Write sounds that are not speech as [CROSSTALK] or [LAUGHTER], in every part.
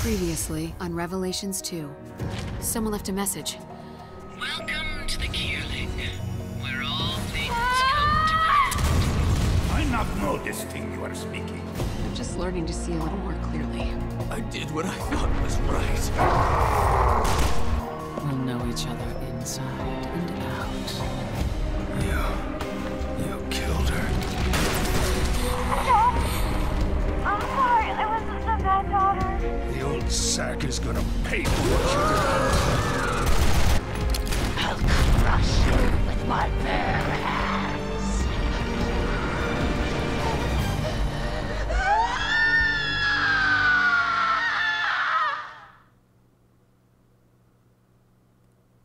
Previously on Revelations 2. Someone left a message. Welcome to the Kierling, where all things come to an ah! I not know this thing you are speaking. I'm just learning to see a little more clearly. I did what I thought was right. We'll know each other inside and out. You. The sack is gonna pay for what you did. I'll crush you with my bare hands.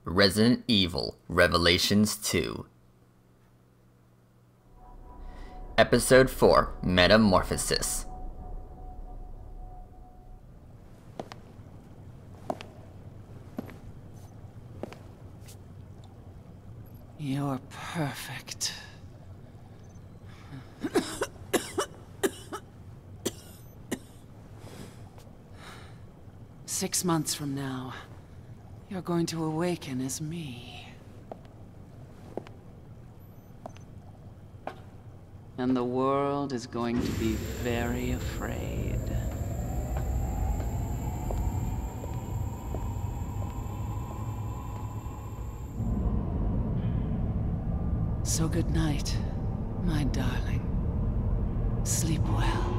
Resident Evil Revelations 2 Episode 4 Metamorphosis You're perfect. Six months from now, you're going to awaken as me. And the world is going to be very afraid. So good night, my darling. Sleep well.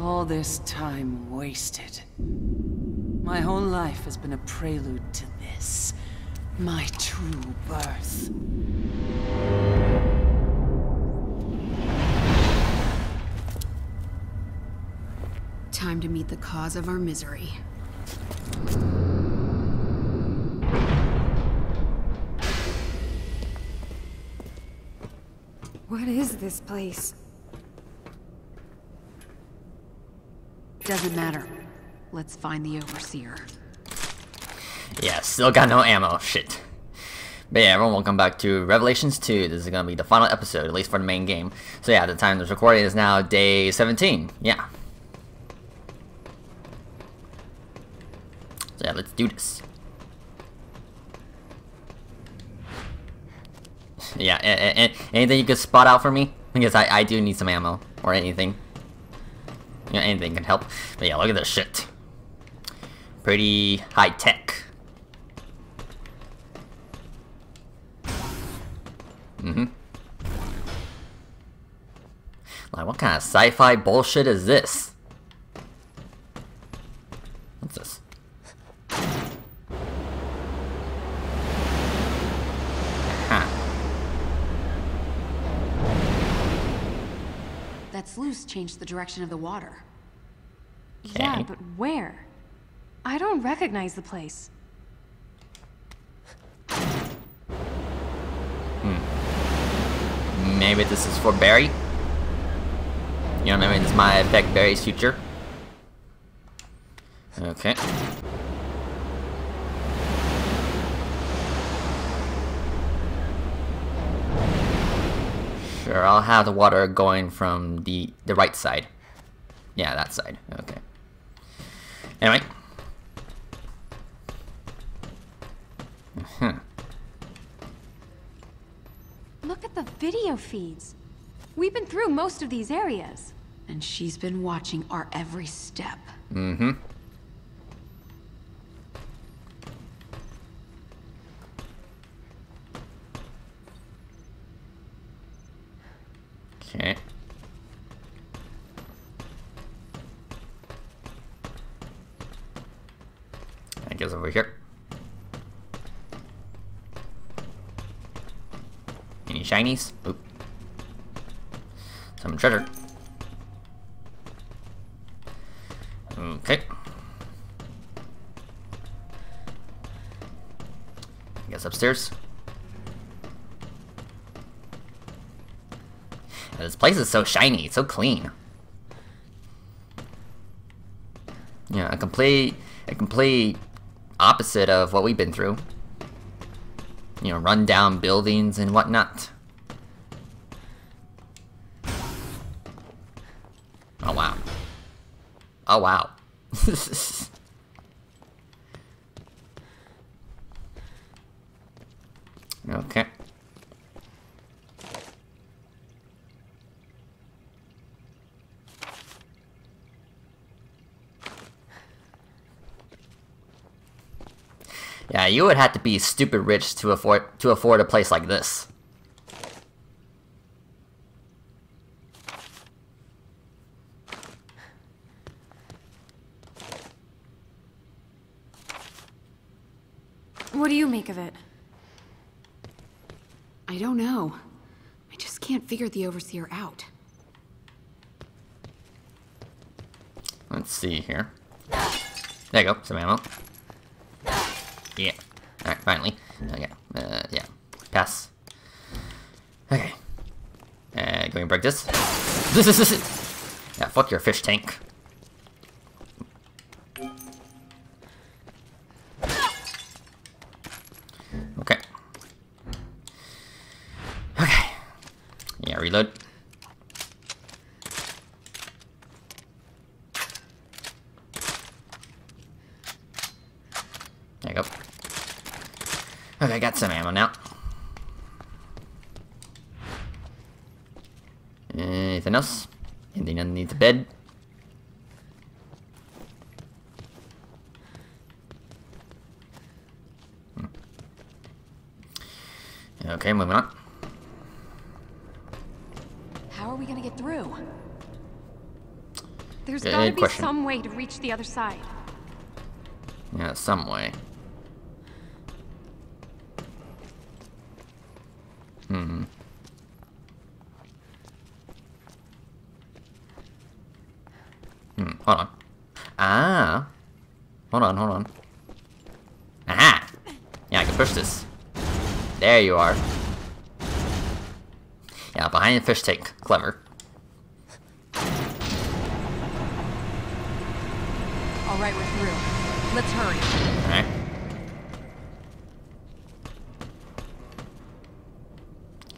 All this time wasted. My whole life has been a prelude to this. My true birth. Time to meet the cause of our misery. What is this place? Doesn't matter. Let's find the Overseer. Yeah, still got no ammo. Shit. But yeah, everyone, welcome back to Revelations 2. This is going to be the final episode, at least for the main game. So yeah, the time this recording is now day 17. Yeah. So yeah, let's do this. Yeah, anything you could spot out for me? Because I, I do need some ammo, or anything. Yeah, anything can help. But yeah, look at this shit. Pretty high tech. Mm-hmm. Like, what kind of sci-fi bullshit is this? What's this? Huh. That sluice changed the direction of the water. Yeah, but where? I don't recognize the place. Hmm. Maybe this is for Barry? You know, maybe this might affect Barry's future? Okay. Sure, I'll have the water going from the the right side. Yeah, that side. Okay. Anyway. Hmm. Look at the video feeds. We've been through most of these areas. And she's been watching our every step. Mm-hmm. Okay. I guess over here. Any shinies? Oop. Some treasure. Okay. I guess upstairs. This place is so shiny, so clean. Yeah, a complete, a complete opposite of what we've been through. You know, run down buildings and whatnot. Oh wow. Oh wow. [LAUGHS] okay. Yeah, you would have to be stupid rich to afford to afford a place like this. What do you make of it? I don't know. I just can't figure the Overseer out. Let's see here. There you go, some ammo. Yeah. Alright, finally. Okay. Uh, yeah. Pass. Okay. Uh, going to break this. Is. [LAUGHS] Yeah, fuck your fish tank. Okay. Okay. Yeah, reload. There you go. Okay, I got some ammo now. Anything else? Anything underneath the bed? Hmm. Okay, moving on. How are we gonna get through? There's Good gotta be question. some way to reach the other side. Yeah, some way. Hmm. Hmm, hold on. Ah. Hold on, hold on. Aha! Yeah, I can push this. There you are. Yeah, behind the fish tank. Clever. All right, we're through. Let's hurry. Alright.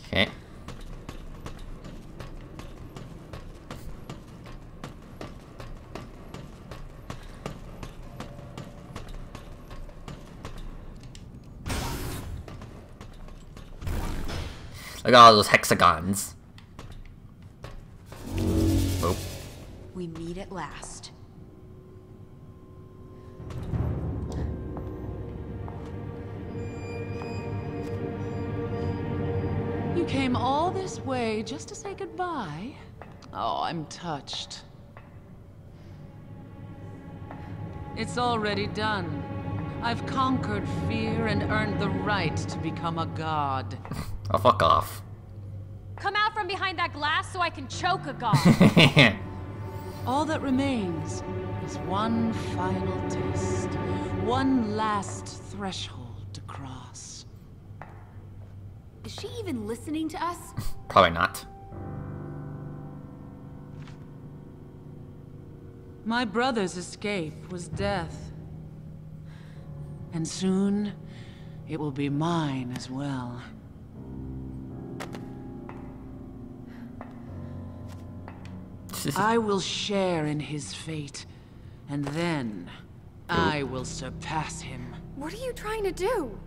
Okay. Look at all those hexagons. Oh. We meet at last. You came all this way just to say goodbye? Oh, I'm touched. It's already done. I've conquered fear and earned the right to become a god. [LAUGHS] Oh, fuck off. Come out from behind that glass so I can choke a god. [LAUGHS] All that remains is one final test. One last threshold to cross. Is she even listening to us? Probably not. My brother's escape was death. And soon, it will be mine as well. I will share in his fate, and then oh. I will surpass him. what are you trying to do?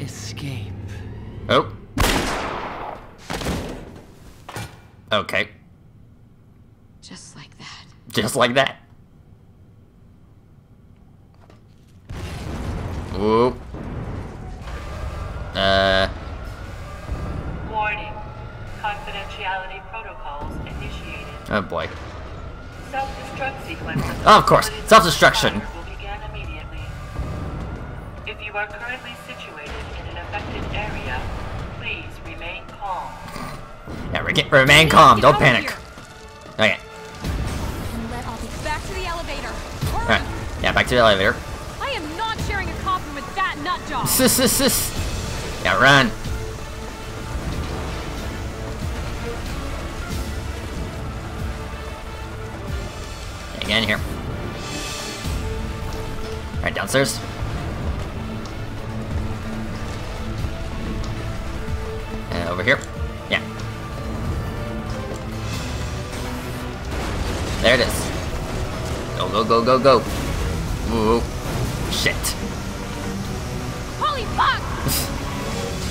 Escape. Oh. Okay. Just like that. Just like that. Oh, of course. Self-destruction. Will begin immediately. If you are currently situated in an affected area, please remain calm. Yeah, re- remain calm. Don't Get out of panic. here. Okay. Let back to the elevator. Hurry! Alright. Yeah, back to the elevator. I am not sharing a coffin with that nut job. Sis, sis, sis. Yeah, run. Downstairs. And over here. Yeah. There it is. Go, go, go, go, go. Ooh. Shit. Holy fuck! [LAUGHS]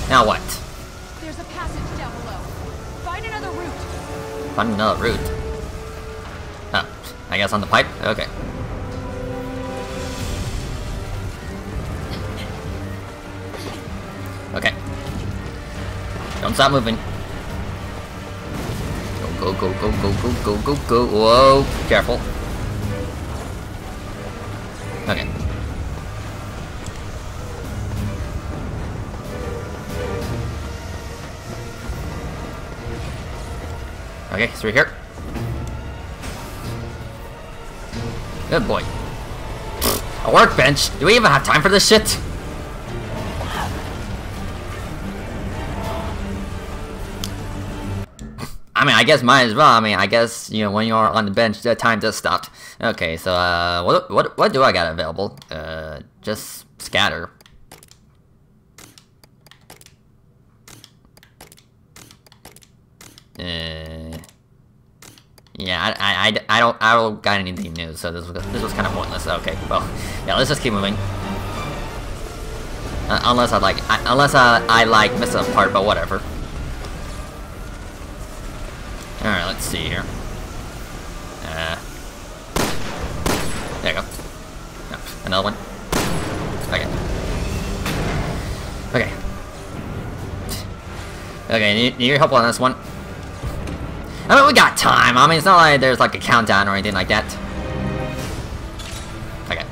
Now what? There's a passage down below. Find another route. Find another route. Oh, I guess on the pipe? Okay. Okay. stop moving. Go, go, go, go, go, go, go, go. Whoa, careful. Okay. Okay, it's here. Good boy. A workbench? Do we even have time for this shit? Mean, I guess might as well. I mean, I guess, you know, when you're on the bench, the time does stop. Okay, so, uh, what, what, what do I got available? Uh, just scatter. Uh... Yeah, I, I, I don't I don't got anything new, so this was this was kind of pointless. Okay, well, yeah, let's just keep moving. Uh, unless I like, I, unless I, I like miss a part, but whatever. Okay, need, need your help on this one. I mean, we got time. I mean, it's not like there's like a countdown or anything like that. Okay.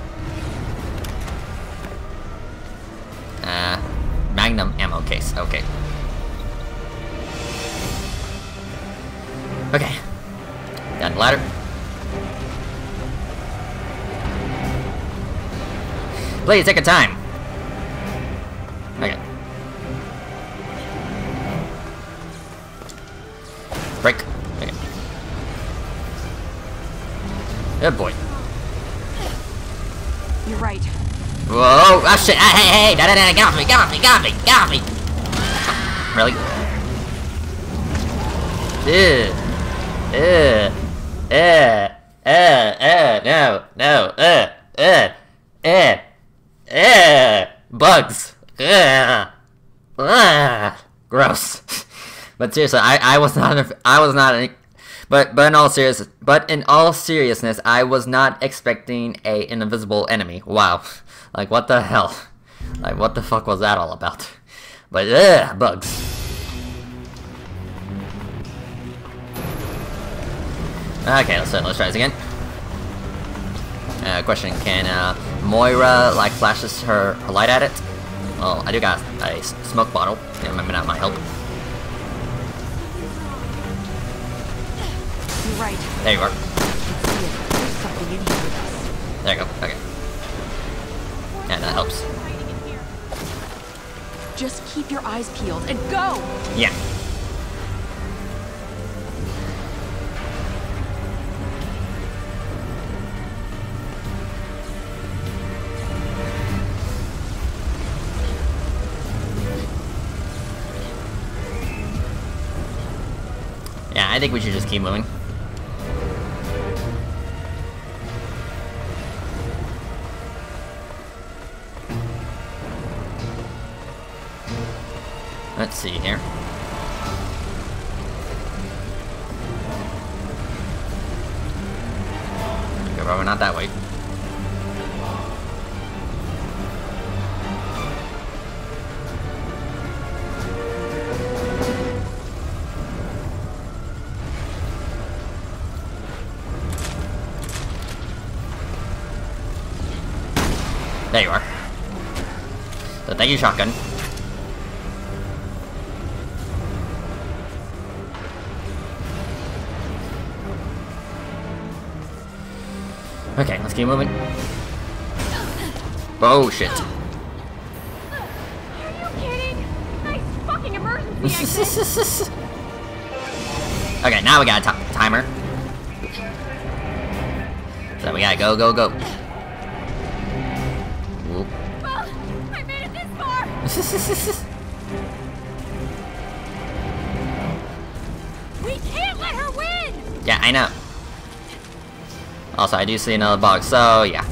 Uh, Magnum ammo case. Okay. Okay. Down the ladder. Please take your time. Hey, hey! Da, da, da, get me! Off me! Off me! Off me! Really? Ew. Ew. Eh. Eh. Eh. No. No. Eh. Eh. Eh. Eh. Bugs. Ugh. Ah. Gross. But seriously, I, I was not I was not but but in all serious but in all seriousness, I was not expecting a an invisible enemy. Wow, like what the hell? Like what the fuck was that all about? [LAUGHS] But ugh, bugs. Okay, let's let's try this again. Uh, question: Can uh, Moira like flashes her, her light at it? Well, I do got a smoke bottle. Yeah, maybe that might help. You're right. There you are. There's something in here with us. There you go. Okay. Yeah, that helps. Just keep your eyes peeled and go! Yeah. Yeah, I think we should just keep moving. Let's see here. Okay, probably not that way. There you are. So thank you, shotgun. Okay, let's keep moving. Oh shit. [GASPS] Are you kidding? Nice fucking emergency [LAUGHS] okay, now we got a timer. So we gotta go, go, go. Well, I made it this far! [LAUGHS] We can't let her win! yeah, I know. Also, I do see another box, so yeah.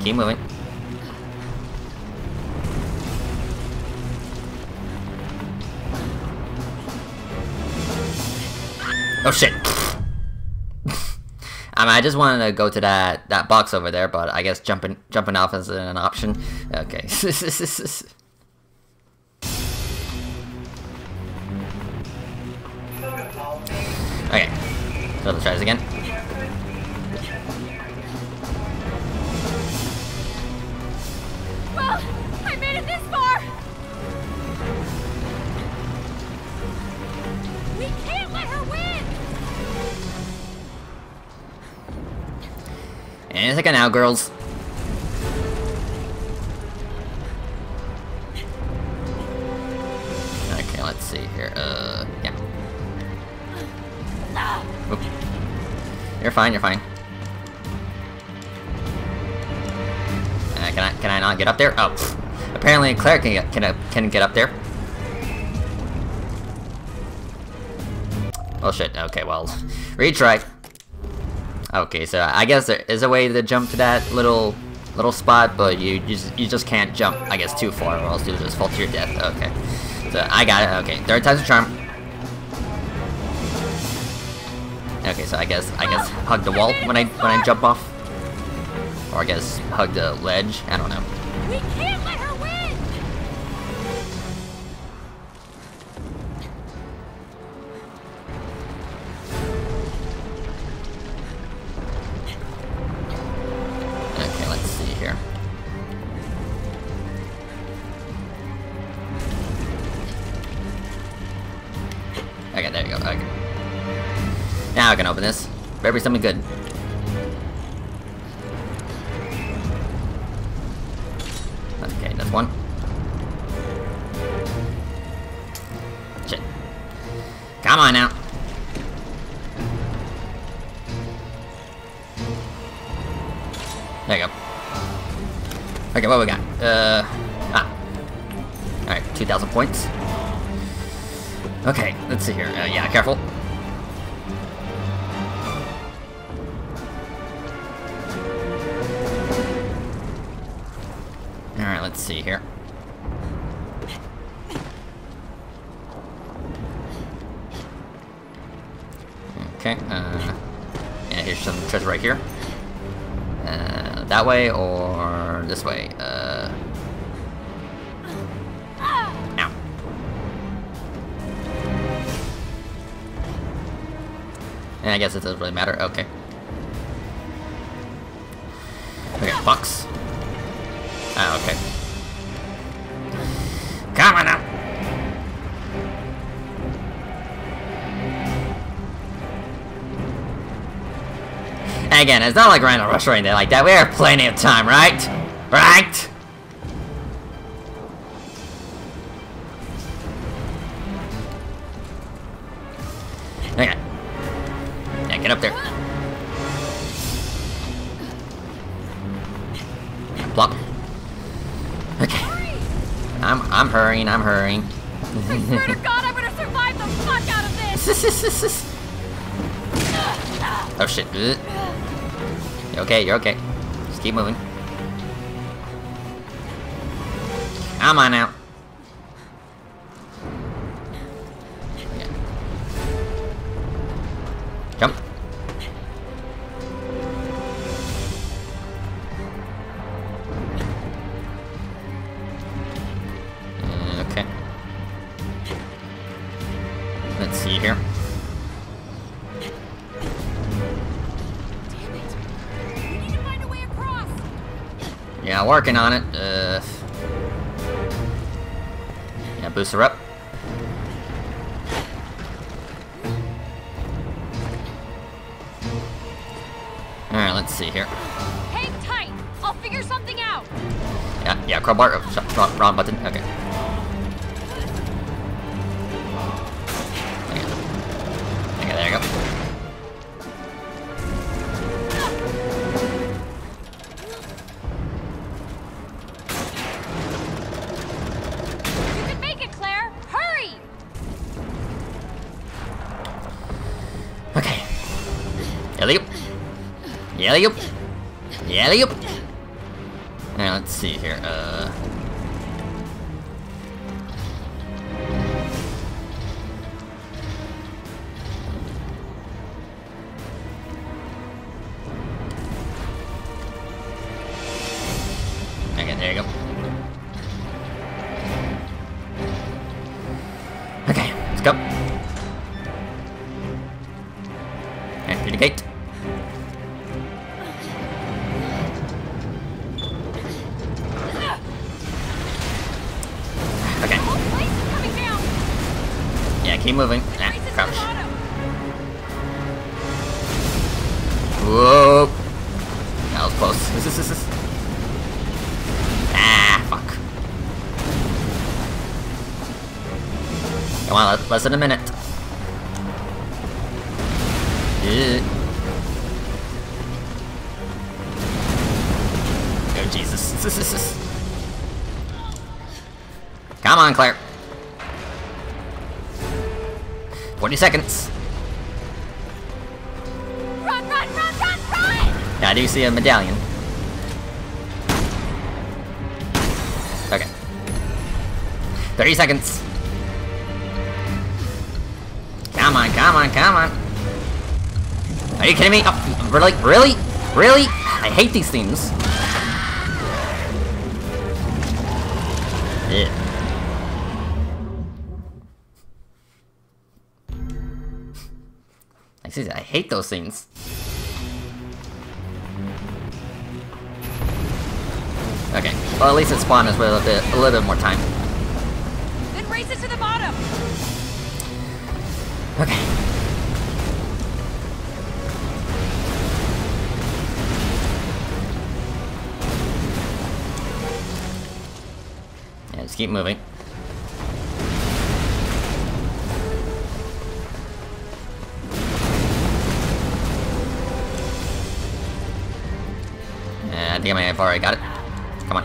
Keep moving. Oh shit. [LAUGHS] I mean, I just wanted to go to that that box over there, but I guess jumping jumping off isn't an option. Okay. [LAUGHS] okay. So let's try this again. Well, I made it this far! We can't let her win! And a second now, girls. Okay, let's see here. Uh, yeah. Oop. You're fine. You're fine. Uh, can I can I not get up there? Oh, apparently Claire can get can uh, can get up there. Oh shit. Okay, well, [LAUGHS] retry. Okay, so I guess there is a way to jump to that little little spot, but you you just, you just can't jump, I guess, too far, or else you'll just fall to your death. Okay, so I got it. Okay, third time's a charm. Okay, so I guess I guess hug the wall when I when I jump off, or I guess hug the ledge. I don't know. Be something good. Okay, that's one. Shit. Come on now. There you go. Okay, what we got? Uh, ah. Alright, 2,000 points. Okay, let's see here. Uh, yeah, careful. See here. Okay, uh, yeah, here's some treasure right here. Uh, that way or this way? Uh, ow. And I guess it doesn't really matter. Okay. Okay, box. Again, it's not like we're in a rush or anything like that. We have plenty of time, right? Right? Okay, you're okay. Just keep moving. Come on now. Working on it. Uh, yeah, boost her up. Alright, let's see here. Hang tight! I'll figure something out! Yeah, yeah, crowbar. Oh, wrong, wrong Come on, less, less than a minute. Yeah. Oh, Jesus. [LAUGHS] Come on, Claire. 40 seconds. Run, run, run, run, run! Yeah, I do see a medallion. Okay. 30 seconds. Are you kidding me? Oh, really? Really? Really? I hate these things. Yeah. I hate those things. Okay. Well, at least it spawned us with a little bit more time. Keep moving. Yeah, I think I may have already got it. Come on.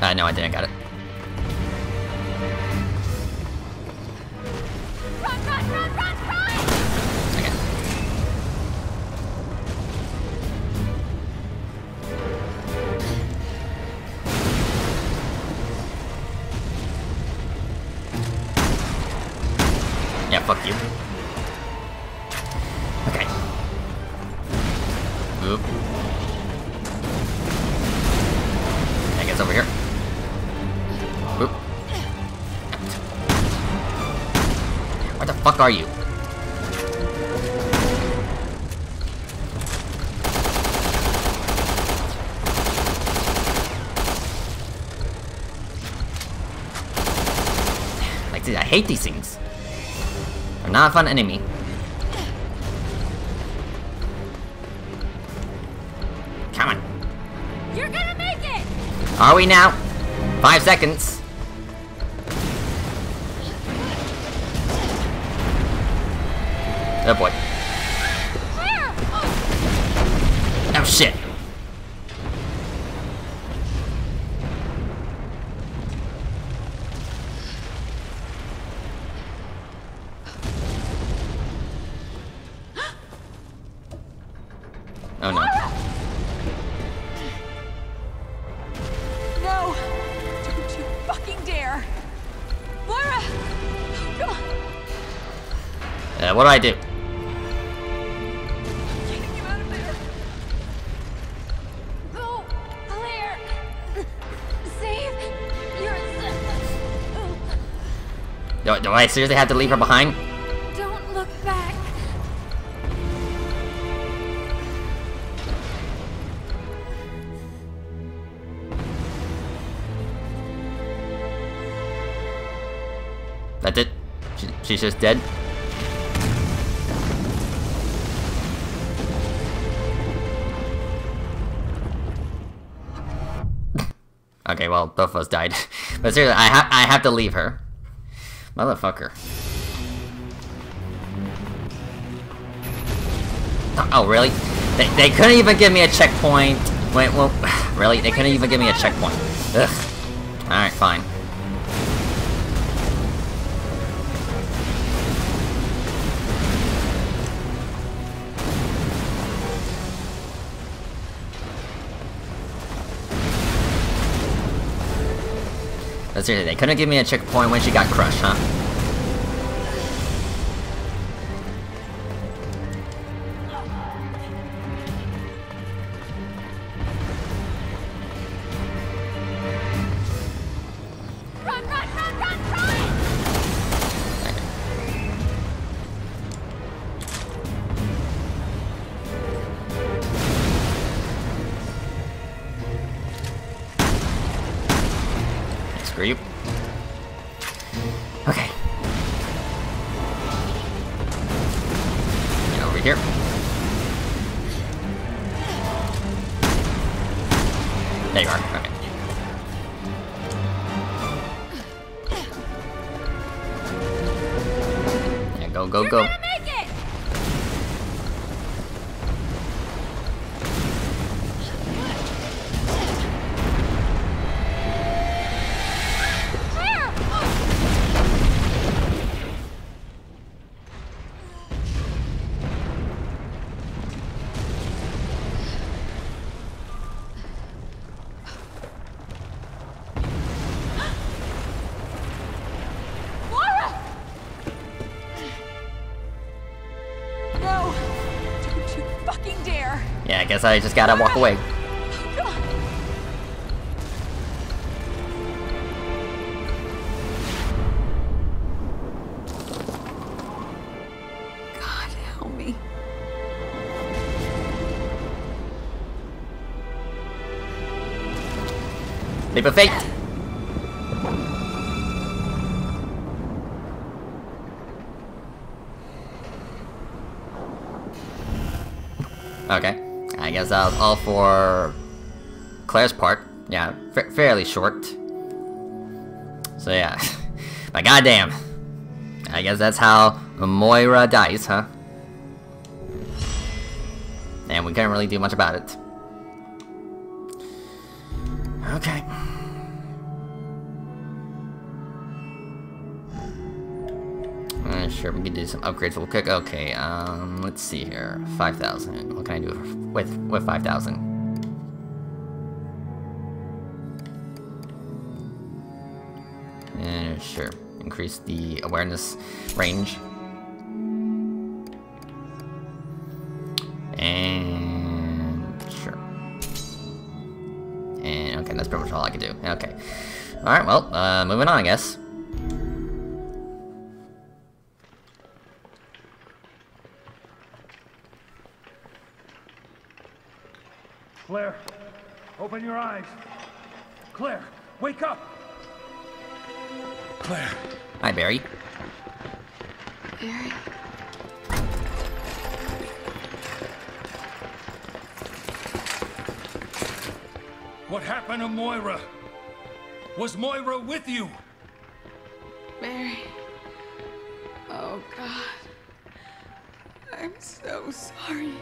Uh, no, I didn't got it. Where the fuck are you? Like, dude, I hate these things. They're not a fun enemy. Come on. You're gonna make it! Are we now? Five seconds. Oh boy. Do, I seriously have to leave her behind? Don't look back! That's it? She, she's just dead? [LAUGHS] okay, well, both of us died. [LAUGHS] but seriously, I, ha I have to leave her. Motherfucker. Oh, really? They, they couldn't even give me a checkpoint. Wait, well, [SIGHS] really? They couldn't even give me a checkpoint. Ugh. Alright, fine. But seriously, they couldn't give me a checkpoint when she got crushed, huh? Guess I just gotta walk away. God help me. Leap of fate. I guess that was all for Claire's part. Yeah, fa fairly short. So yeah, [LAUGHS] but goddamn, I guess that's how Moira dies, huh? And we can't really do much about it. Okay. Uh, sure, we can do some upgrades real quick. Okay, um, let's see here. 5,000. Can I do with, with 5,000? Uh, sure. Increase the awareness range. And sure. And okay, that's pretty much all I can do. Okay. Alright, well, uh, moving on, I guess. Eyes. Claire, wake up. Claire, Hi, Barry. Barry? what happened to Moira? Was Moira with you? Barry. Oh, God. I'm so sorry.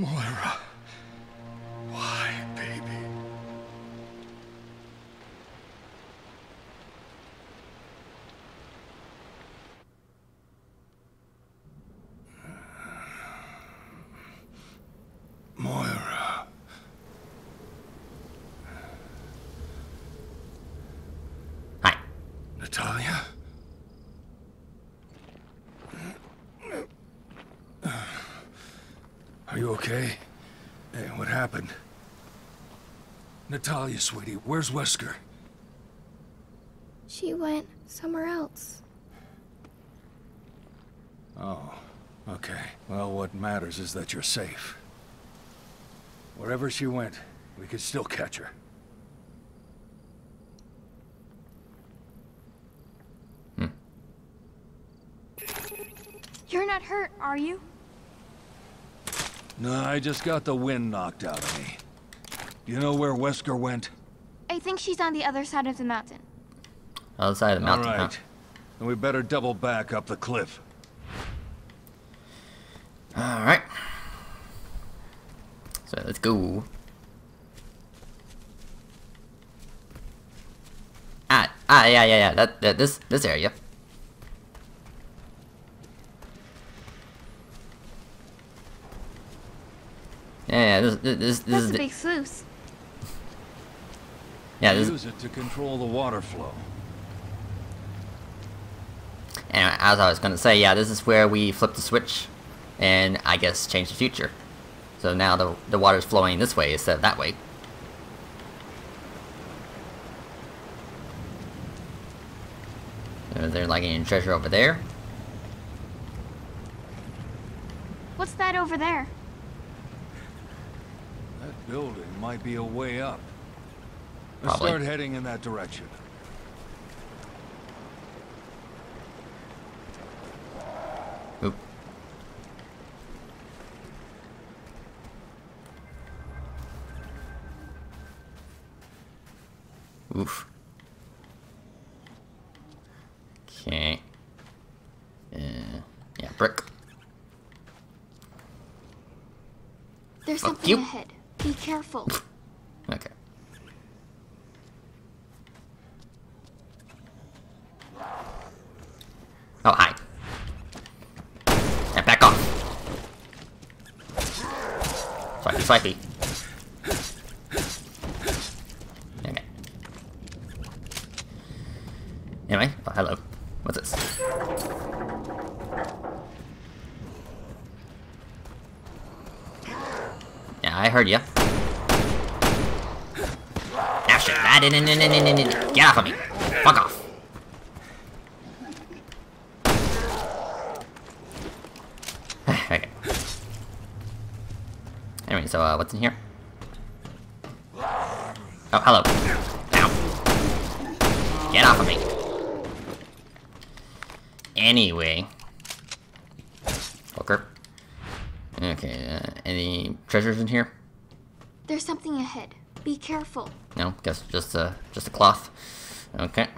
Moira. You okay? Hey, what happened? Natalia, sweetie, where's Wesker? She went somewhere else. Oh, okay. Well, what matters is that you're safe. Wherever she went, we could still catch her. Hmm. You're not hurt, are you? No, I just got the wind knocked out of me. Do you know where Wesker went? I think she's on the other side of the mountain. Other side of the mountain, All right. Huh? Then we better double back up the cliff. All right. So let's go. Ah, ah, yeah, yeah, yeah. That, that this this area. This this this, this That's is a the- big sluice. yeah this Use it to control the water flow. and as I was gonna say, yeah, this is where we flip the switch, and I guess change the future. So now the the water's flowing this way instead of that way. Is there like any treasure over there? What's that over there? That building might be a way up. Let's Probably. start heading in that direction. Oop. Oof. Okay. Uh, yeah, brick. There's Fuck something you. ahead. Careful. Okay. Oh, hi. Yeah, back off. Swipey, swipey. Okay. Anyway, oh, hello. What's this? Yeah, I heard you. Ah. Ah, no, no, no, no, no, no, no. Get off of me. Fuck off. [SIGHS] okay. Anyway, so, uh, what's in here? Oh, hello. Ow. Get off of me. Anyway. Fucker. Okay, uh, any treasures in here? There's something ahead. Be careful. No, guess just a just a cloth. Okay.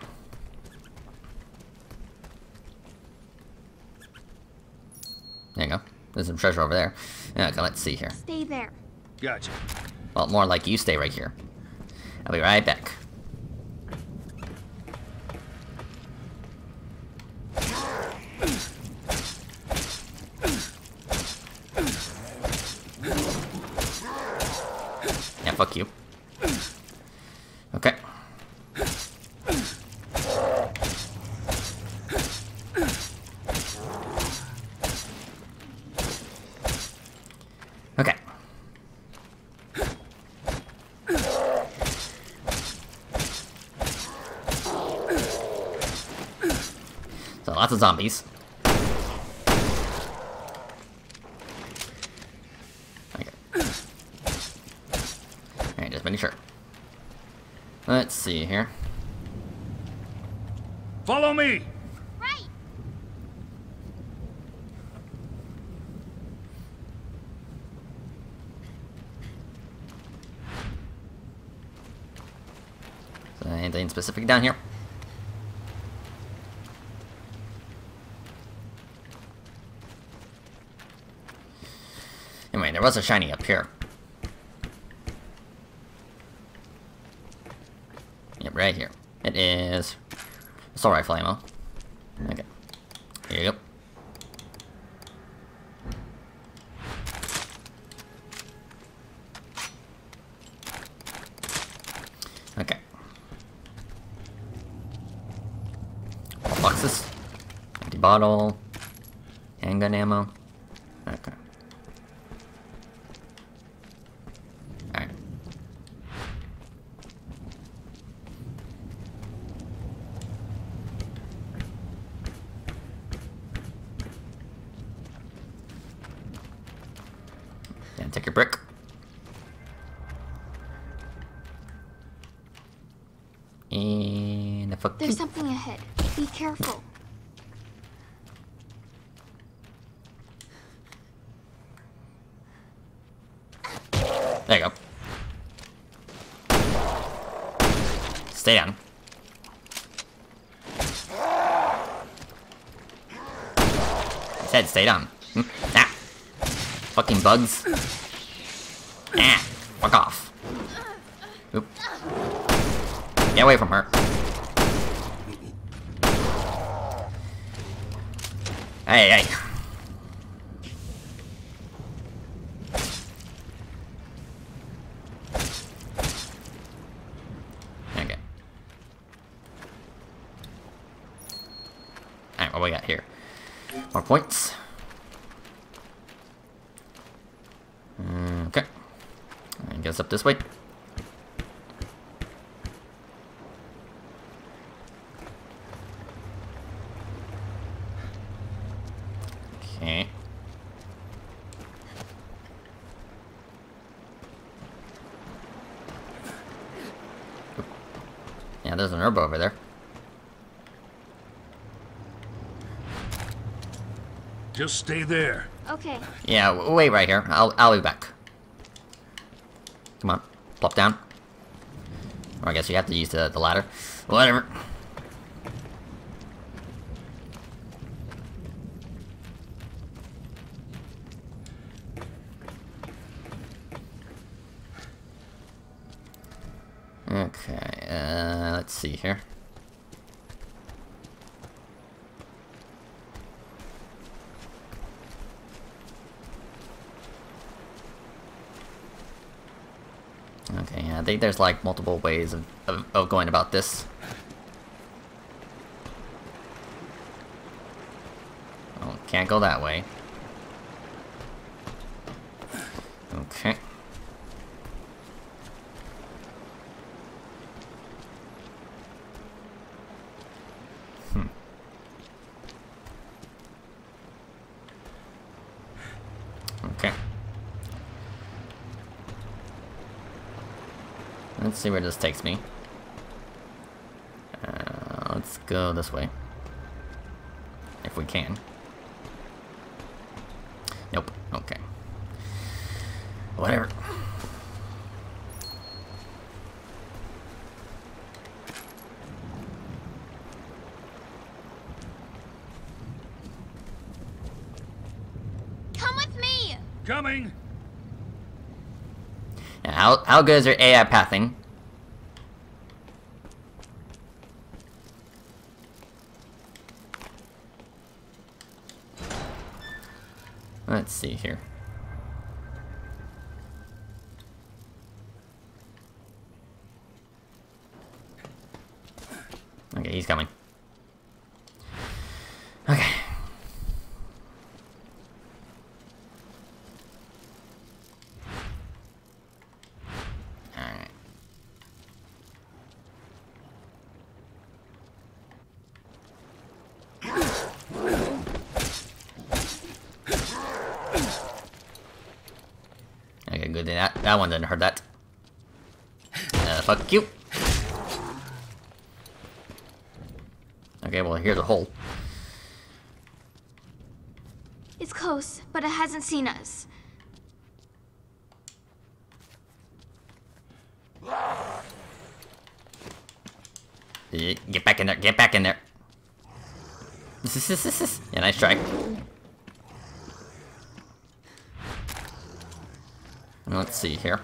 There you go. There's some treasure over there. Okay, let's see here. Stay there. Gotcha. Well, more like you stay right here. I'll be right back. Yeah, fuck you. Okay. Okay. So lots of zombies. Okay. Alright, just making sure. Let's see here. Follow me! Right. So anything specific down here? Anyway, there was a shiny up here. Yep, right here. It is assault rifle ammo. Okay. Here you go. Okay. More boxes. Empty bottle. Handgun ammo. Okay. Alright. Yeah, take your brick. And a fuck There's something ahead. Be careful. There you go. Stay down. I said stay down. Hmm? Ah. Fucking bugs. Nah, walk off. Oop. Get away from her. Hey, hey. Okay. Alright, what we got here? More points. This way. Okay. Yeah, there's an herb over there. Just stay there. Okay. Yeah, wait right here. I'll I'll be back. Plop down. Or I guess you have to use the the ladder. Whatever. Okay, uh, let's see here. Okay, yeah, I think there's like multiple ways of, of, of going about this. Oh, can't go that way. Okay. Hmm. Okay. Let's see where this takes me. Uh, let's go this way. If we can. Nope. Okay. Whatever. Come with me! Coming! Yeah, how, how good is your AI pathing? Let's see here. Okay, he's coming. Okay. Alright. Okay, good. That that one didn't hurt that. Uh, fuck you. Okay, well here's a hole. It's close, but it hasn't seen us. Get back in there. Get back in there. yeah, [LAUGHS] nice try. Let's see here.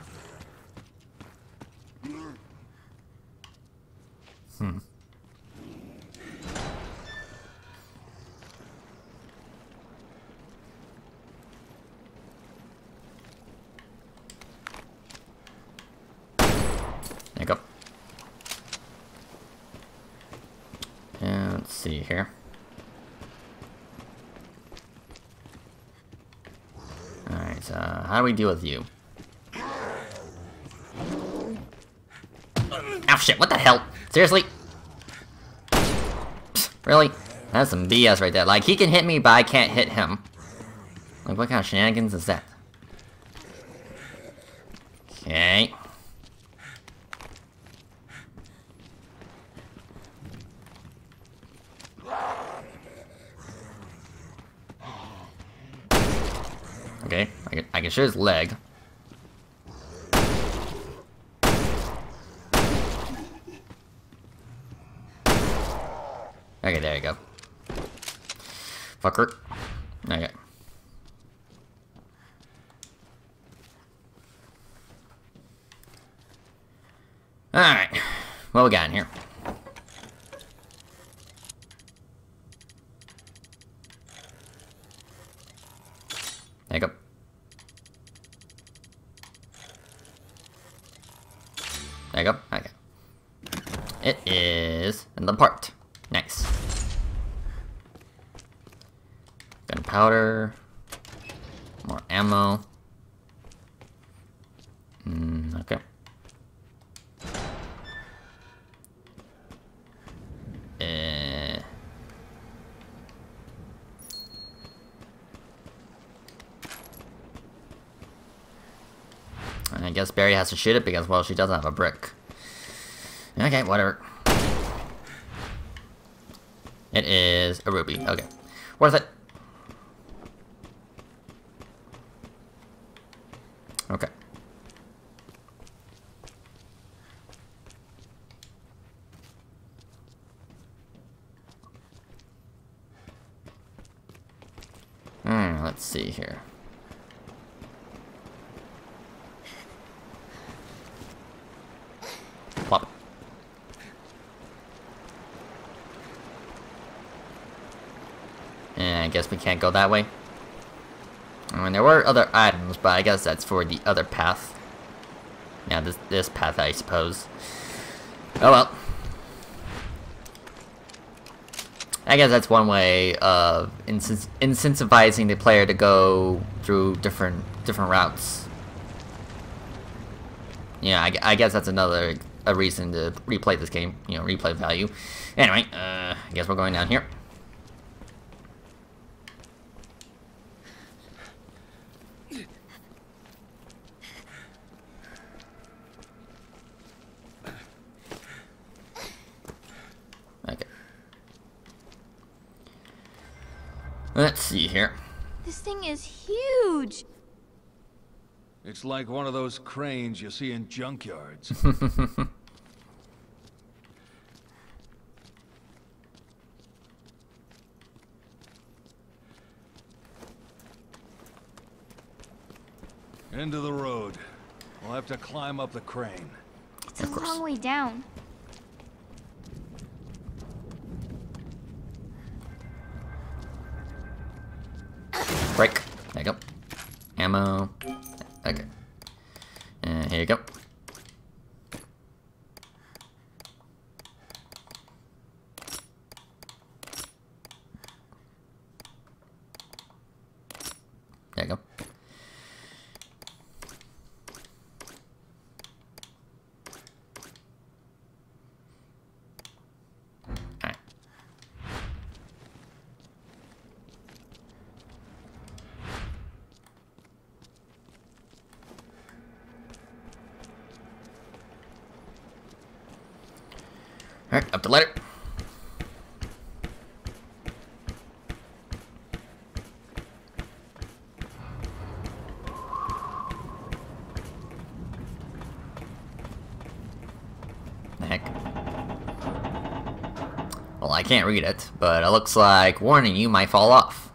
Hmm. There you go. And let's see here. Alright, uh, how do we deal with you? Shit, what the hell? Seriously? Really? That's some BS right there. Like, he can hit me, but I can't hit him. Like, what kind of shenanigans is that? Okay. Okay, I can, I can show his leg. Okay, there you go. Fucker. Okay. Alright. What we got in here? There you go. There you go. Okay. It is the part. Gunpowder. More ammo. Mm, okay. Uh, I guess Barry has to shoot it because, well, she doesn't have a brick. Okay, whatever. It is a ruby. Okay. Worth it. Okay. Hmm, let's see here. Plop. And I we can't go that way. I mean, there were other items, but I guess that's for the other path. Yeah, this this path, I suppose. Oh well. I guess that's one way of incent incentivizing the player to go through different different routes. Yeah, I, I guess that's another a reason to replay this game. You know, replay value. Anyway, uh, I guess we're going down here. Okay. Let's see here. This thing is huge. It's like one of those cranes you see in junkyards. [LAUGHS] End of the road. We'll have to climb up the crane. It's a long way down. Break. There you go. Ammo. Okay. And here you go. There you go. Alright. Alright, up the. The heck? Well, I can't read it, but it looks like warning you might fall off.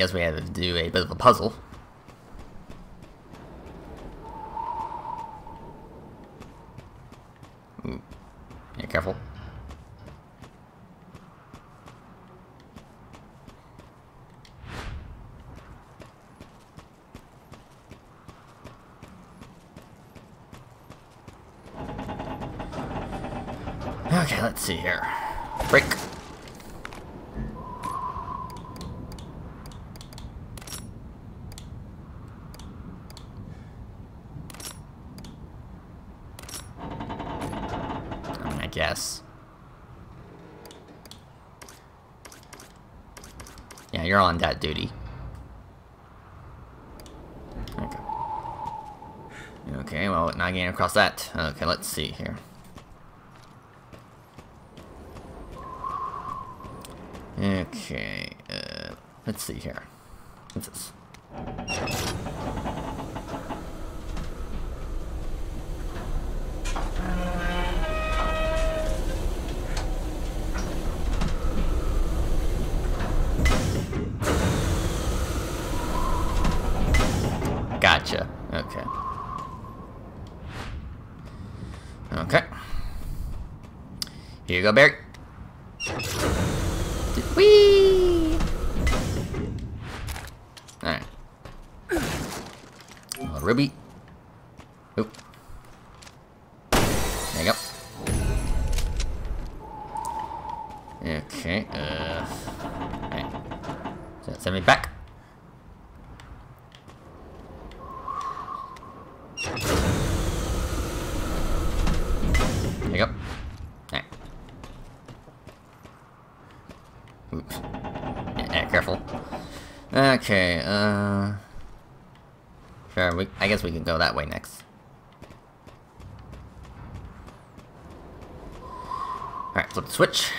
Guess we have to do a bit of a puzzle. Ooh. Yeah, careful. Okay, let's see here. Break. I mean, I guess. Yeah, you're on that duty. Okay. Okay, well, not getting across that. Okay, let's see here. Okay, uh, let's see here. What's this? Here Oops. Yeah, careful. Okay, uh... Sure, we, I guess we can go that way next. Alright, flip the switch.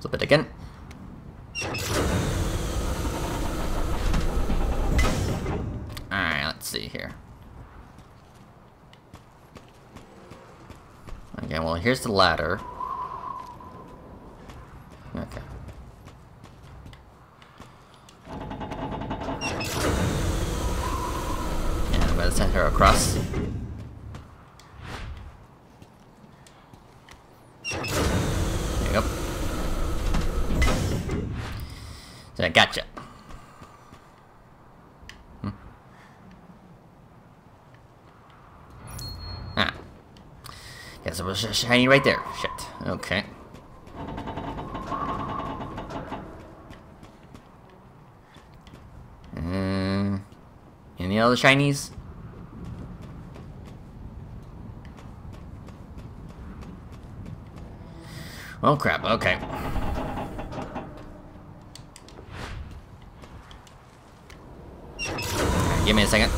Flip it again. Alright, let's see here. Okay, well, here's the ladder. Okay. Yeah, I'm gonna send her across. There you go. So I gotcha. Hmm. Ah. Guess it was just shiny right there. Shit. Okay. Uh, any other shinies? Oh crap, okay. Give me a second.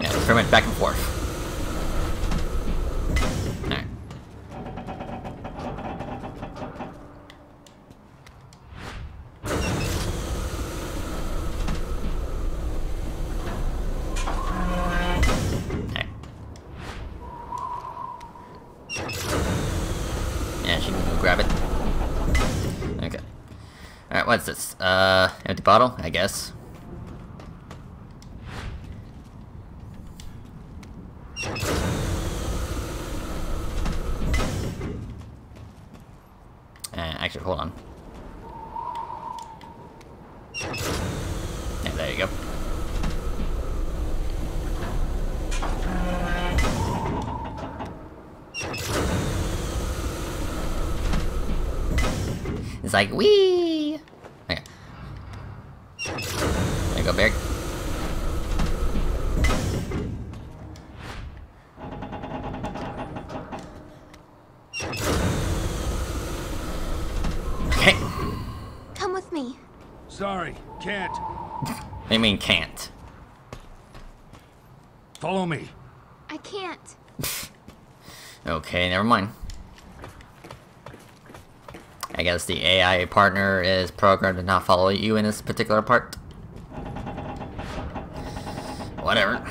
Yeah, experiment back and forth. Alright. Alright. Yeah, she can go grab it. Okay. Alright, what's this? Uh, empty bottle, I guess. Uh, actually, hold on. Yeah, there you go. It's like, wee. Okay. There you go, Bear. Okay. Come with me. Sorry, can't. I mean, can't. Follow me. I can't. Okay, never mind. I the AI partner is programmed to not follow you in this particular part. Whatever.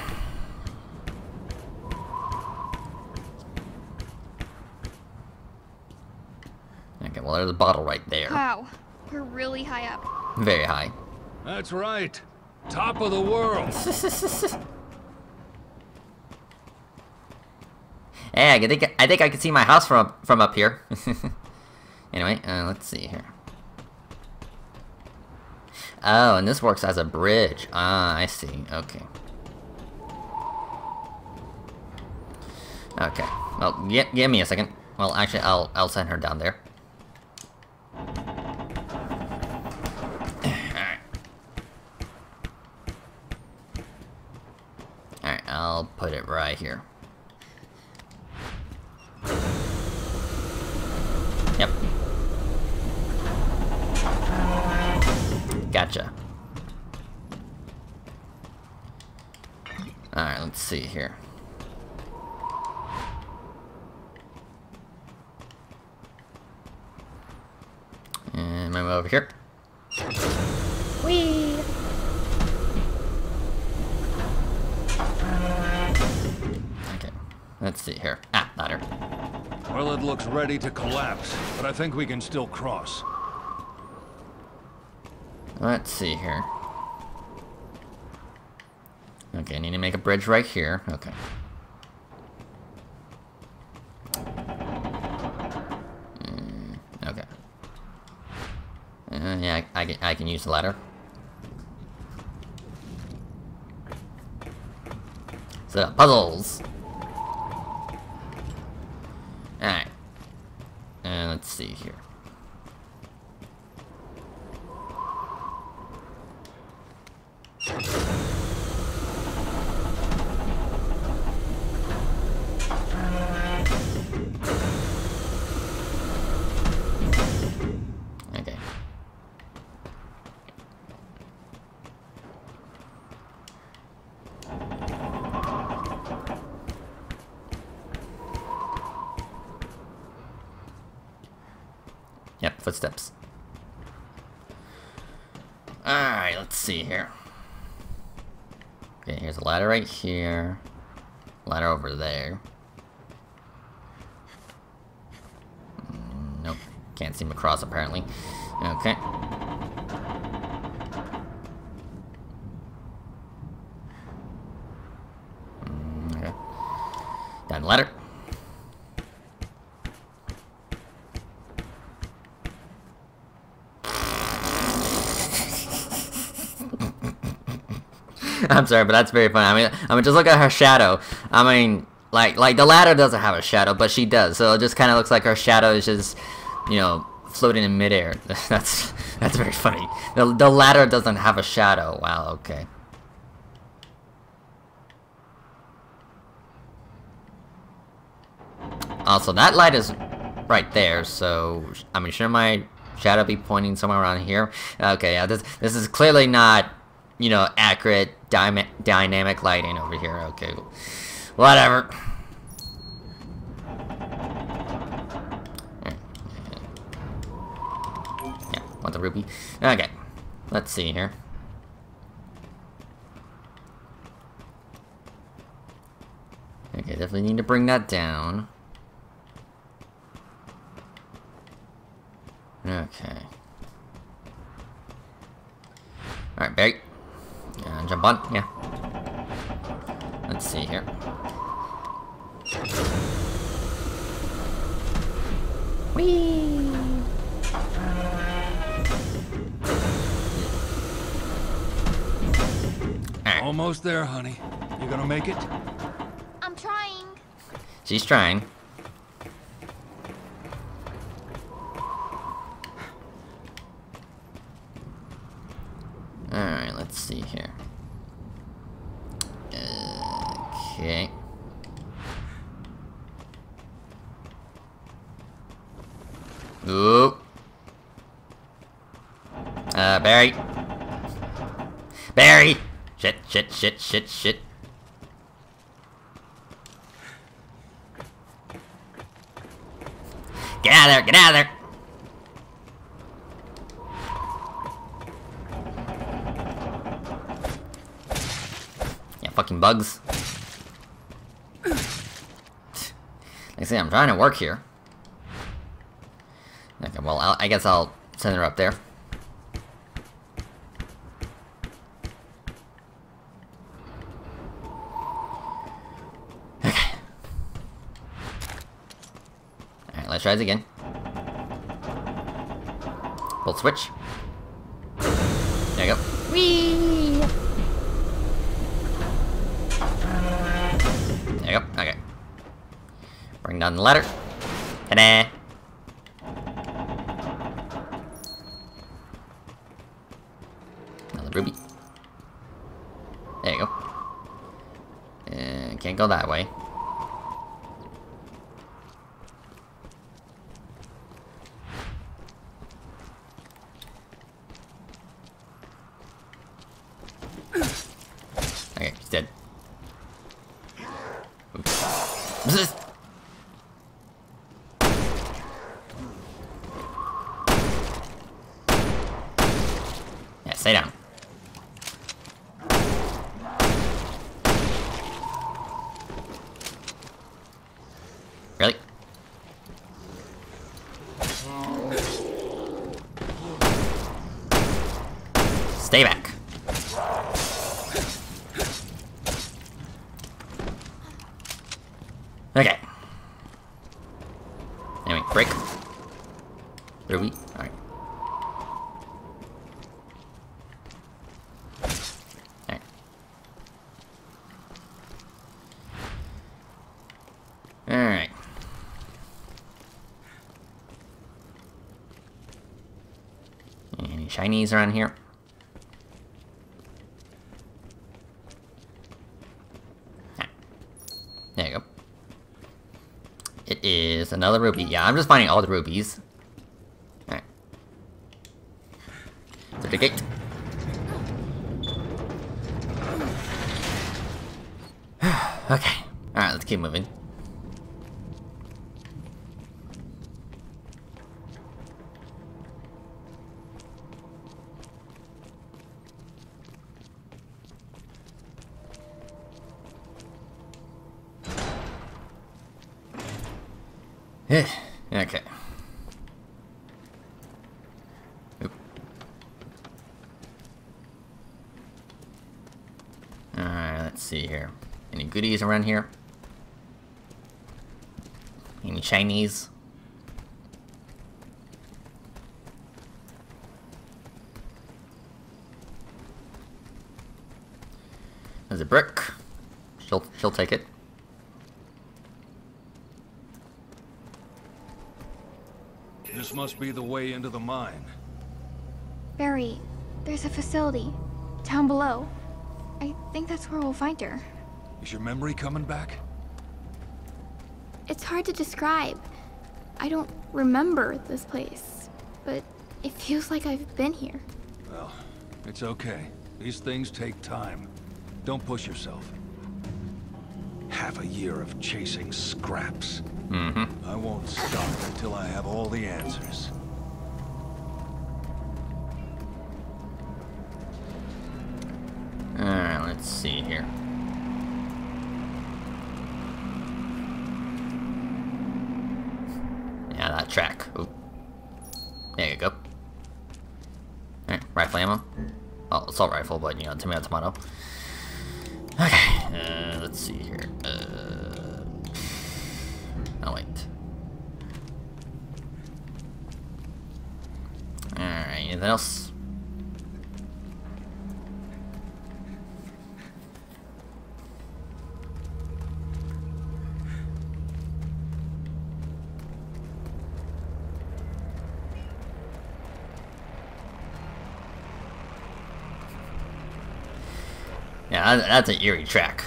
Okay, well there's a bottle right there. Wow. We're really high up. Very high. That's right. Top of the world. [LAUGHS] Hey, I think I think I can see my house from up, from up here. [LAUGHS] anyway, uh, let's see here. Oh, and this works as a bridge. Ah, I see. Okay. Okay. Well, give, give me a second. Well, actually, I'll I'll send her down there. I think we can still cross. Let's see here. Okay, I need to make a bridge right here. Okay. Mm, okay. Uh, yeah, I, I, can, I can use the ladder. So, puzzles! Alright. And let's see here. Okay. Yep, footsteps. Alright, let's see here. Okay, here's a ladder right here. Ladder over there. Mm, Nope. Can't seem to cross apparently. Okay. Mm, Okay. Down ladder. [LAUGHS] I'm sorry, but that's very funny. I mean, I mean, just look at her shadow. I mean, like, like the ladder doesn't have a shadow, but she does. So it just kind of looks like her shadow is just, you know, floating in midair. [LAUGHS] that's that's very funny. The the ladder doesn't have a shadow. Wow. Okay. Also, that light is right there. So I mean, shouldn't my shadow be pointing somewhere around here? Okay. Yeah. This this is clearly not you know, accurate dyma dynamic lighting over here. Okay, whatever. Yeah, want the ruby? Okay, let's see here. Okay, definitely need to bring that down. Okay. Alright, Barry. Uh, jump on, yeah. Let's see here. Whee! Almost there, honey. You gonna make it? I'm trying. She's trying. Alright, let's see here. Okay. Oop. Uh, Barry. Barry! Shit, shit, shit, shit, shit. Get out of there, get out of there! Yeah, fucking bugs. Like I say, I'm trying to work here. Okay, well, I'll, I guess I'll send her up there. Okay. Alright, let's try this again. Pull switch. There you go. Whee! Bring down the ladder. Ta-da! Another ruby. There you go. Uh, can't go that way. Okay, he's dead. Oops. Yes. stay down. Really? Stay back. Okay. Anyway, break. Ruby. Alright. Alright. Alright. Around here? Ah. There you go. It is another ruby. Yeah, I'm just finding all the rubies. Alright. To the gate. [SIGHS] okay. Alright, let's keep moving. Eh, okay. Oop. Alright, let's see here. Any goodies around here? Any Chinese? There's a brick. She'll she'll take it. This must be the way into the mine. Barry, there's a facility. Down below. I think that's where we'll find her. Is your memory coming back? It's hard to describe. I don't remember this place, but it feels like I've been here. Well, it's okay. These things take time. Don't push yourself. Half a year of chasing scraps. Mm-hmm. I won't stop until I have all the answers. Alright, let's see here. Yeah, that track. Oop. There you go. Alright, rifle ammo. Well, assault rifle, but you know, tomato, tomato. Okay, uh, let's see here. Uh, oh, wait. Alright, anything else? Yeah, that- that's an eerie track.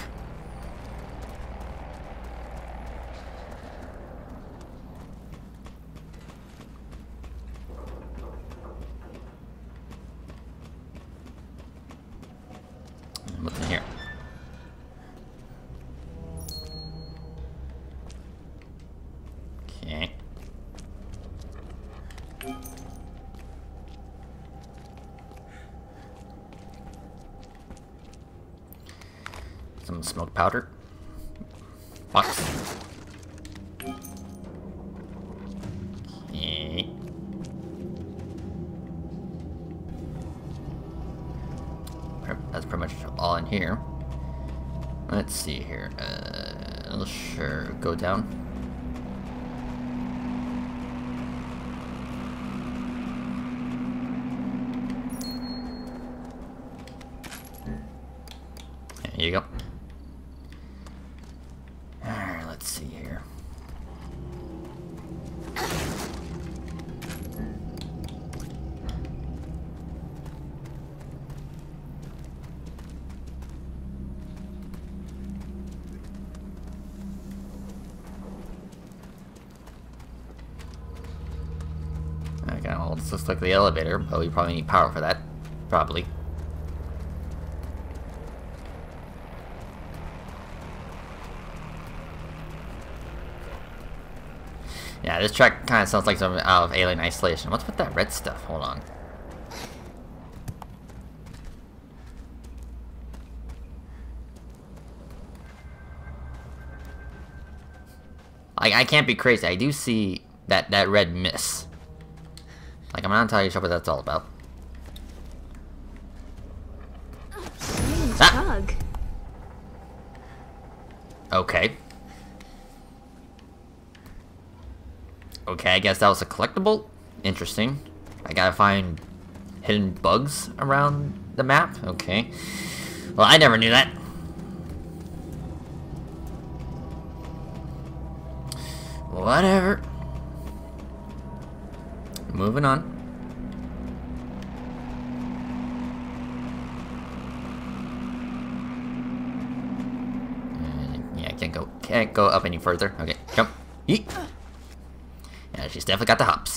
the elevator, but we probably need power for that. Probably. Yeah, this track kind of sounds like something out of Alien Isolation. What's with that red stuff? Hold on. I, I can't be crazy. I do see that, that red mist. I'm not entirely sure what that's all about. Ah! Okay. Okay, I guess that was a collectible. Interesting. I gotta find hidden bugs around the map. Okay. Well, I never knew that. Any further. Okay, jump. Yeet. Yeah, she's definitely got the hops.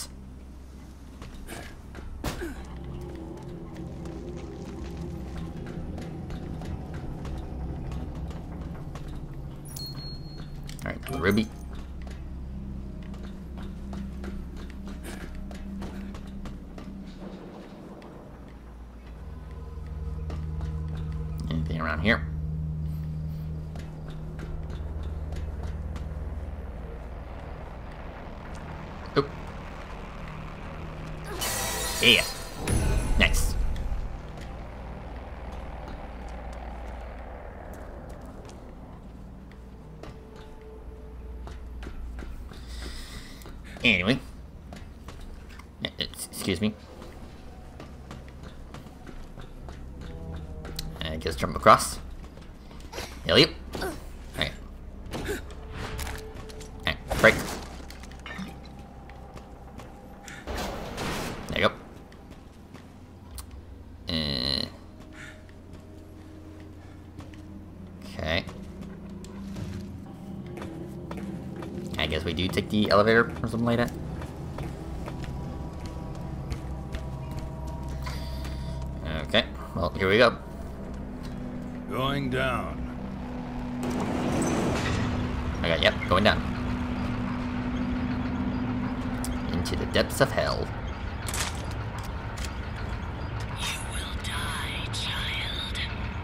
The elevator or something like that. Okay, well, here we go. Going down. Okay, yep, going down. Into the depths of hell.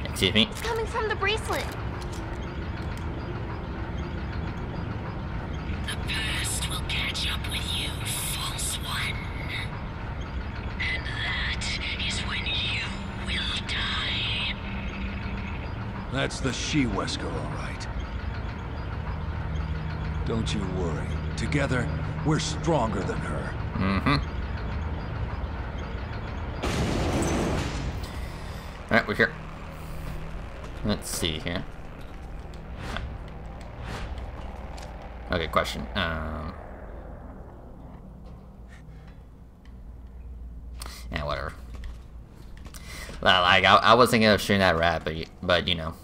Excuse me. It's coming from the bracelet. That's the she-Wesker, all right. Don't you worry. Together, we're stronger than her. Mm-hmm. Alright, we're here. Let's see here. Okay, question. Um. Yeah, whatever. Well, like I, I was thinking of shooting that rat, but but you know.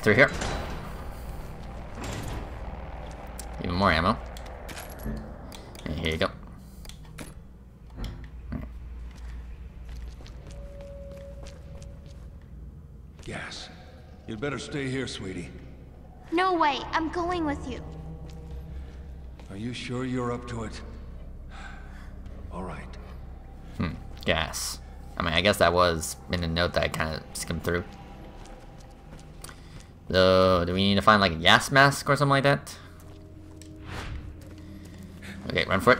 Through here. Even more ammo. And here you go. Gas. You'd better stay here, sweetie. No way. I'm going with you. Are you sure you're up to it? [SIGHS] All right. Hmm, gas. I mean, I guess that was in the note that I kind of skimmed through. So, do we need to find like a gas mask or something like that? Okay, run for it.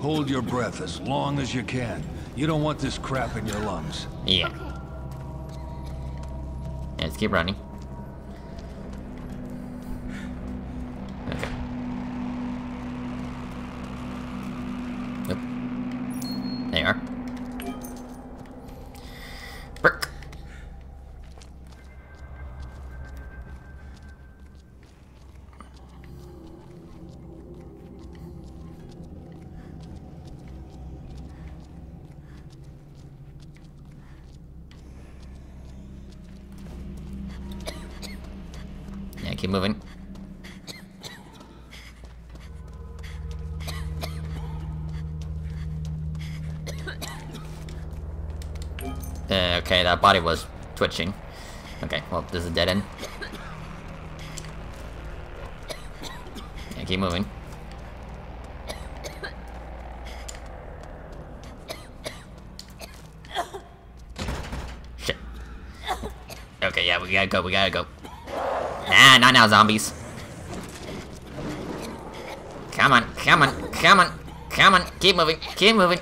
Hold your breath as long as you can. You don't want this crap in your lungs. Yeah. Yeah, let's keep running. Body was twitching. Okay, well, this is a dead end. Yeah, keep moving. Shit. Okay, yeah, we gotta go, we gotta go. Nah, not now, zombies. Come on, come on, come on, come on, keep moving, keep moving.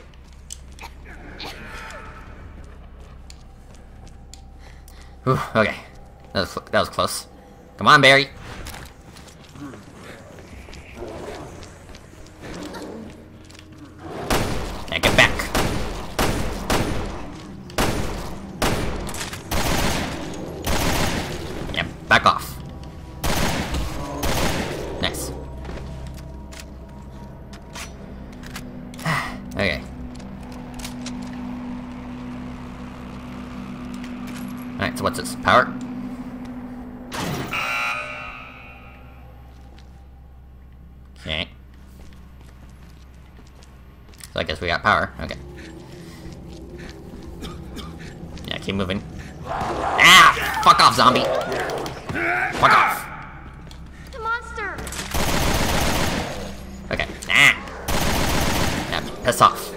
Whew, okay, that was that was close. Come on, Barry. Yeah, get back. Yeah, back off. Nice. okay. Alright, so what's this? Power? Okay. So I guess we got power. Okay. Yeah, keep moving. Ah! Fuck off, zombie! Fuck off! The monster! Okay. Ah! Yeah, piss off.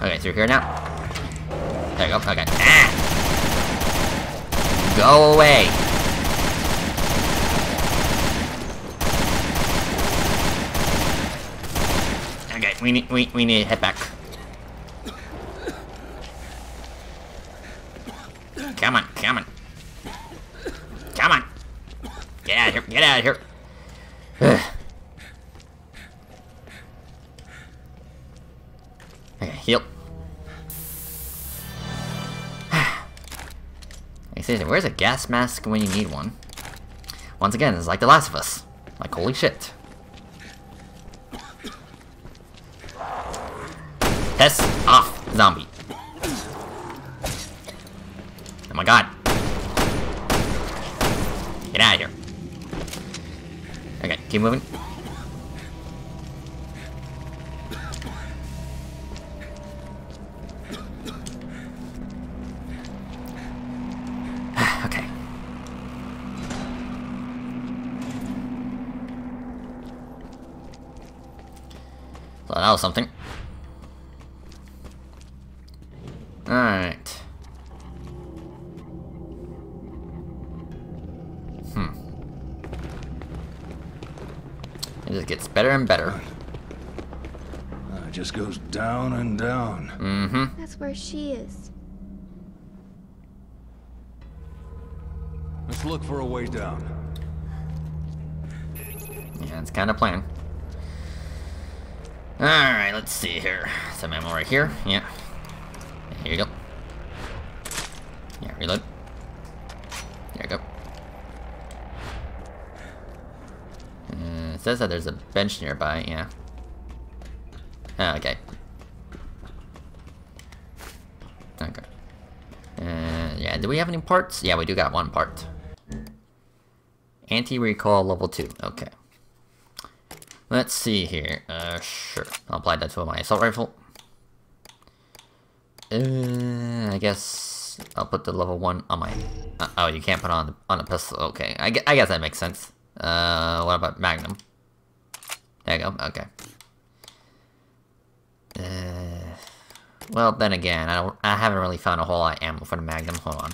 Okay, through here now. There you go. Okay. Ah! Go away! Okay, we need we we need to head back. Come on, come on. Come on. Get out of here, get out of here. [SIGHS] okay, heal. [SIGHS] Seriously, where's a gas mask when you need one? Once again, it's like The Last of Us. Like, holy shit. Piss off, zombie. Oh my god. Get out of here. Okay, keep moving. Ah, okay. So that was something. And better. Uh, it just goes down and down. Mm-hmm. That's where she is. Let's look for a way down. Yeah, it's kind of plan. Alright, let's see here. Some ammo right here. Yeah. Here you go. Yeah, reload. There you go. Uh, it says that there's a bench nearby, yeah. Ah, okay. Okay. Uh, yeah, do we have any parts? Yeah, we do got one part. Anti-recoil level 2, okay. Let's see here. Uh, sure. I'll apply that to my assault rifle. Uh, I guess I'll put the level 1 on my... Uh, oh, you can't put on on a pistol. Okay, I, I guess that makes sense. Uh, what about Magnum? There you go, okay. Uh, Well, then again, I don't. I haven't really found a whole lot of ammo for the Magnum. Hold on.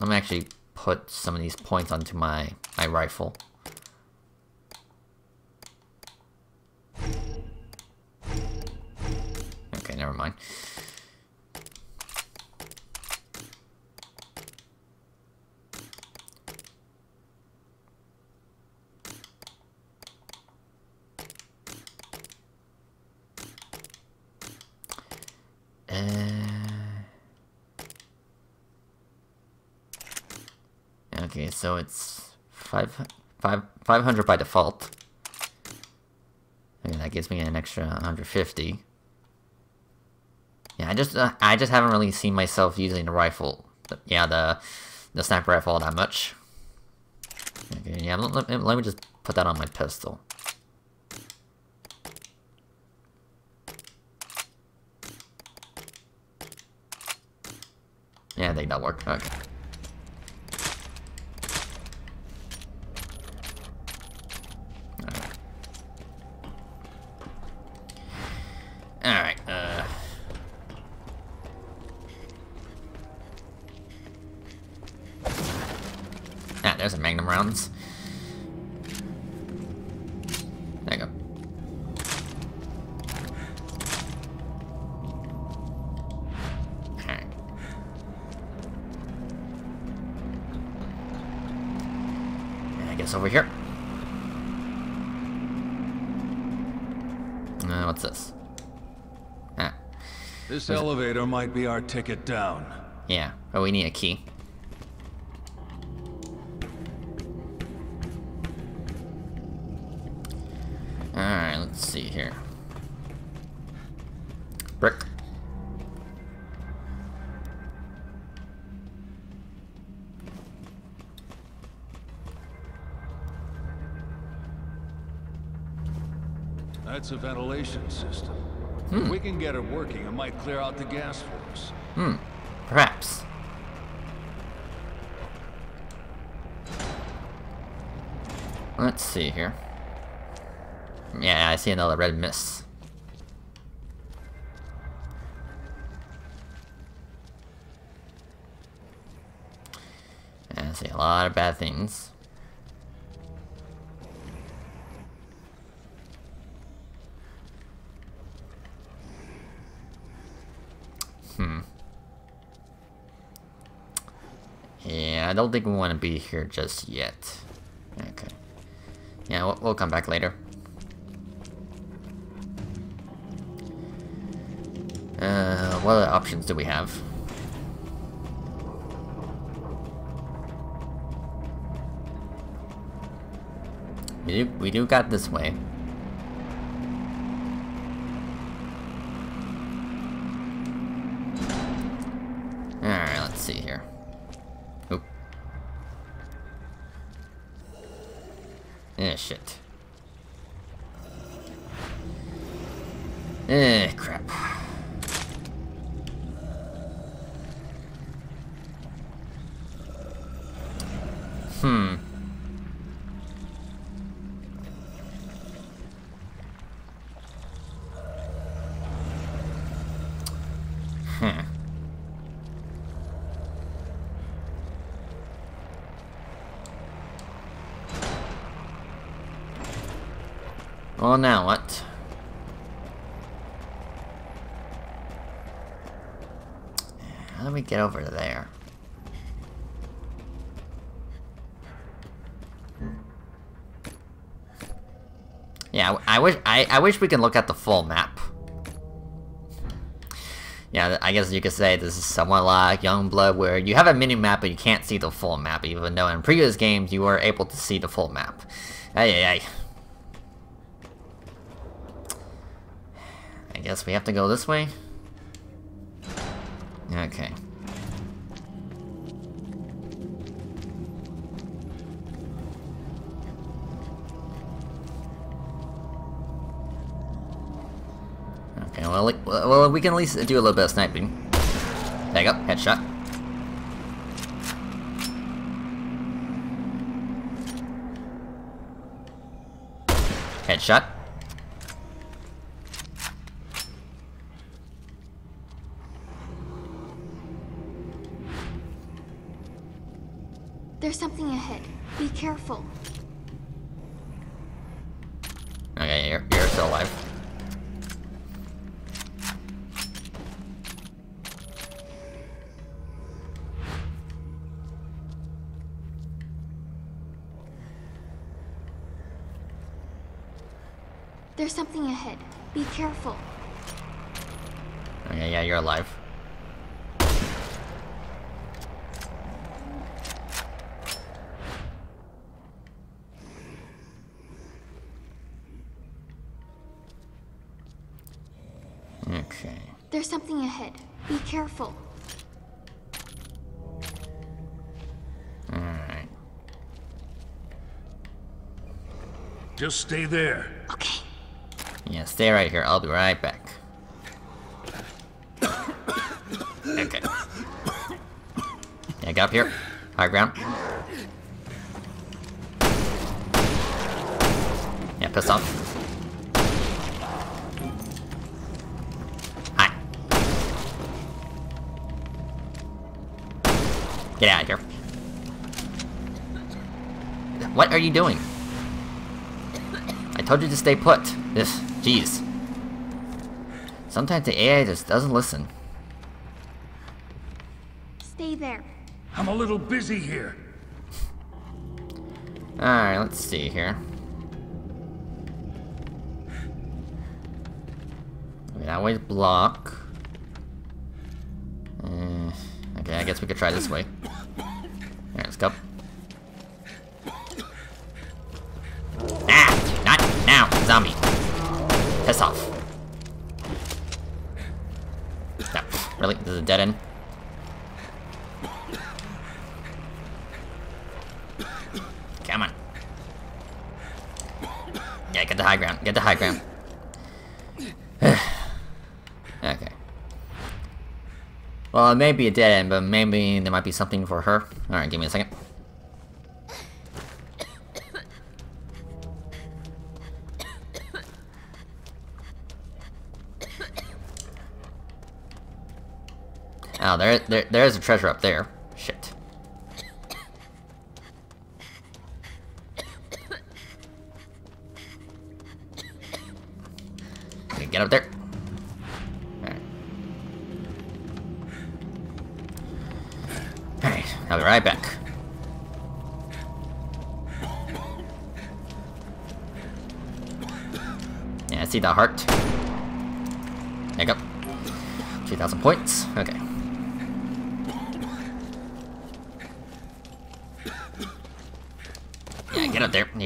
Let me actually put some of these points onto my my rifle. Okay, never mind. Uh, okay, so it's five, five, 500 by default. Okay, that gives me an extra 150. Yeah, I just uh, I just haven't really seen myself using the rifle. The, yeah, the the sniper rifle that much. Okay, yeah, let, let, let me just put that on my pistol. Yeah, I think that'll work. Okay. Be our ticket down. yeah. Oh, we need a key. Alright, let's see here. Brick. That's a ventilation system. Hmm. If we can get it working, it might clear out the gas for us. Hmm. Perhaps. Let's see here. Yeah, I see another red mist. Yeah, I see a lot of bad things. Hmm. Yeah, I don't think we want to be here just yet. Okay. Yeah, we'll, we'll come back later. Options do we have? We do, we do got this way. Alright, let's see here. Oop. Eh, shit. Eh, crap. Hmm. Hmm. Well, now what? How do we get over there? Yeah, I wish I, wish we could look at the full map. Yeah, I guess you could say this is somewhat like Youngblood, where you have a mini map, but you can't see the full map, even though in previous games you were able to see the full map. Ay. I guess we have to go this way? Okay. Well, like, well, we can at least do a little bit of sniping. You go, headshot. Headshot. There's something ahead. Be careful. Okay, you're, you're still alive. There's something ahead. Be careful. Okay, yeah, you're alive. Okay. There's something ahead. Be careful. Alright. Just stay there. Okay. Yeah, stay right here. I'll be right back. Okay. Yeah, get up here. High ground. Yeah, piss off. Hi. Get out of here. What are you doing? I told you to stay put. This, jeez. Sometimes the AI just doesn't listen. Stay there. I'm a little busy here. Alright, let's see here. Okay, that way's block. Uh, okay, I guess we could try this way. Alright, let's go. Ah! Not now, zombie. Piss off. No, really? This is a dead end? Come on. Yeah, get the high ground. Get the high ground. okay. Well, it may be a dead end, but maybe there might be something for her. Alright, give me a second. [COUGHS] Oh, there, there, there's a treasure up there.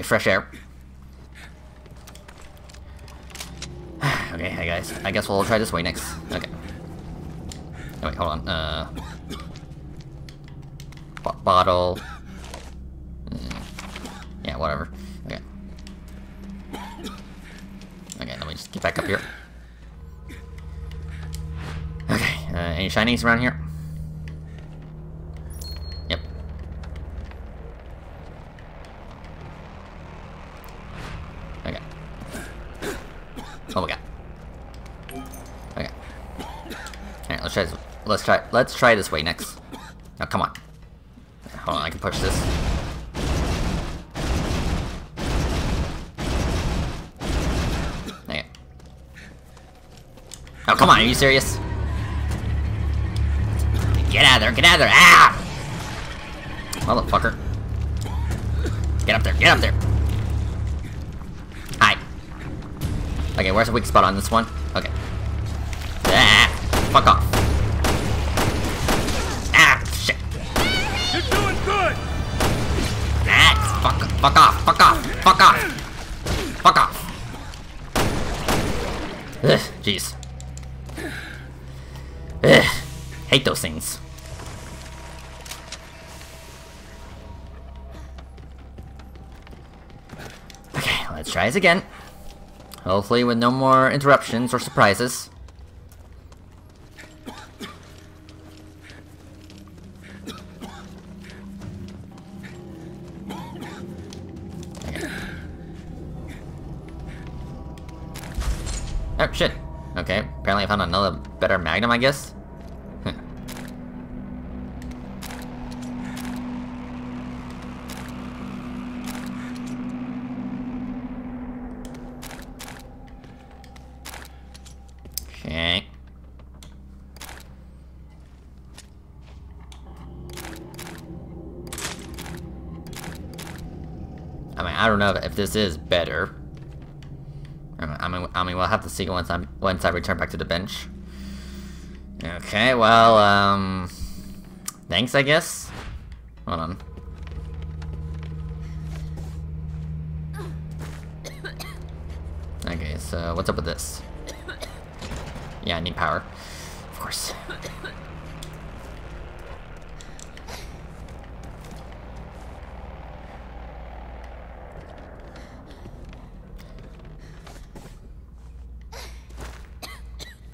Fresh air. [SIGHS] okay, hey guys. I guess we'll try this way next. Okay. Oh, wait, hold on. Uh. bo- bottle. Mm. Yeah, whatever. Okay. Okay, let me just get back up here. Okay, uh, any shinies around here? Yep. Okay. Oh my god. Okay. Alright, let's try this. Let's try this way next. Now come on. Hold on, I can push this. Oh come on, are you serious? Get out of there, get out of there! Ah! Motherfucker. Get up there, get up there! Hi. Okay, where's the weak spot on this one? Again. Hopefully with no more interruptions or surprises. Oh, shit. Okay, apparently I found another better magnum, I guess. Huh. I don't know if this is better. I mean, I mean, we'll have to see once I'm once I return back to the bench. Okay, well, um, thanks, I guess. Hold on. Okay, so what's up with this? Yeah, I need power. Of course.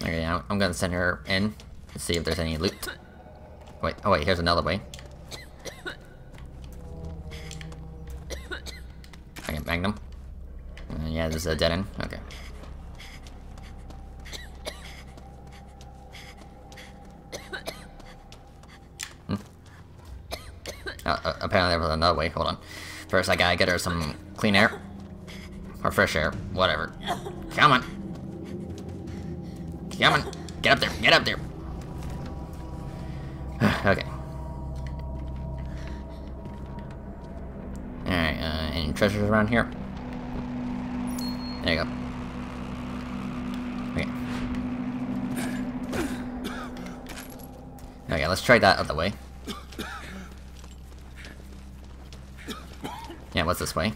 Okay, I'm, gonna send her in to see if there's any loot. Wait, oh wait, here's another way. I Okay, Magnum. Uh, yeah, this is a dead end. Okay. Hmm. Uh, uh, apparently there was another way. Hold on. First, I gotta get her some clean air. Or fresh air. Whatever. Come on. Come on. Get up there. Get up there. [SIGHS] okay. Alright, uh, any treasures around here? There you go. Okay. Okay, let's try that other way. Yeah, what's this way?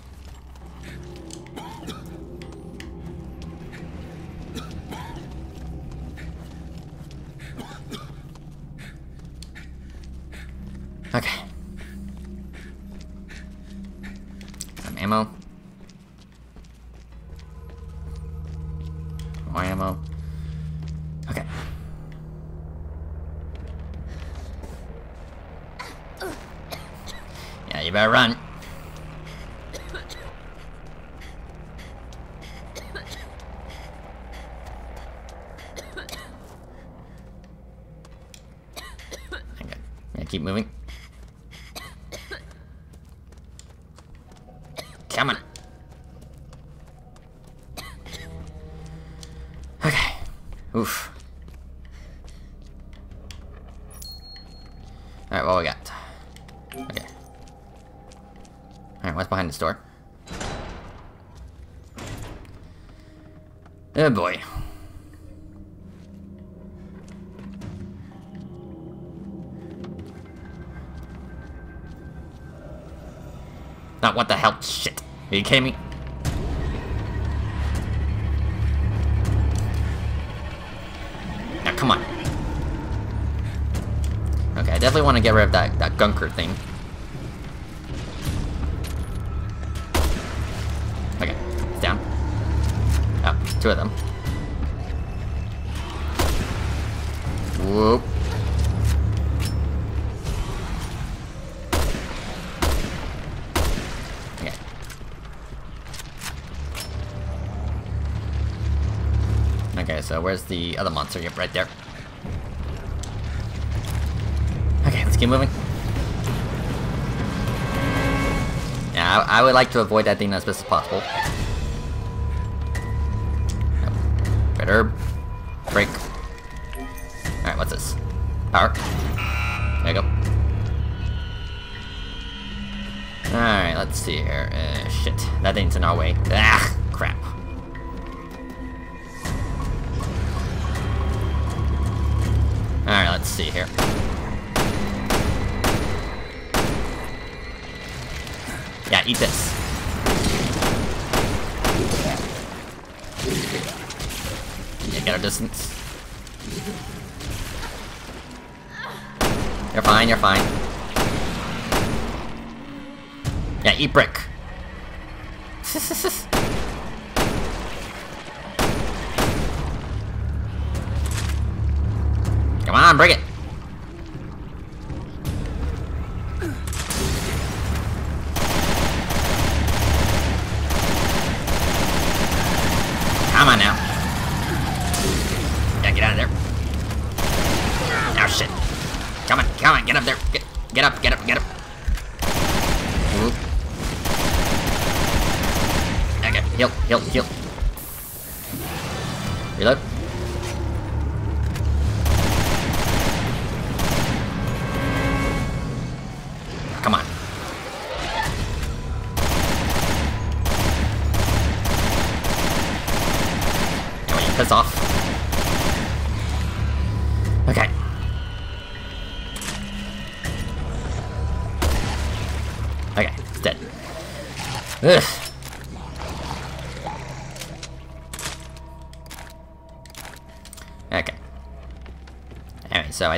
Boy. Not what the hell? Shit. Are you kidding me? Now, come on. Okay, I definitely want to get rid of that, that gunker thing. Two them. Whoop. Okay. Okay, so where's the other monster? Yep, right there. Okay, let's keep moving. Yeah, I, I would like to avoid that thing as best as possible. That thing's in our way. Ah,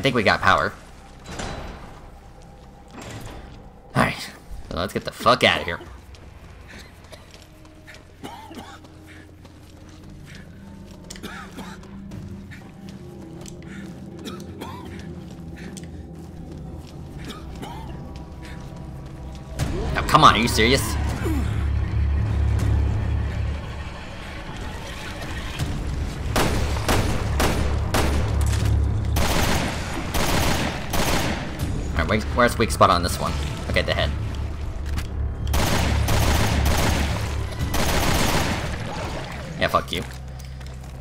I think we got power. Alright, so let's get the fuck out of here. Come on, are you serious? Where's, weak spot on this one? Okay, the head. Yeah, fuck you.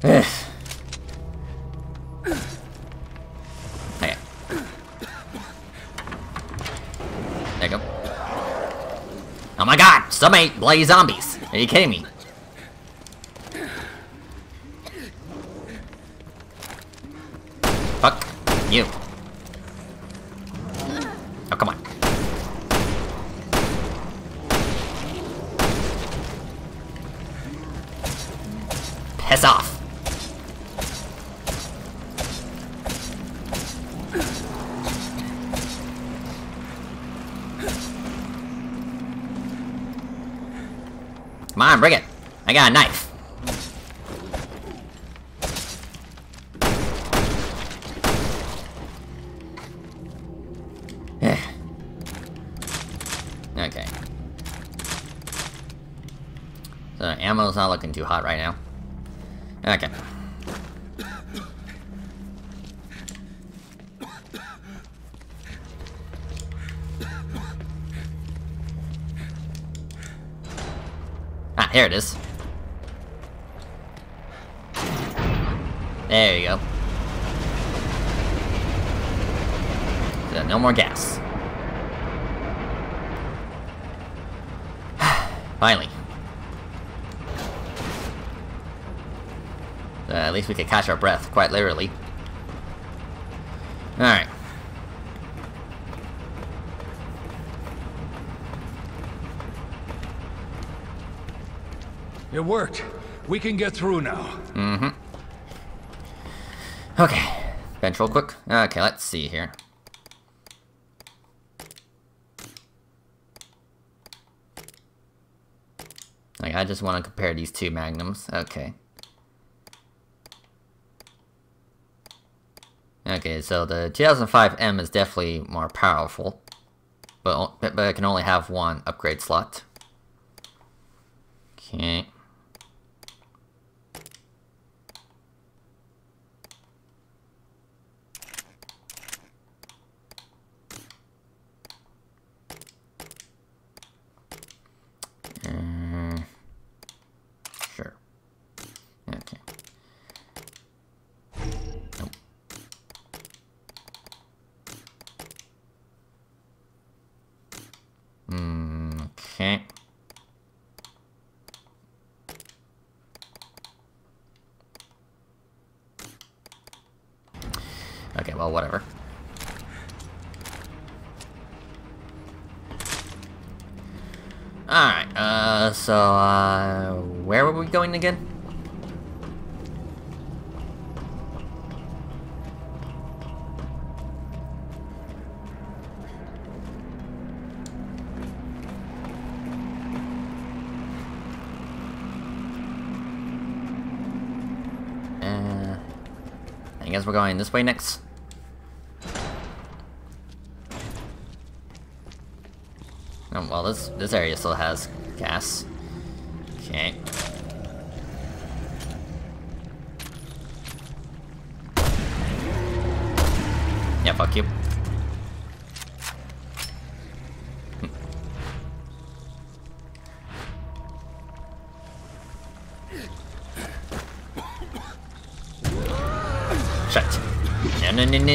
[SIGHS] Okay. There you go. Oh my god! Some ate bloody zombies! Are you kidding me? Got a knife. Okay. So ammo's not looking too hot right now. Okay. Ah, here it is. There you go. So, no more gas. [SIGHS] Finally. Uh, at least we could catch our breath, quite literally. Alright. It worked. We can get through now. Mm-hmm. Okay. Bench real quick. Okay, let's see here. Like, I just want to compare these two magnums. Okay. Okay, so the 2005M is definitely more powerful, but, but it can only have one upgrade slot. Okay. Mm, sure. Okay. Nope. Mm, okay. Okay, well, whatever. Alright, uh, so, uh, where were we going again? Uh, I guess we're going this way next. Oh, well, this this area still has gas. Okay. Yeah, fuck you.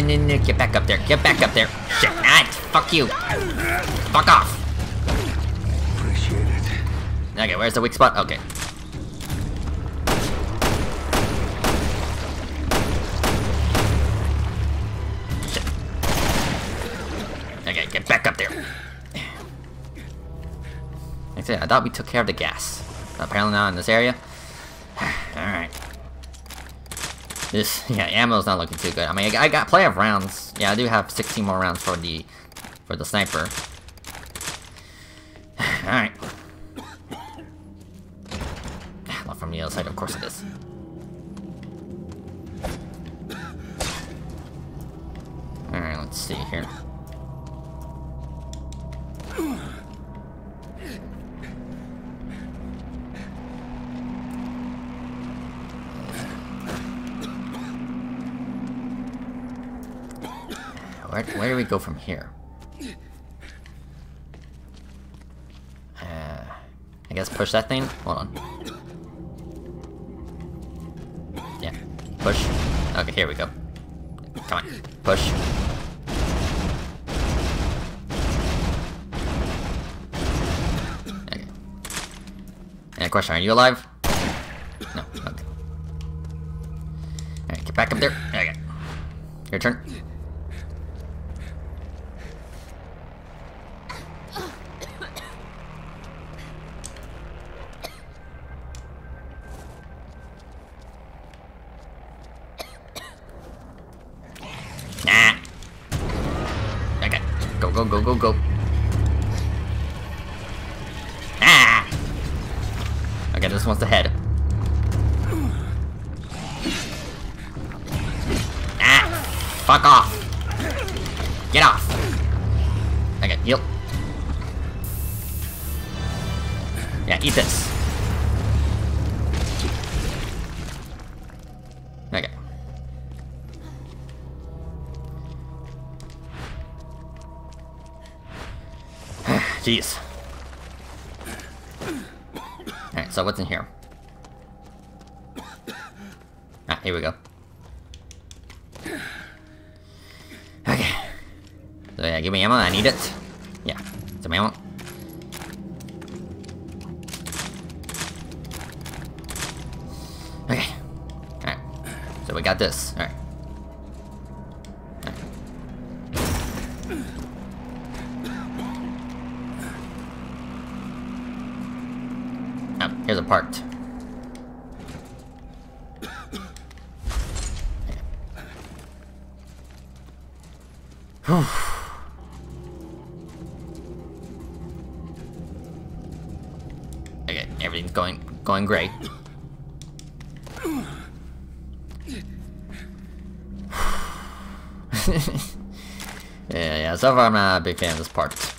no, no, no, get back up there, get back up there. Shit, ah, fuck you. Fuck off. Appreciate it. Okay, where's the weak spot? Okay. Okay, get back up there. I thought we took care of the gas. Apparently not in this area. This, [LAUGHS] yeah, ammo's not looking too good. I mean, I, I got plenty of rounds. Yeah, I do have 16 more rounds for the, for the sniper. That thing? Hold on. Yeah, push. Okay, here we go. Come on, push. Okay. And question, are you alive? No, okay. Alright, get back up there. Okay. Your turn. Big fan of this part.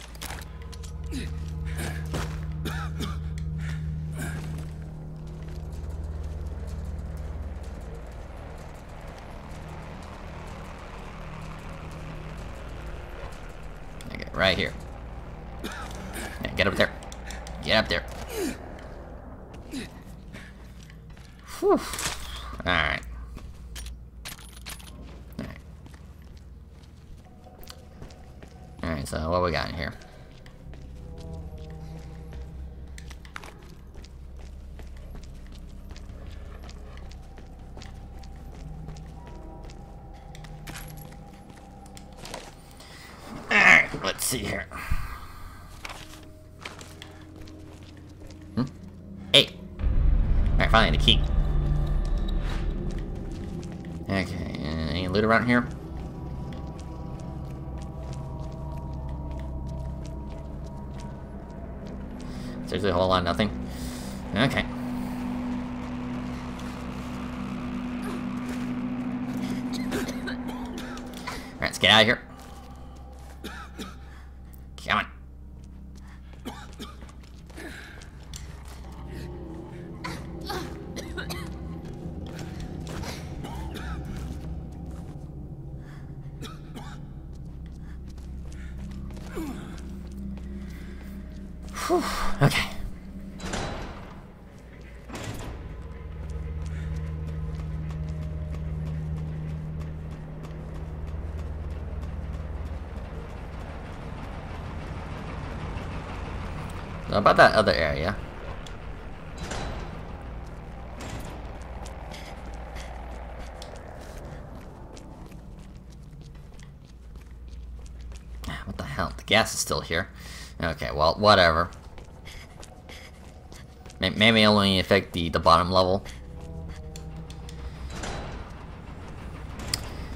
About that other area. Ah, what the hell? The gas is still here. Okay, well, whatever. May- Maybe only affect the, the bottom level.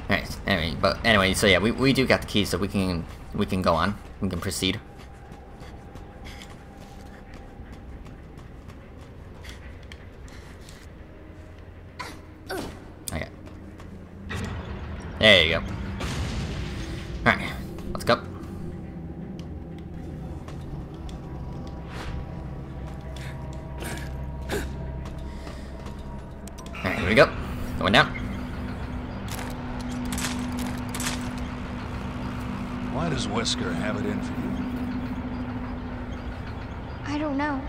Alright, anyway, but anyway, so yeah, we, we do got the keys, so we can we can go on. We can proceed. Okay. There you go. Alright, let's go. Alright, here we go. Going down. Why does Wesker have it in for you? I don't know.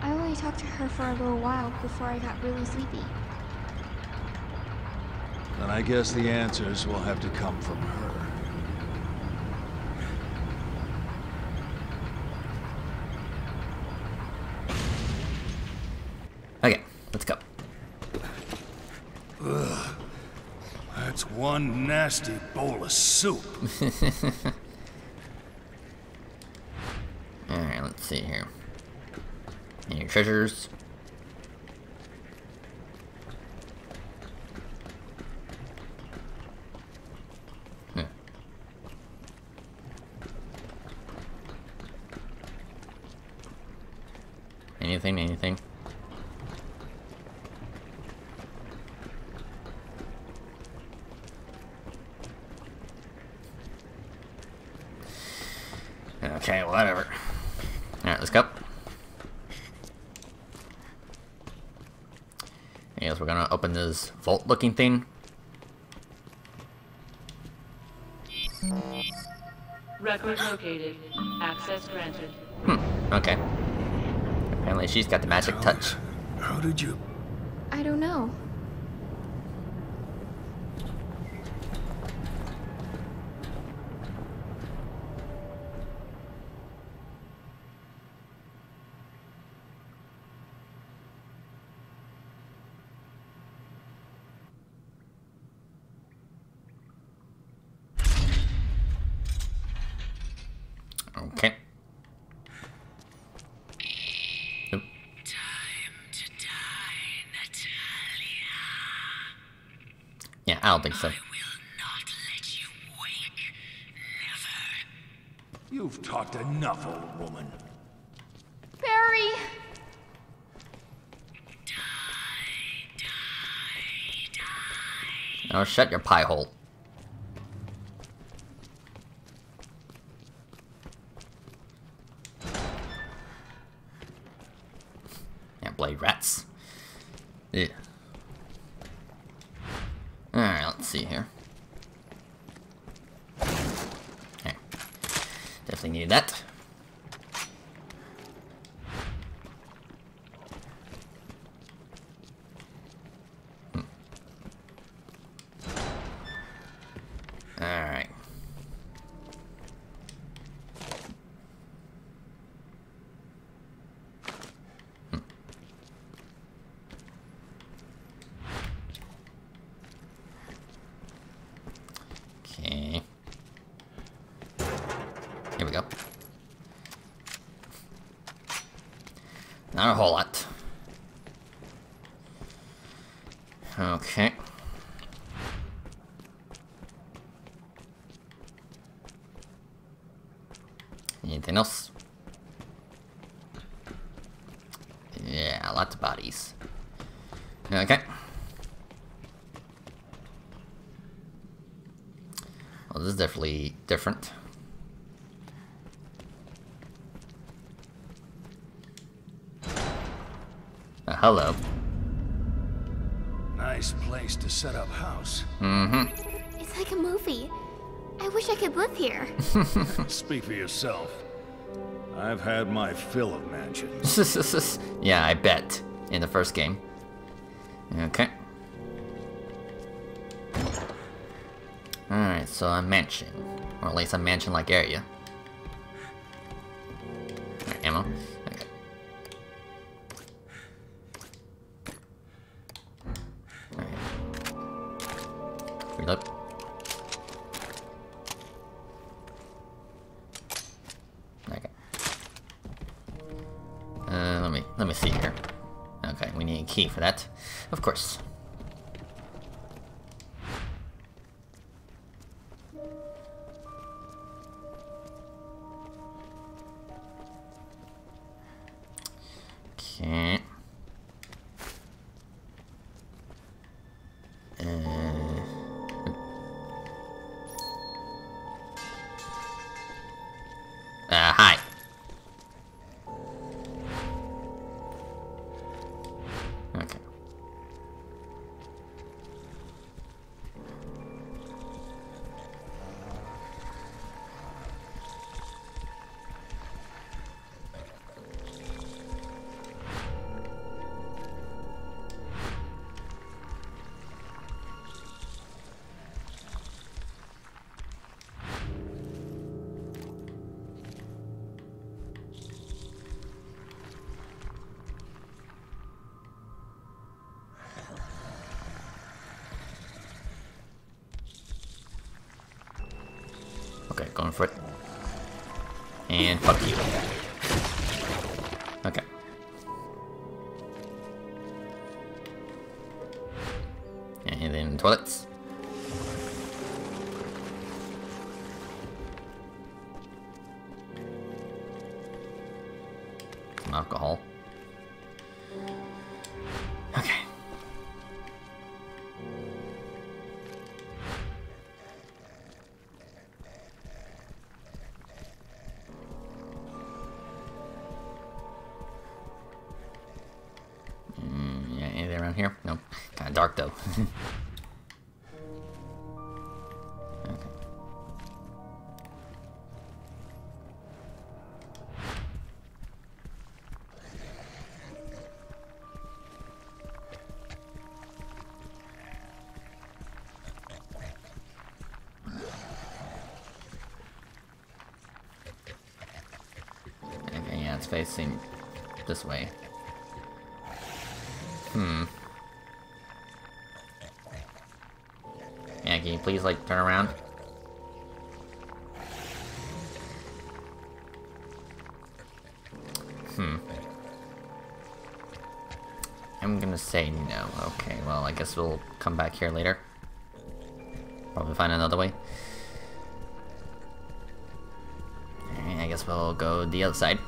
I only talked to her for a little while before I got really sleepy. Then I guess the answers will have to come from her. Okay, let's go. That's one nasty bowl of soup. [LAUGHS] Alright, let's see here. Any treasures? Hmm. Anything, anything? Okay, whatever. Alright, let's go. I guess we're gonna open this vault looking thing. Record located. Access granted. Hmm, okay. Apparently she's got the magic touch. How did you... I don't know. Okay. Oop. Time to die, Natalia. Yeah, I don't think so. I will not let you wake. Never. You've talked enough, old woman. Barry! Oh, shut your pie hole. Yeah, blade rats. Yeah. Alright, let's see here. Okay. Definitely need that. Alright. Hmm. Okay. Here we go. Not a whole lot. Okay. Anything else? Yeah, lots of bodies. Okay. Well, this is definitely different. Uh, hello. Nice place to set up house. Mm-hmm. It's like a movie. I wish I could live here. [LAUGHS] Speak for yourself. I've had my fill of mansions. [LAUGHS] yeah, I bet. In the first game. Okay. Alright, so a mansion. Or at least a mansion-like area. That. Of course. And Facing this way. Hmm. Yeah, can you please, like, turn around? Hmm. I'm gonna say no. Okay, well, I guess we'll come back here later. Probably find another way. Alright, I guess we'll go the other side.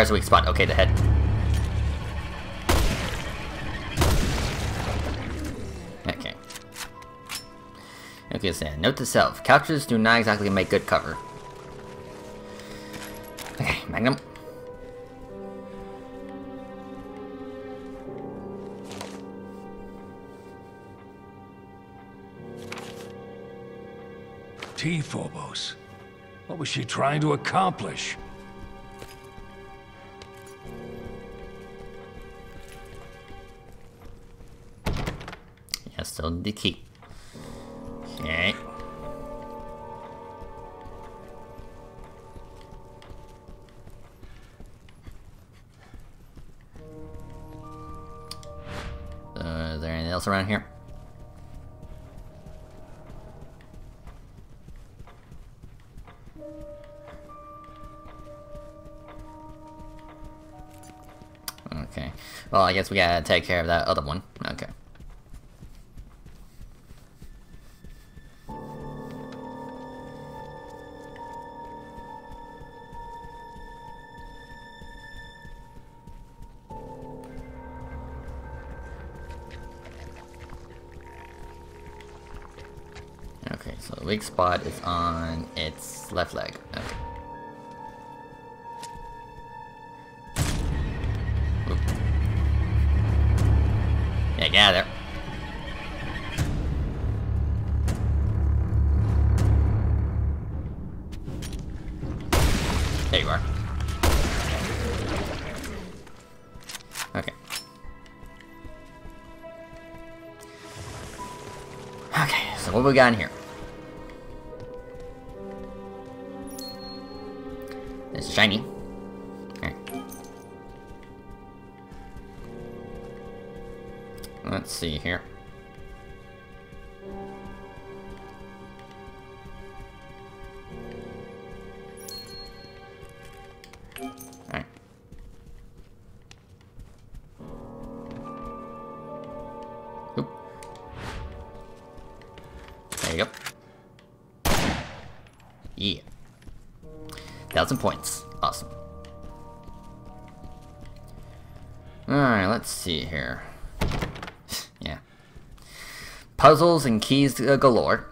Where's the weak spot? Okay, the head. Okay. Okay, so note to self. Couches do not exactly make good cover. Okay, Magnum. T. Phobos. What was she trying to accomplish? Still the key. Okay. Uh, is there anything else around here? Okay. Well, I guess we gotta take care of that other one. Spot is on its left leg. Okay. Yeah, there. There you are. Okay. Okay, so what we got in here? Puzzles and keys uh, galore.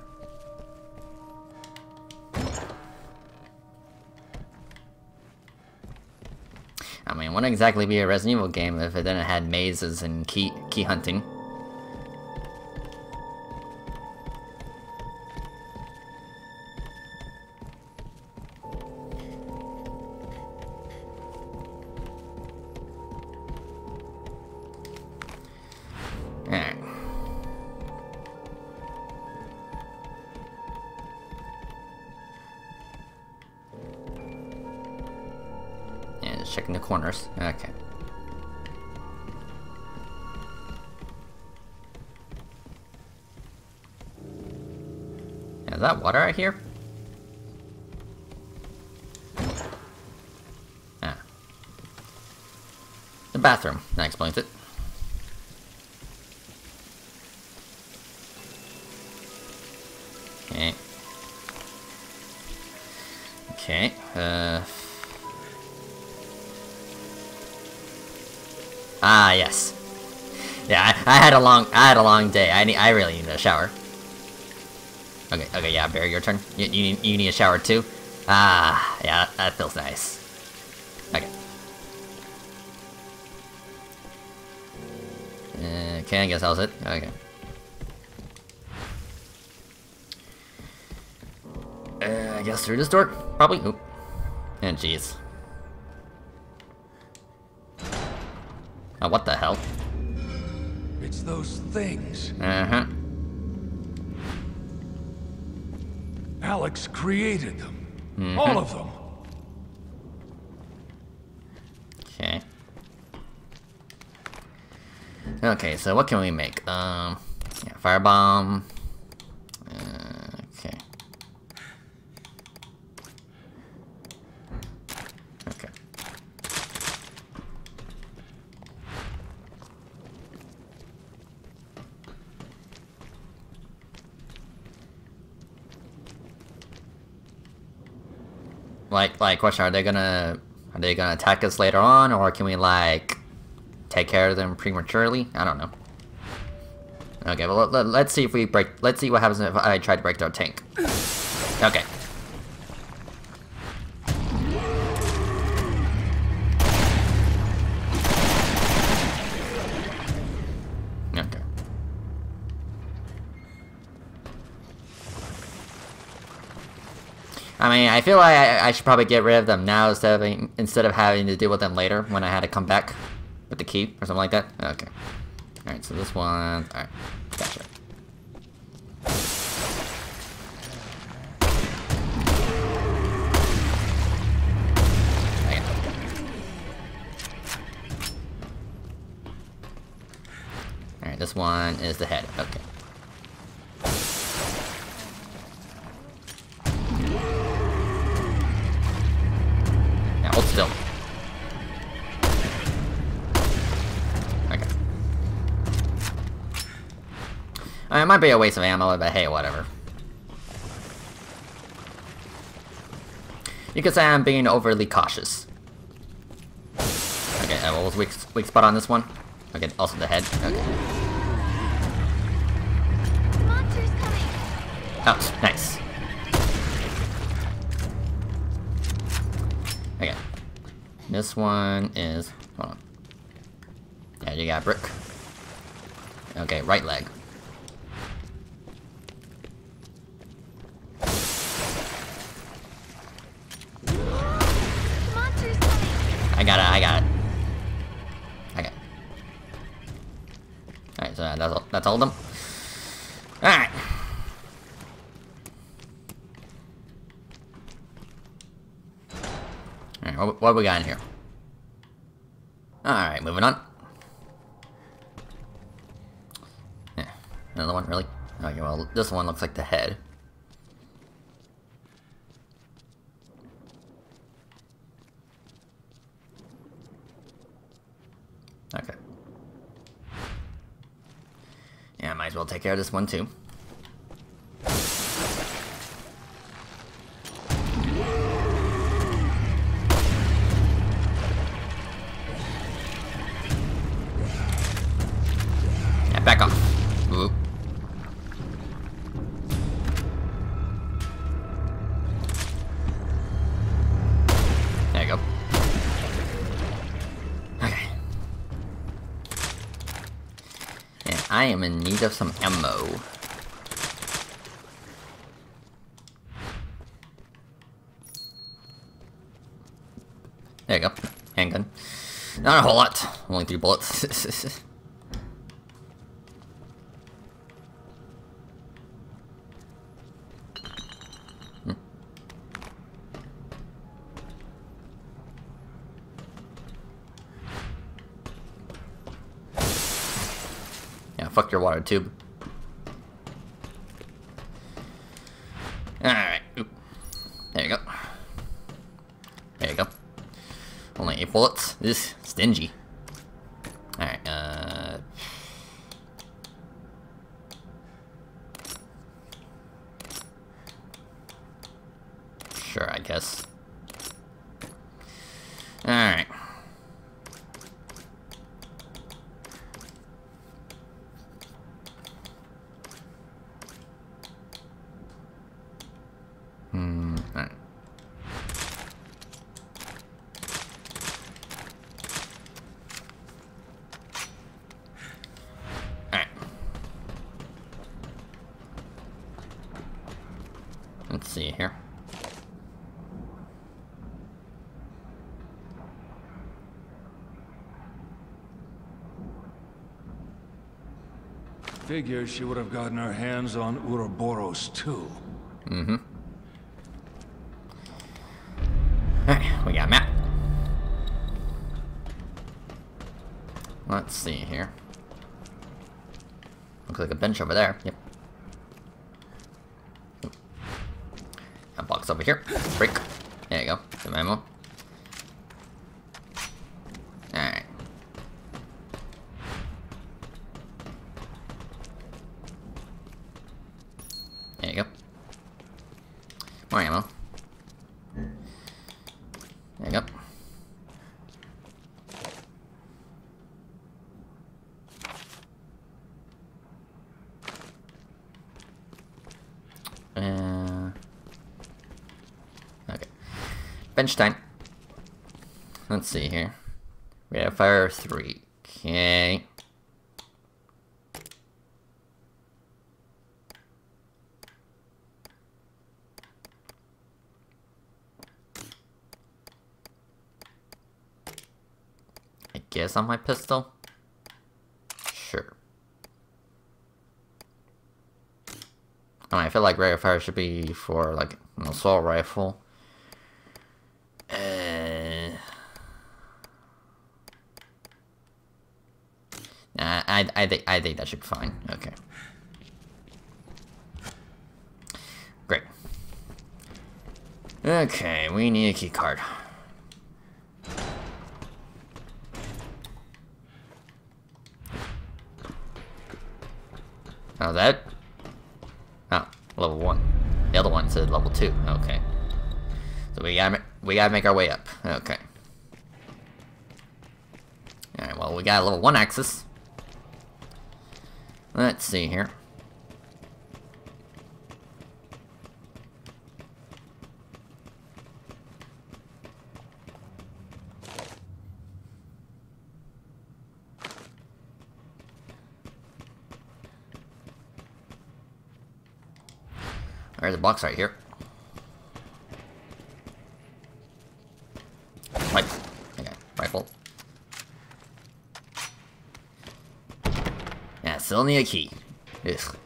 I mean, wouldn't exactly be a Resident Evil game if it didn't had mazes and key key hunting. Bathroom. That explains it. Okay. Okay, uh... Ah, yes. Yeah, I, I had a long, I had a long day. I need, I really need a shower. Okay, okay, yeah, Barry, your turn. You, you, need- you need a shower too? Ah, yeah, that feels nice. Guess that was it. Okay. Uh, I guess through this door? Probably. Oop. And jeez. Oh, what the hell? It's those things. Uh-huh. Alex created them. Mhm. All of them. Okay. Okay, so what can we make? Um, yeah, firebomb. Okay. Okay. Like, like, question: Are they gonna, are they gonna attack us later on, or can we like take care of them prematurely? I don't know. Okay, well let, us see if we break. Let's see what happens if I try to break their tank. Okay. Okay. I mean, I feel like I, I should probably get rid of them now instead of instead of having to deal with them later when I had to come back key or something like that. Okay. All right, so this one. All right, gotcha. All right, this one is the head. Okay. Might be a waste of ammo, but hey, whatever. You could say I'm being overly cautious. Okay, uh, what was weak, weak spot on this one? Okay, also the head. Okay. Monsters coming! Oh, nice. Okay. This one is... Hold on. Yeah, you got brick. Okay, right leg. Monsters coming! I got it, I got it. Okay. Alright, so that's all, that's all of them. Alright. Alright, what, we got in here? Alright, moving on. Yeah, another one, really? Okay, well, this one looks like the head. Okay. Yeah, might as well take care of this one too. Need of some ammo. There you go. Handgun. Not a whole lot. Only three bullets. [LAUGHS] tube. Alright. There you go. There you go. Only eight bullets. This is stingy. Alright, uh... Sure, I guess. Alright. Hmm, alright. Alright. Let's see here. Figures she would have gotten her hands on Ouroboros too. Mm-hmm. Alright, we got a map. Let's see here. Looks like a bench over there. Yep. A box over here. Break. There you go. Some. Alright. There you go. More ammo. There you go. Uh, okay. Bench time. Let's see here. We have fire three. Okay. I guess on my pistol? Sure. I, mean, I feel like rate of fire should be for like an assault rifle. Uh, nah, I I think I think that should be fine. Okay. Great. Okay, we need a key card. How's that? Oh, level one. The other one said level two. Okay. So we gotta we gotta make our way up. Okay. All right. Well, we got a level one access. Let's see here. There's a box right here. Yeah, still need a key. Ugh.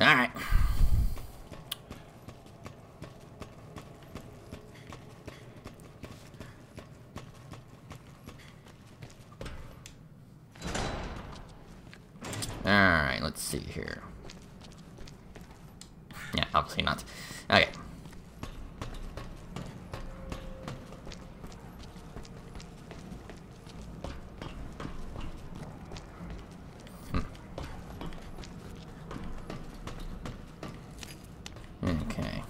Alright. Alright, let's see here. Yeah, obviously not. Okay. Hmm. Okay.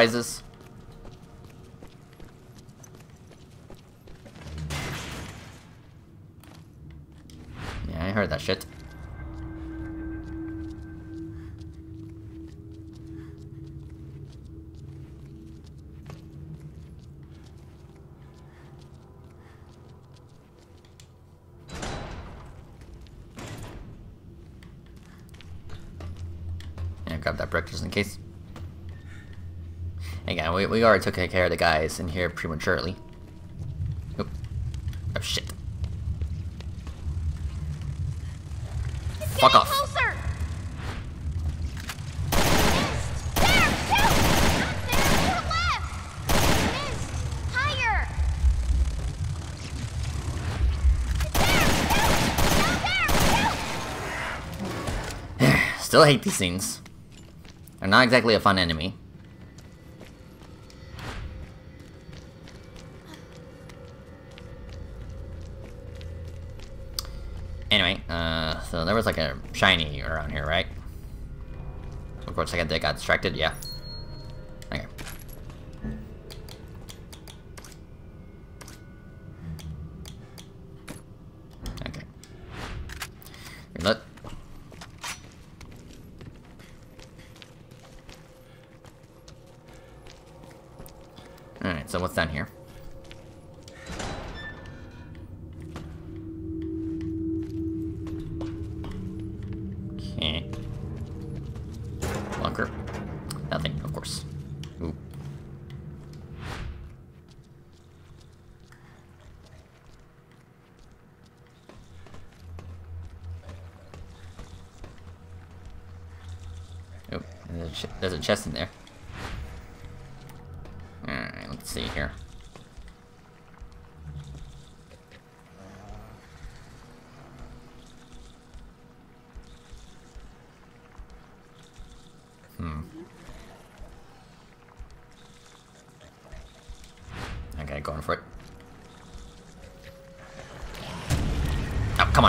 Is we, already took care of the guys in here prematurely. Oop. Oh shit. Fuck off. Closer! [SIGHS] Still hate these things. They're not exactly a fun enemy. Shiny around here, right? Of course, I got, they got distracted, yeah.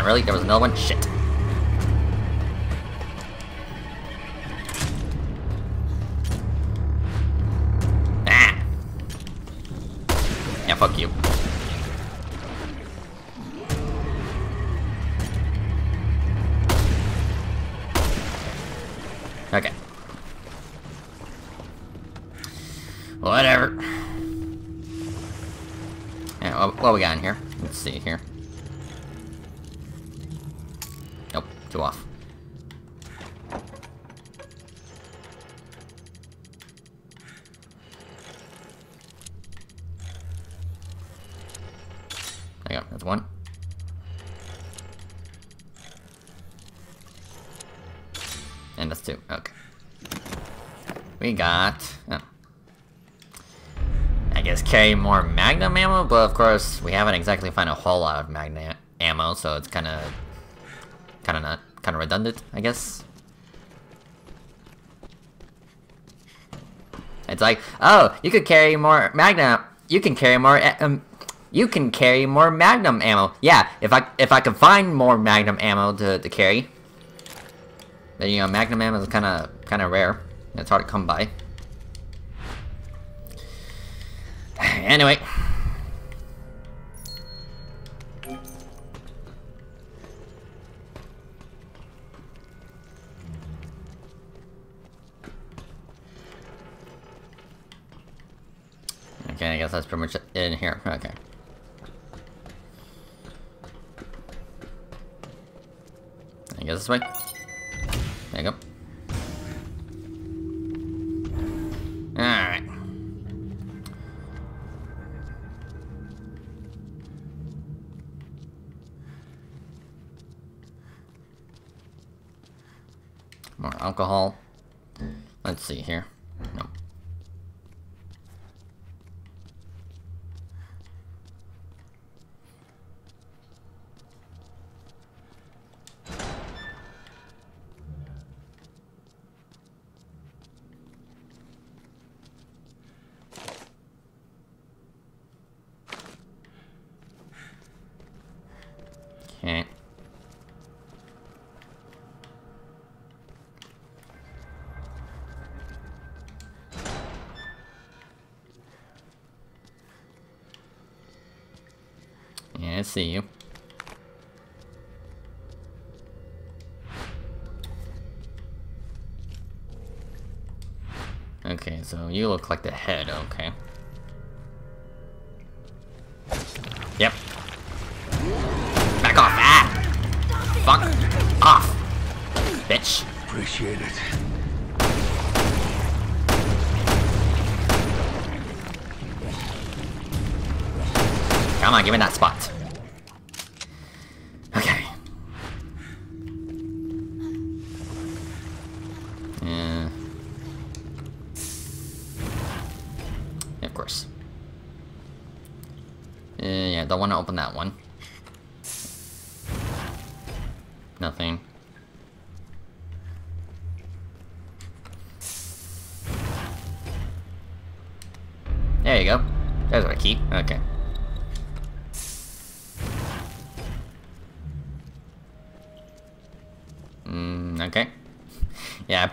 Really? There was another one? Shit. Ah! Yeah, fuck you. Okay. Whatever. Yeah, what, what we got in here? Let's see here. Got... I guess carry more Magnum ammo, but of course we haven't exactly found a whole lot of Magnum ammo, so it's kind of, kind of not, kind of redundant, I guess. It's like, oh, you could carry more Magnum. You can carry more. Um, you can carry more Magnum ammo. Yeah, if I if I can find more Magnum ammo to to carry. But you know, Magnum ammo is kind of kind of rare. It's hard to come by. Anyway. Okay, I guess that's pretty much it in here. Okay. I guess this way. Alcohol. Let's see here. See you. Okay, so you look like the head, okay. Yep. Back off! Ah! Fuck off! Bitch. Appreciate it. Come on, give me that spot.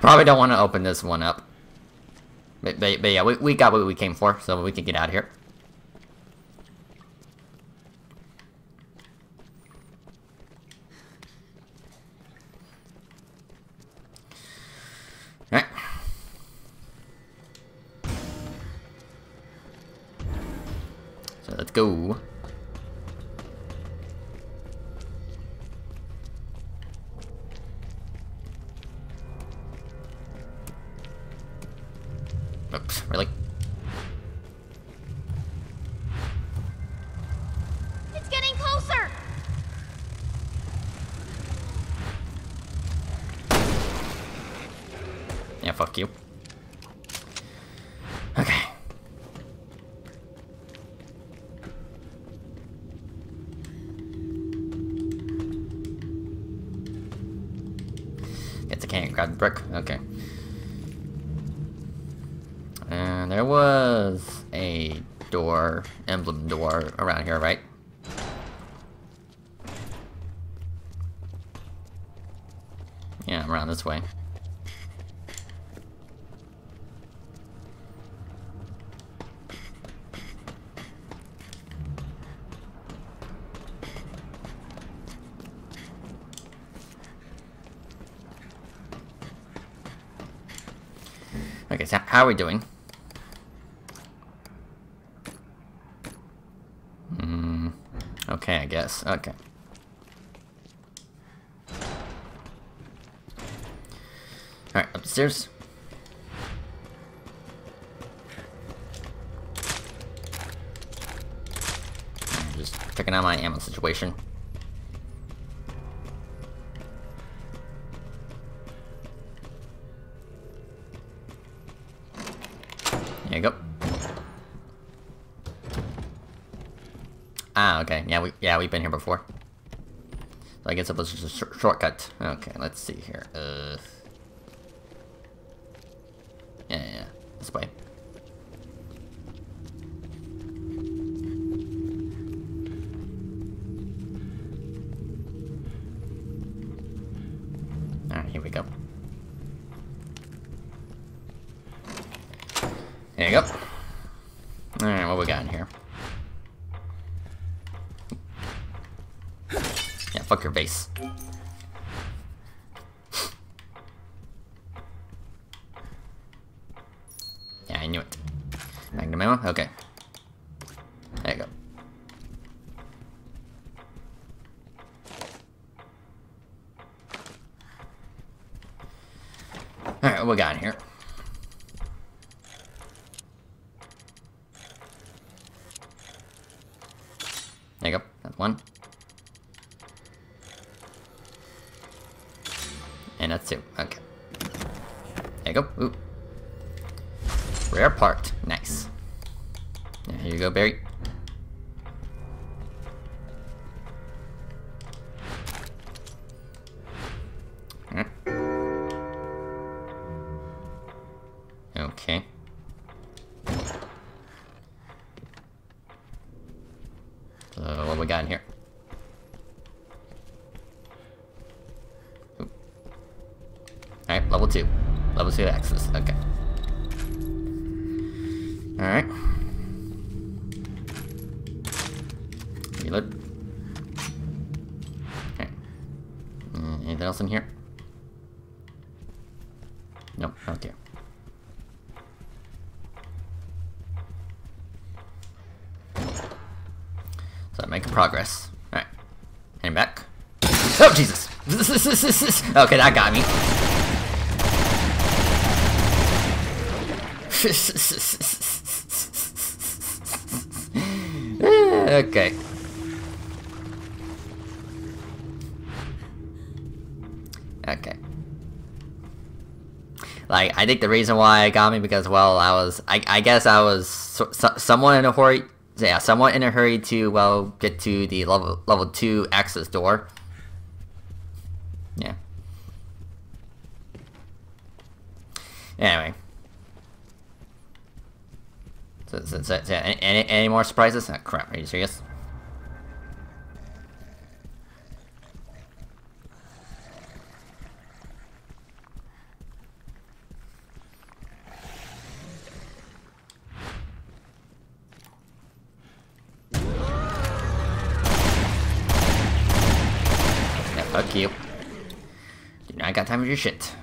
Probably don't want to open this one up. But, but, but yeah, we, we got what we came for, so we can get out of here. Are we doing? Hmm. Okay, I guess. Okay. Alright, upstairs. Just checking out my ammo situation. We yeah we've been here before. So I guess it was just a sh shortcut. Okay, let's see here. Uh. Ooh. Rare part. Nice. Yeah, here you go, Barry. Okay, that got me. [LAUGHS] okay. Okay. Like, I think the reason why it got me because, well, I was, I, I guess I was so, so, somewhat in a hurry, yeah, somewhat in a hurry to, well, get to the level, level 2 access door. Yeah. Anyway. Any, any, any more surprises? Oh, crap, are you serious? Yeah, fuck you. Do not got time for your shit.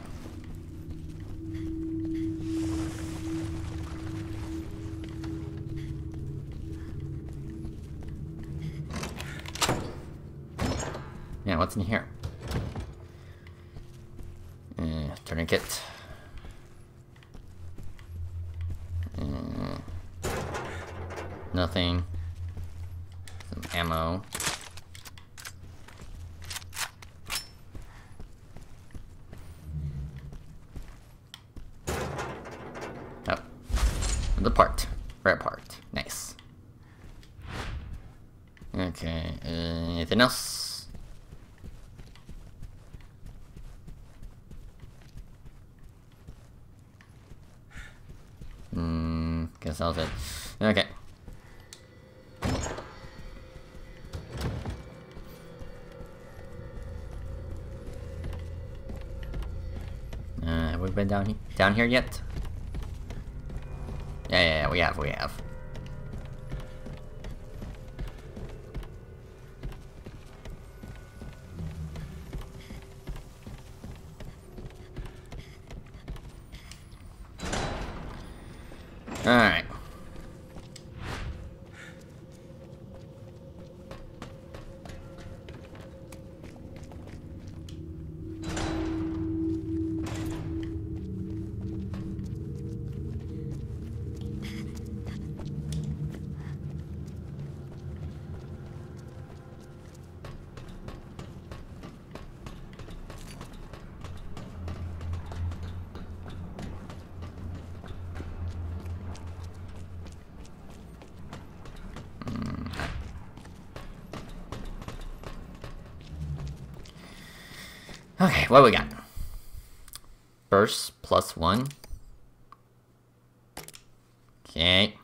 Down, here yet? Yeah, yeah, yeah, we have, we have. What we got? Burst plus one. Okay.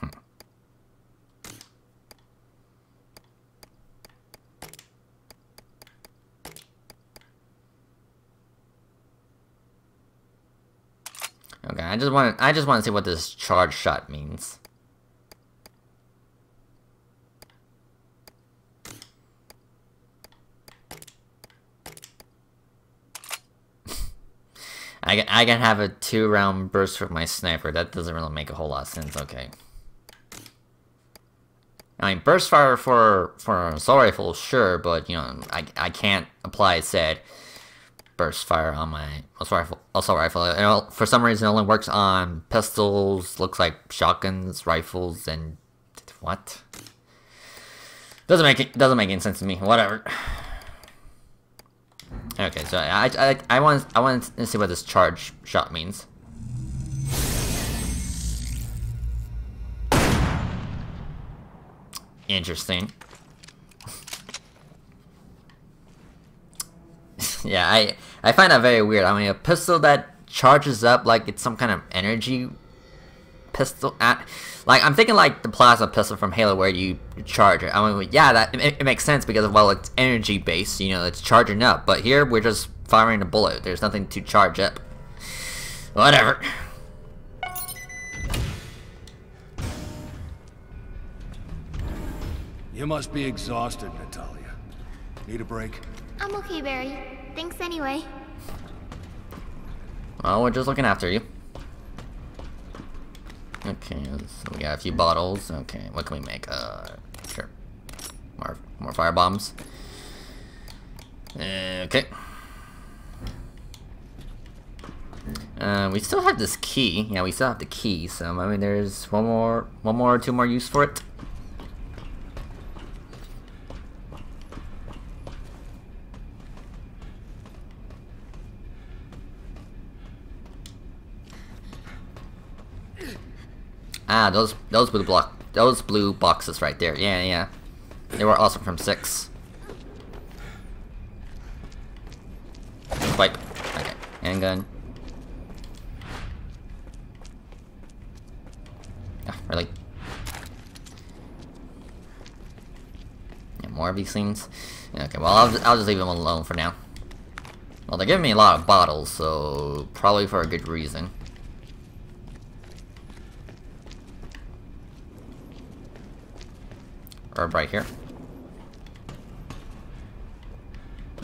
Hmm. Okay, I just want I just want to see what this charge shot means. [LAUGHS] I can, I can have a two round burst with my sniper. That doesn't really make a whole lot of sense. Okay. I mean, burst fire for for an assault rifle, sure, but you know, I I can't apply said burst fire on my assault rifle. Assault rifle. Know, for some reason, it only works on pistols. Looks like shotguns, rifles, and what? Doesn't make it doesn't make any sense to me. Whatever. Okay, so I I I want I want to see what this charge shot means. Interesting. [LAUGHS] yeah, I I find that very weird. I mean, a pistol that charges up like it's some kind of energy pistol. At, like I'm thinking like the plasma pistol from Halo, where you charge it. I mean, yeah, that it, it makes sense because well, it's energy based. You know, it's charging up. But here we're just firing a bullet. There's nothing to charge up. Whatever. You must be exhausted, Natalia. Need a break? I'm okay, Barry. Thanks anyway. Well, we're just looking after you. Okay, so we got a few bottles. Okay, what can we make? Uh, sure. More, more fire bombs. Okay. Uh, we still have this key. Yeah, we still have the key. So I mean, there's one more, one more, two more use for it. Ah, those those blue block those blue boxes right there. Yeah, yeah. They were awesome from six. Swipe. Okay. Handgun. Ah, really? Yeah, more of these things. Okay, well I'll I'll just leave them alone for now. Well, they're giving me a lot of bottles, so probably for a good reason. Herb right here.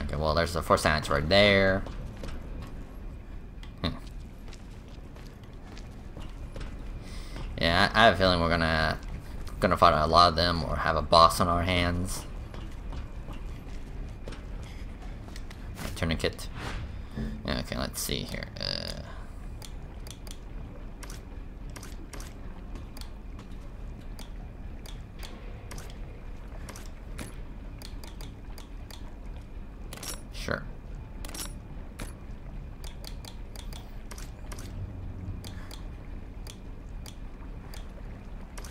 Okay, well, there's the force science right there. Hmm. Yeah, I have a feeling we're gonna gonna fight a lot of them or have a boss on our hands. Tourniquet. Okay, let's see here. Uh, Sure.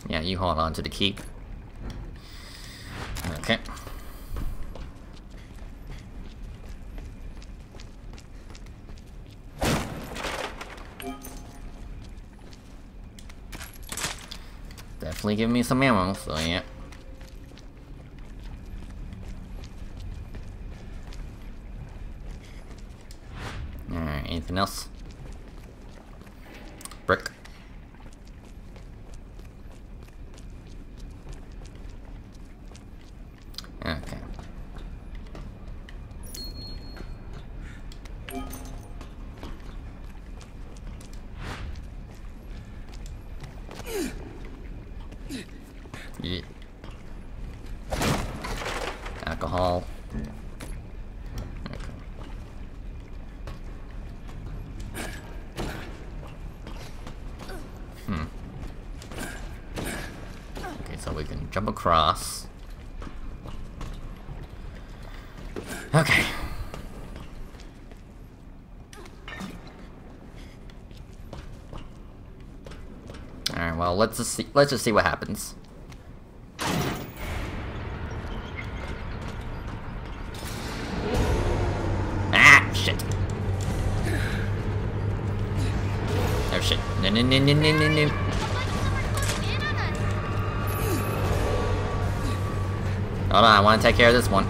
Yeah, you hold on to the key. Okay. Definitely give me some ammo, so yeah. Alright, anything else? Brick. Okay. Yeah. Alcohol. Okay. Hmm. Okay, so we can jump across. Okay. Alright, well let's just see let's just see what happens. Ah shit. Oh shit. No no no no no no no. Hold on, I wanna take care of this one.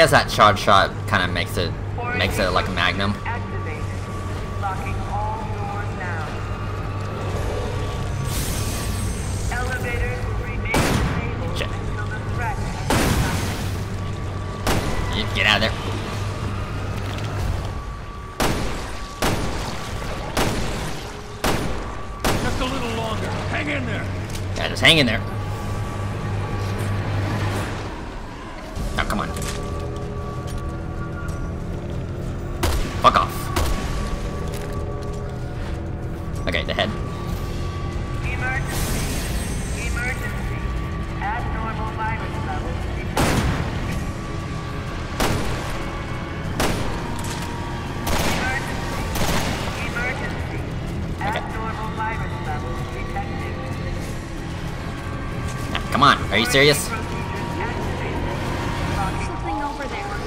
Guess that charge shot kind of makes it makes it like a magnum.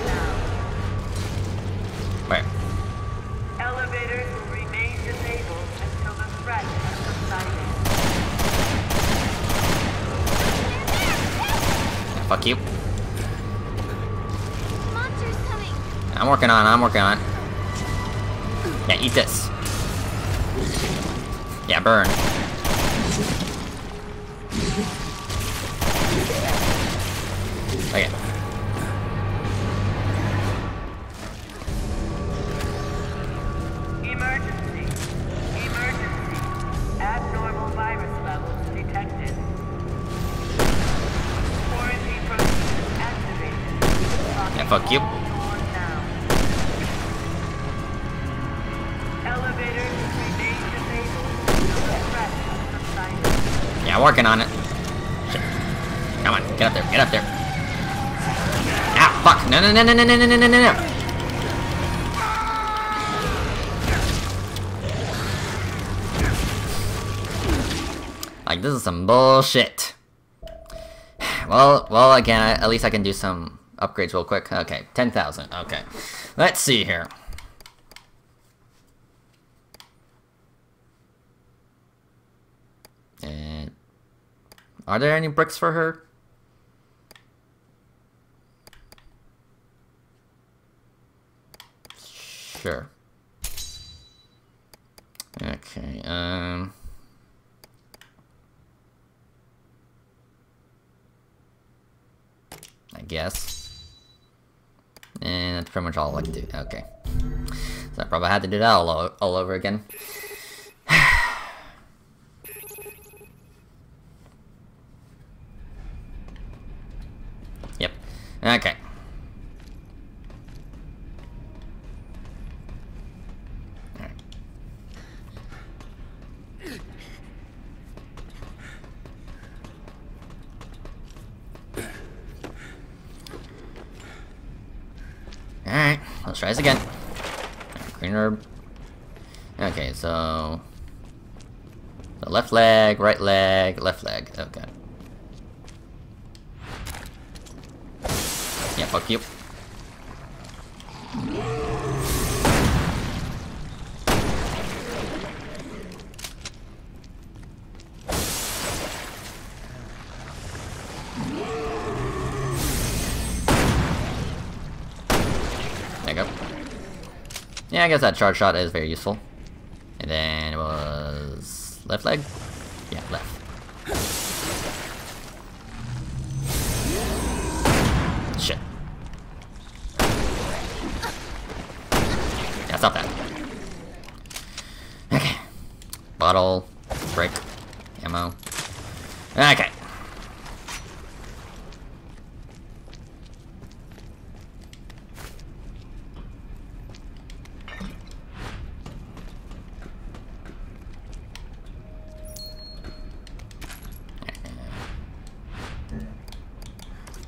Now. Where? Elevators will remain disabled until the threat has subsided. Fuck you. Monster's coming. I'm working on it, I'm working on it. Yeah, eat this. Yeah, burn. Okay. no, no, no, no, no, no, no, no. Like, this is some bullshit. Well, well, again, at least I can do some upgrades real quick. Okay, 10,000. Okay. Let's see here. And are there any bricks for her? Sure. Okay, um... I guess. And that's pretty much all I can do. Okay. So I probably had to do that all, all over again. [SIGHS] Yep. Okay. Alright. Alright, let's try this again. Green herb. Okay, so... Left leg, right leg, left leg. Okay. Yeah, fuck you. I guess that charge shot is very useful. And then it was left leg? Yeah, left. Shit. Yeah, stop that. Okay. Bottle, brick, ammo. Okay.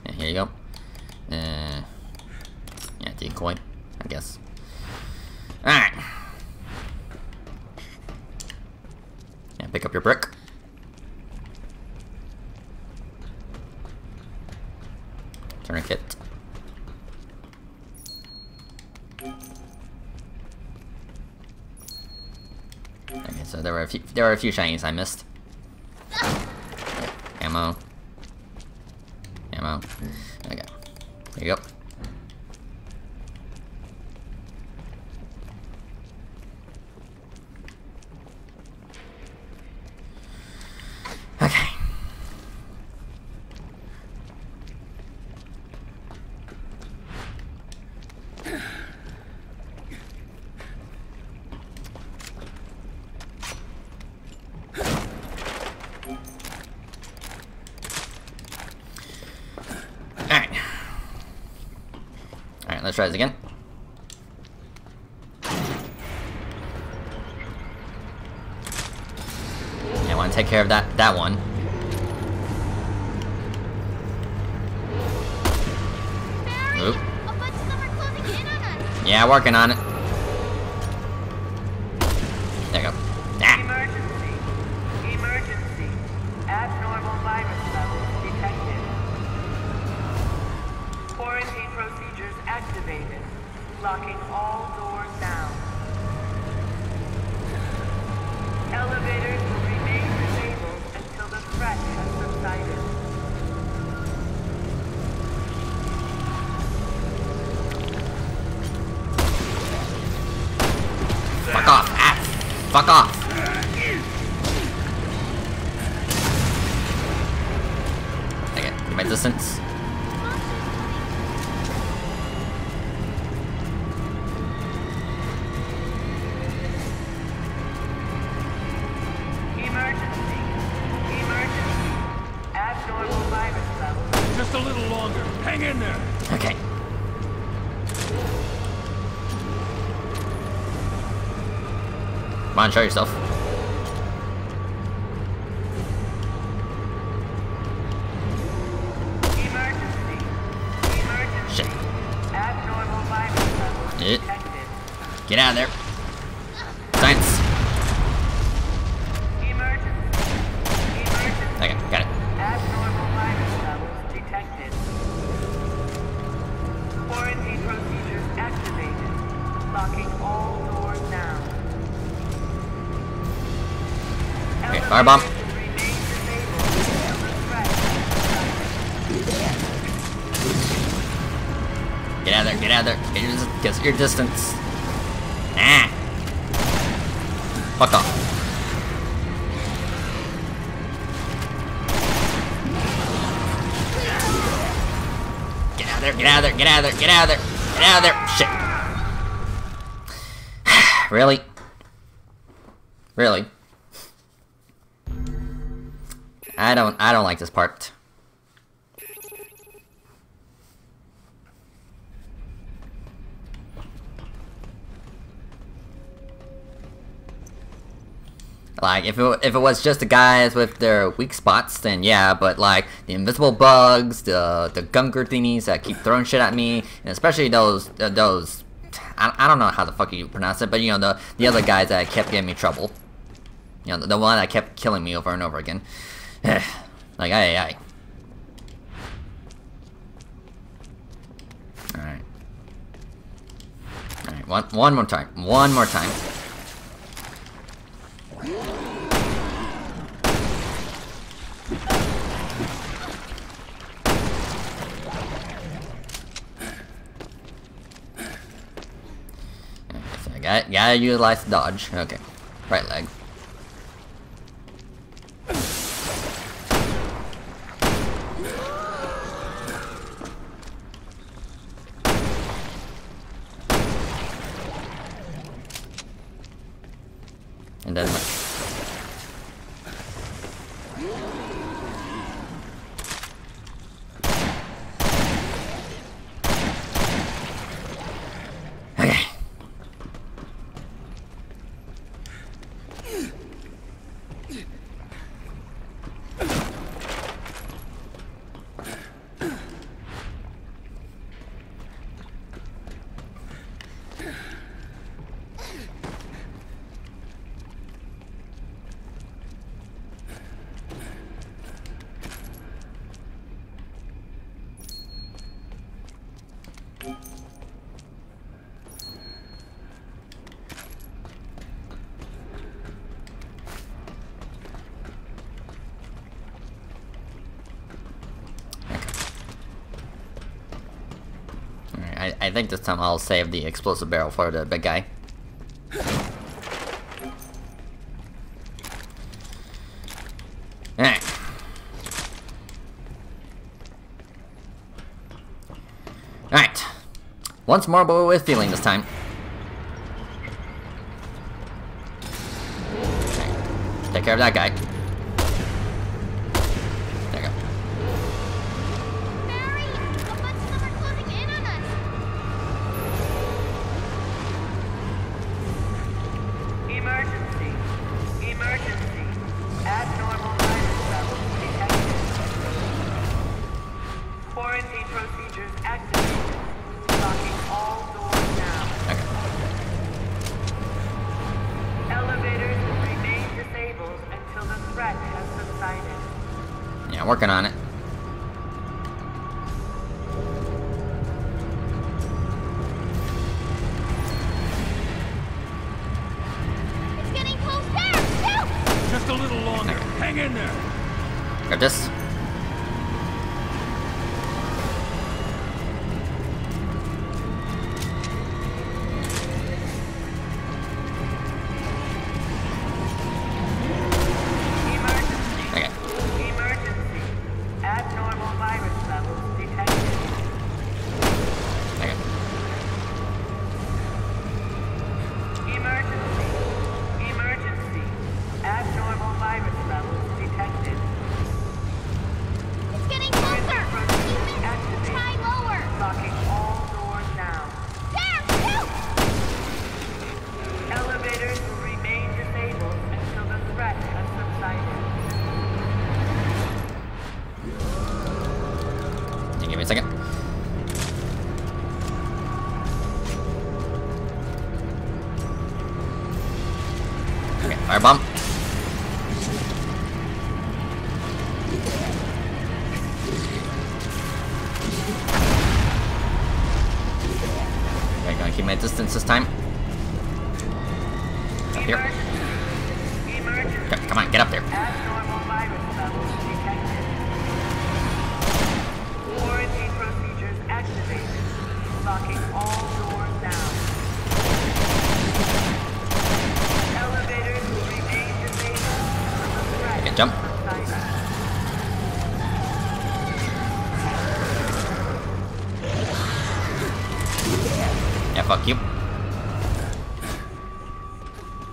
Yeah, here you go. Uh, decoy, I guess. Alright. Yeah, pick up your brick. Tourniquet. Okay, so there were a few there a few shinies I missed. Ammo. Ammo. Okay. There you go. Okay. Alright. Alright, let's try this again. I want to take care of that that one. Oop. A bunch of them are closing in on us. Yeah, working on it. Show yourself. Emergency. Emergency. Shit. Abnormal virus levels detected. Get out of there. Subsided. Get out of there, get out of there. Get your, get your distance. Ah. Fuck off. Get out of there, get out of there, get out of there, get out of there, get out of there. Shit. [SIGHS] really? Really? I don't I don't like this part. Like, if it, if it was just the guys with their weak spots, then yeah, but like, the invisible bugs, the the gunker thingies that keep throwing shit at me, and especially those, uh, those, I, I don't know how the fuck you pronounce it, but you know, the, the other guys that kept giving me trouble. You know, the, the one that kept killing me over and over again. [SIGHS] like, aye, aye. Alright. Alright, one, one more time. One more time. I got, gotta utilize the dodge. Okay. Right leg. And then think this time I'll save the explosive barrel for the big guy. Alright. Alright. Once more, but with feeling this time.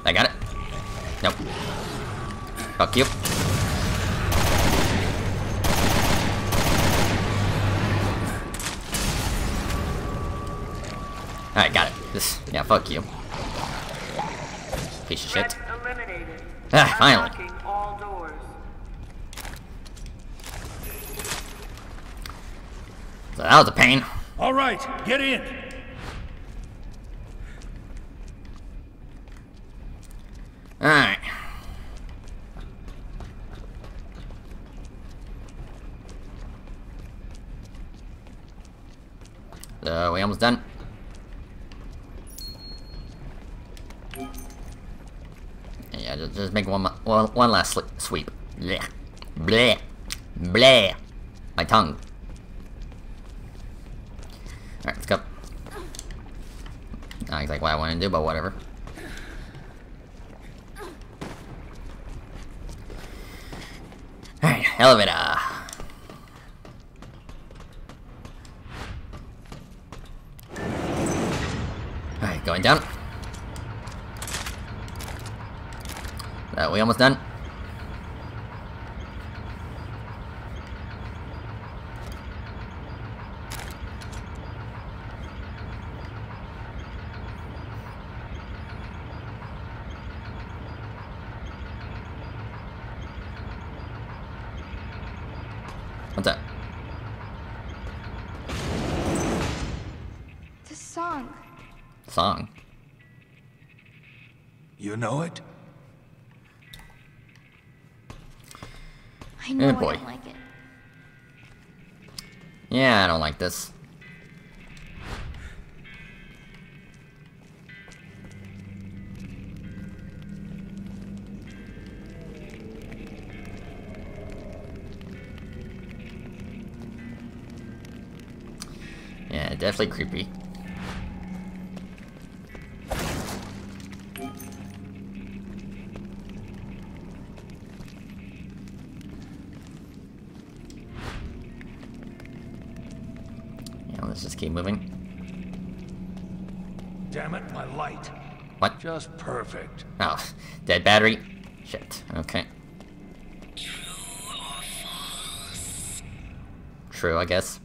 I got it. Nope. Fuck you. Alright, got it. This, yeah, fuck you. Piece of shit. Ah, finally. So that was a pain. Alright, get in! One last sweep. Bleh. Bleh. Bleh. My tongue. Alright, let's go. Not exactly what I wanted to do, but whatever. Alright, elevator. definitely creepy. Yeah, let's just keep moving. Damn it, my light. What? Just perfect. Oh, dead battery? Shit, okay. True, I guess.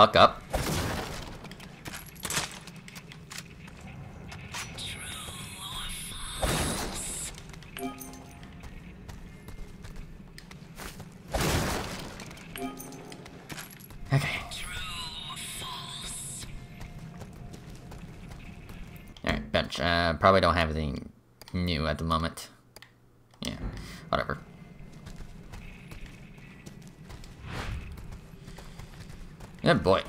fuck up? Okay. Alright, bench. Uh, probably don't have anything new at the moment. Yeah, boy.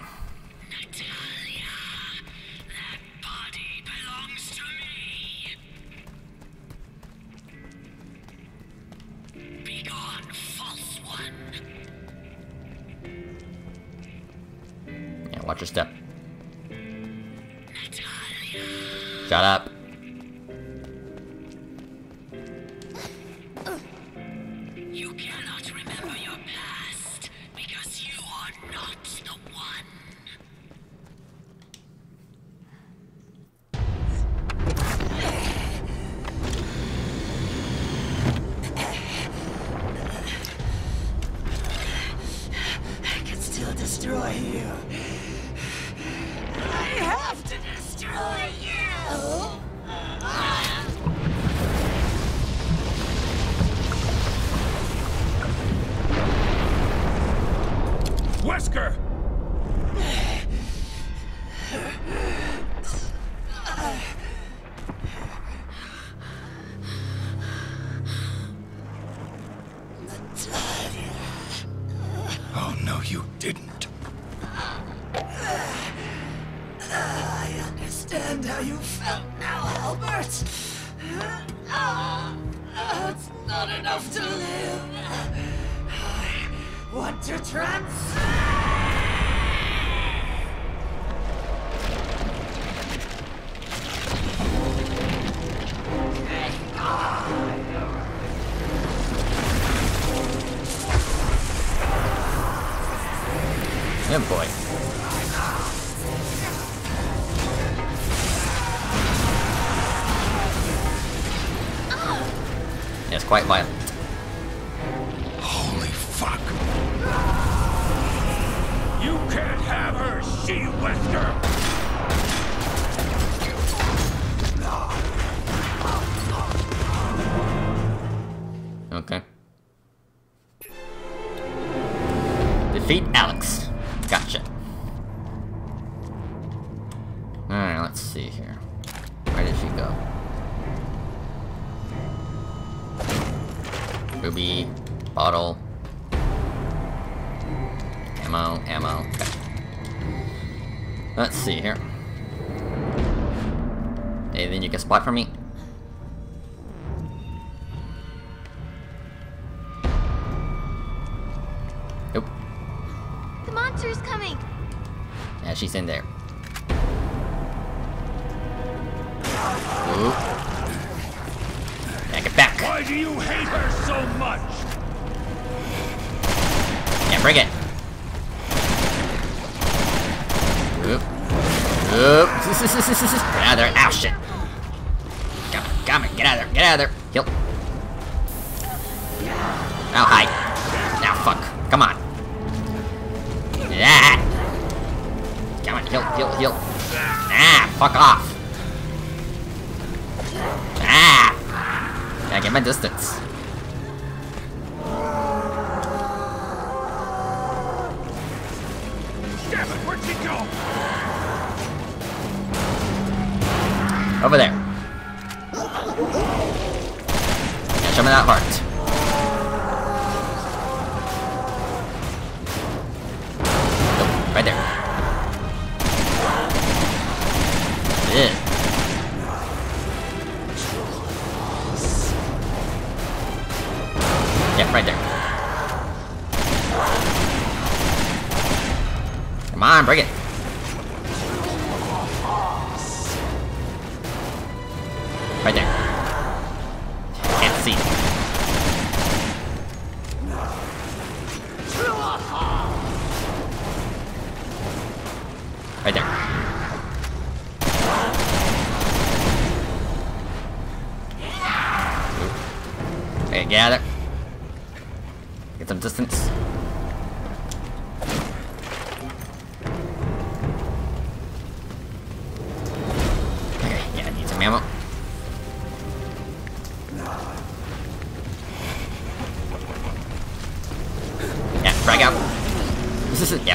bottle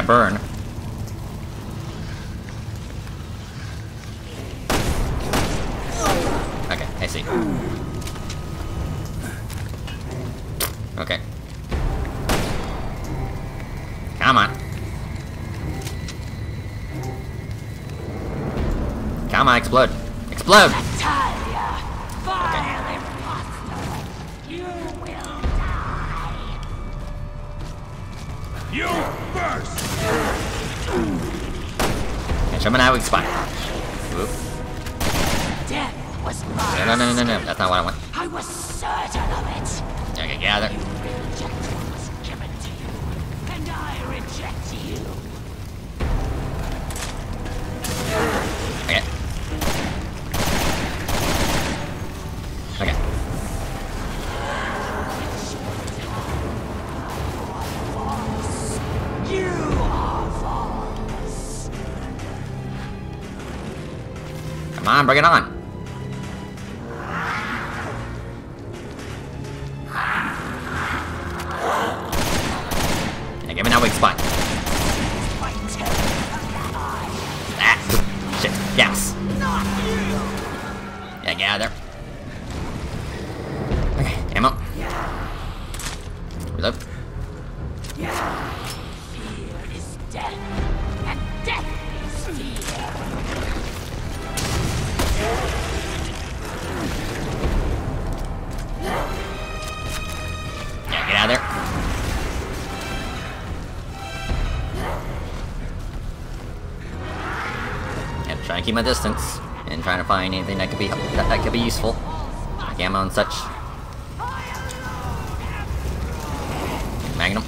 burn. on, bring it on. keep my distance and trying to find anything that could be that, that could be useful, like ammo and such. Magnum.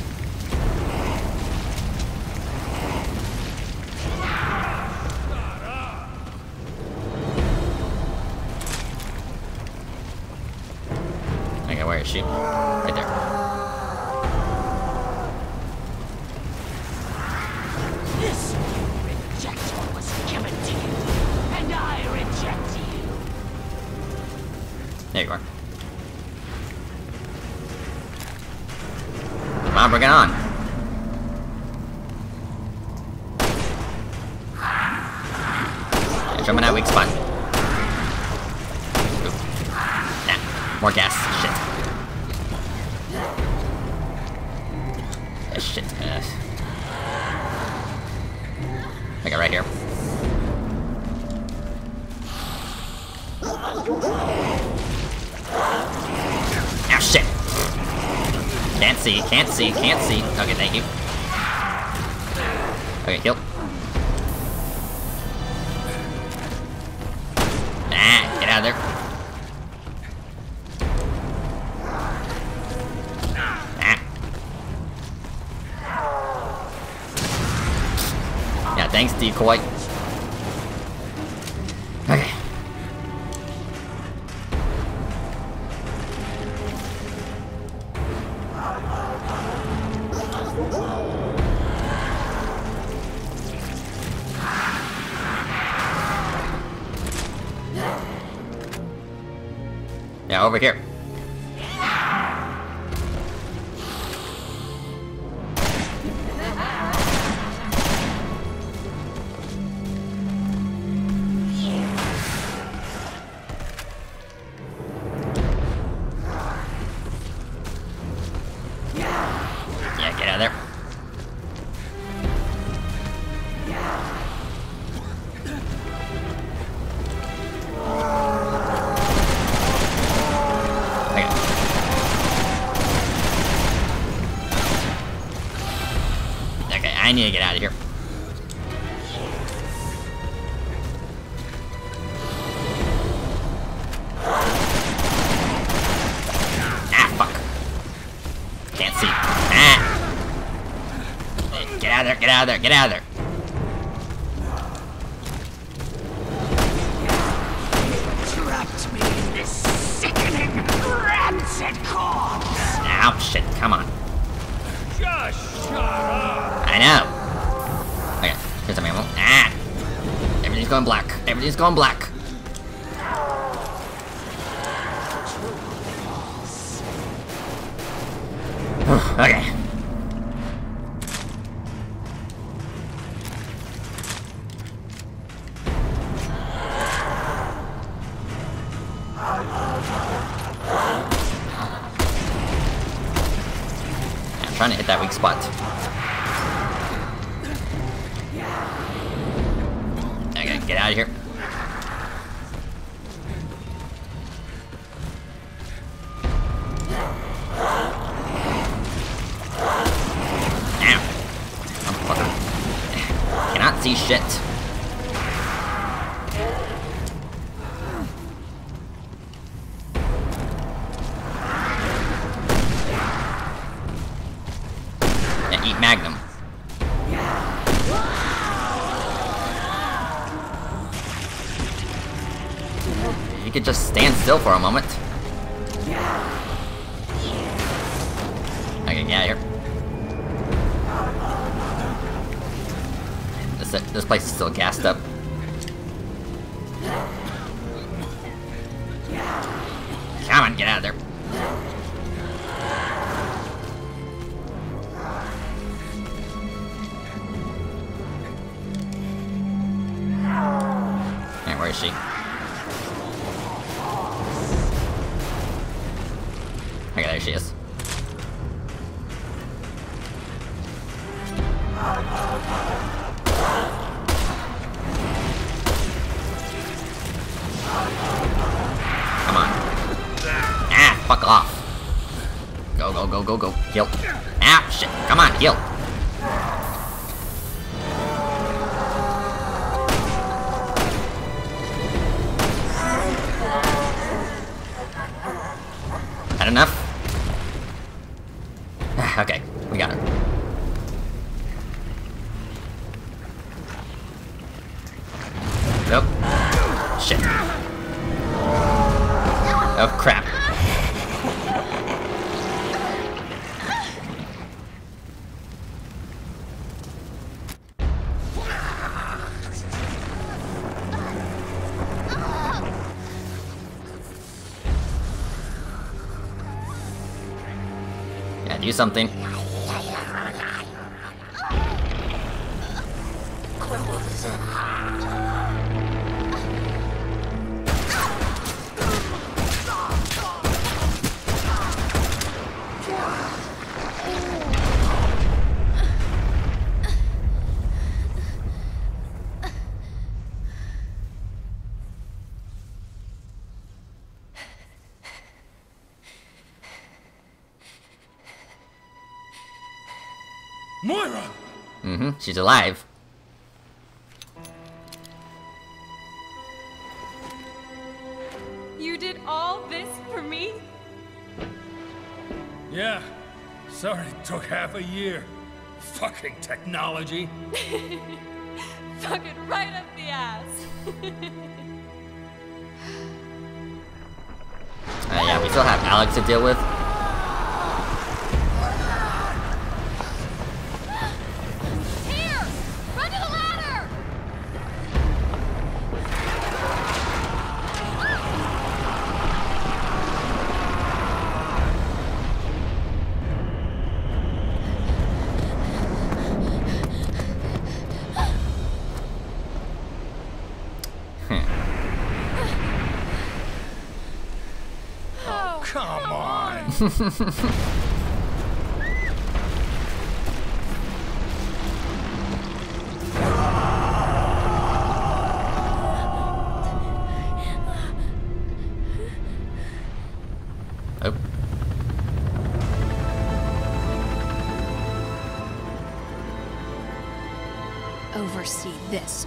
I got where wear a. Right there. so you can't there. Get out of there. still for a moment. something. Moira! Mm-hmm. She's alive. You did all this for me? Yeah. Sorry it took half a year. Fucking technology. [LAUGHS] Fucking right up the ass. [LAUGHS] uh, yeah, we still have Alex to deal with. Oversee this,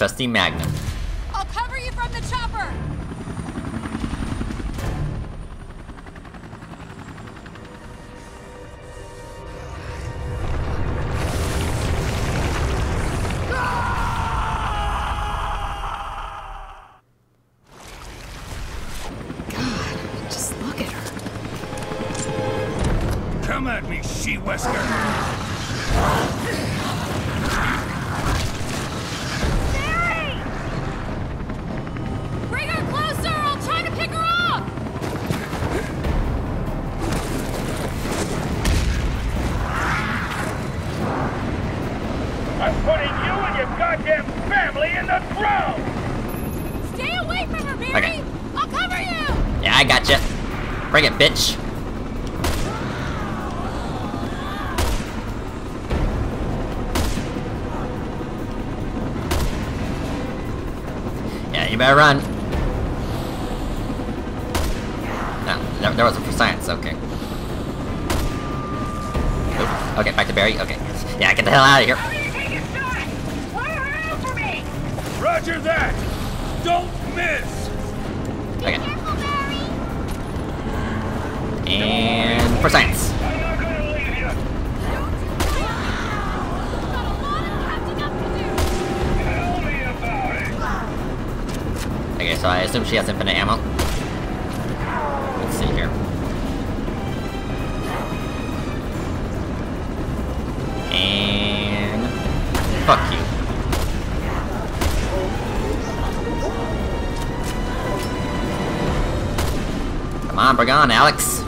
trusty Magnum. Bitch. Alex.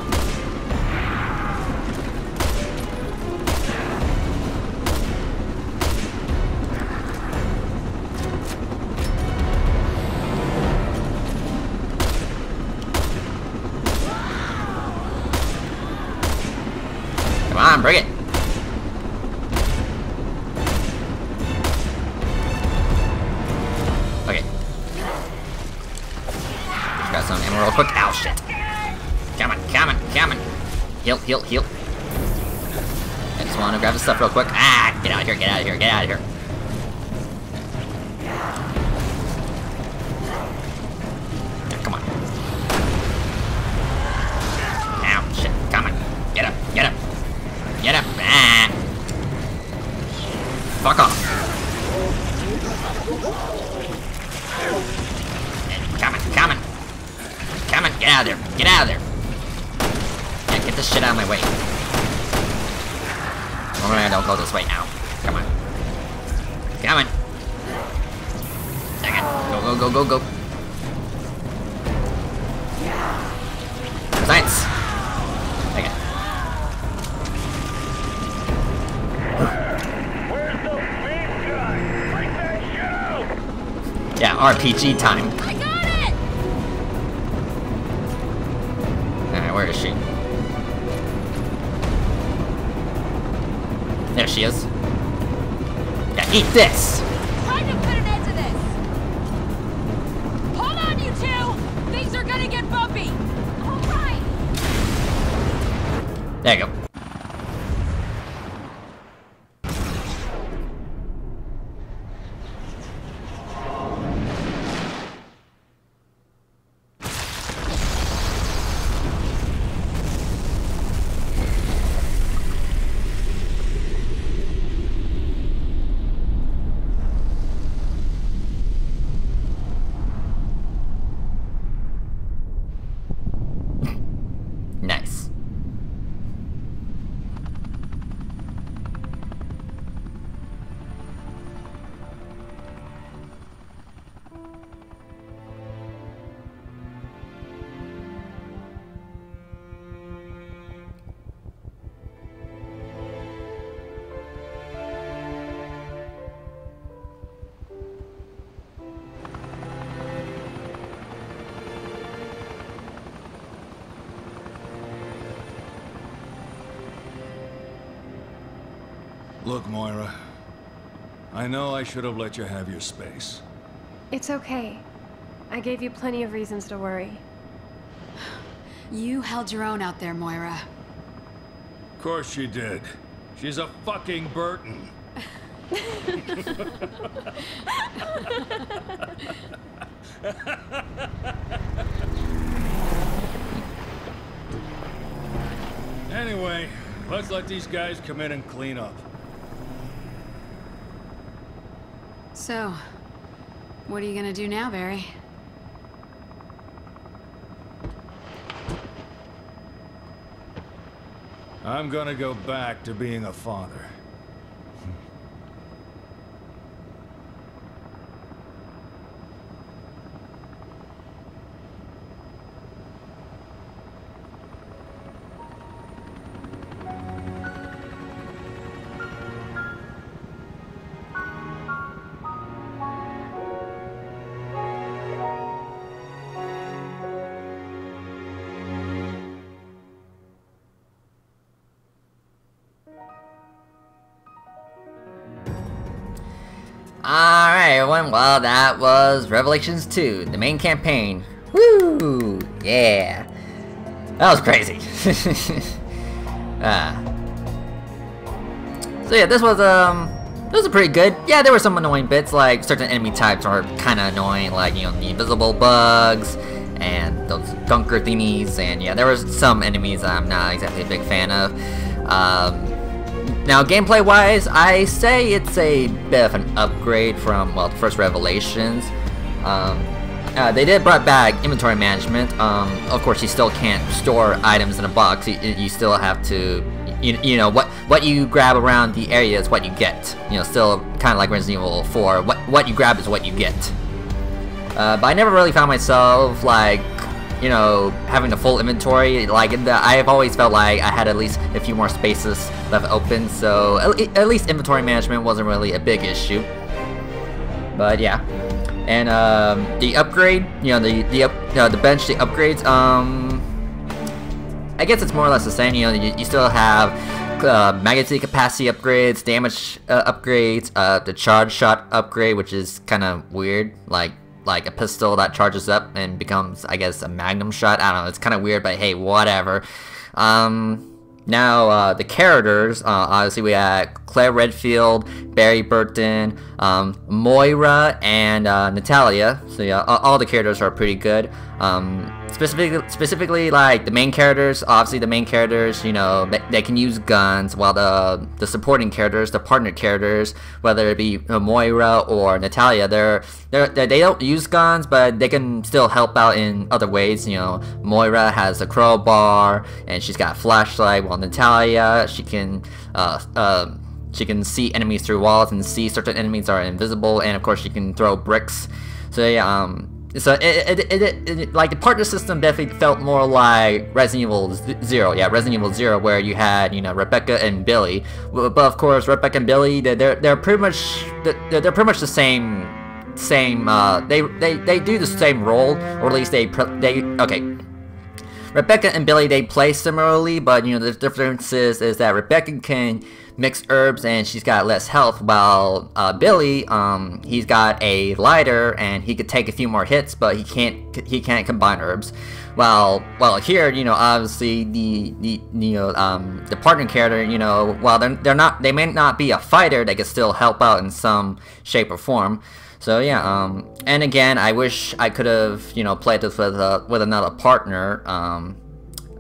RPG time. I got it! Alright, where is she? There she is. Yeah, eat this! Time to put an end to this! Hold on, you two! Things are gonna get bumpy! Alright! There you go. I know I should have let you have your space. It's okay. I gave you plenty of reasons to worry. You held your own out there, Moira. Of course she did. She's a fucking Burton. [LAUGHS] anyway, let's let these guys come in and clean up. So, what are you gonna do now, Barry? I'm gonna go back to being a father. That was Revelations 2, the main campaign. Woo! Yeah. That was crazy. [LAUGHS] ah. So yeah, this was, um, this was pretty good. Yeah, there were some annoying bits, like certain enemy types are kind of annoying, like, you know, the invisible bugs, and those gunker thingies, and yeah, there was some enemies I'm not exactly a big fan of. Um, now, gameplay-wise, I say it's a bit of an upgrade from, well, the first Revelations. Um, uh, they did brought back inventory management. Um, of course, you still can't store items in a box. You, you still have to, you, you know, what what you grab around the area is what you get. You know, still kind of like Resident Evil 4. What what you grab is what you get. Uh, but I never really found myself like you know, having a full inventory, like, in the, I've always felt like I had at least a few more spaces left open, so at, at least inventory management wasn't really a big issue. But yeah. And, um, the upgrade, you know, the, the, up, you the bench, the upgrades, um, I guess it's more or less the same, you know, you, you still have uh, magazine capacity upgrades, damage uh, upgrades, uh, the charge shot upgrade, which is kind of weird, like, like a pistol that charges up and becomes, I guess, a magnum shot. I don't know, it's kind of weird, but hey, whatever. Um, now, uh, the characters, uh, obviously we had Claire Redfield, Barry Burton, um, Moira, and uh, Natalia. So yeah, all, the characters are pretty good. Um, specifically, specifically like the main characters, obviously the main characters, you know, they, they can use guns, while the the supporting characters, the partner characters, whether it be Moira or Natalia, they're, they're they they don't use guns, but they can still help out in other ways. You know, Moira has a crowbar and she's got a flashlight, while Natalia she can uh, uh, she can see enemies through walls and see certain enemies are invisible, and of course she can throw bricks. So yeah, um, so it, it, it, it, like the partner system definitely felt more like Resident Evil Zero, yeah, Resident Evil Zero, where you had you know Rebecca and Billy, but of course Rebecca and Billy they're, they're pretty much they're, they're pretty much the same same uh they they they do the same role or at least they they okay. Rebecca and Billy, they play similarly, but you know, the difference is, is that Rebecca can mix herbs and she's got less health, while uh, Billy, um, he's got a lighter and he could take a few more hits, but he can't he can't combine herbs. While well here, you know, obviously the the you know um, the partner character, you know, while they're they're not they may not be a fighter, they can still help out in some shape or form. So yeah, um, and again, I wish I could have, you know, played this with uh, with another partner. Um,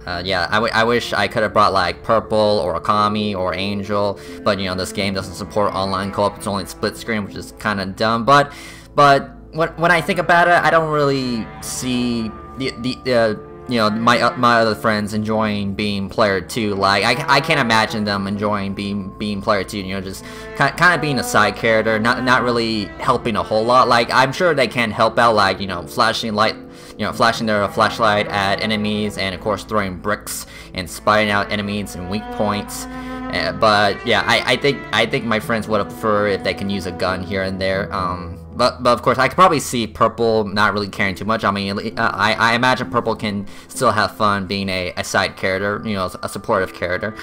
uh, yeah, I, I wish I could have brought like Purple or Akami or Angel, but you know this game doesn't support online co-op. It's only split screen, which is kind of dumb. But but when when I think about it, I don't really see the the uh, you know my uh, my other friends enjoying being player two. Like I, I can't imagine them enjoying being being player two. You know, just kind kind of being a side character, not not really helping a whole lot. Like I'm sure they can help out, like you know, flashing light, you know, flashing their flashlight at enemies, and of course throwing bricks and spying out enemies and weak points. Uh, but yeah, I, I think I think my friends would prefer if they can use a gun here and there. Um, but, but of course, I could probably see Purple not really caring too much. I mean, uh, I, I imagine Purple can still have fun being a, a side character, you know, a supportive character.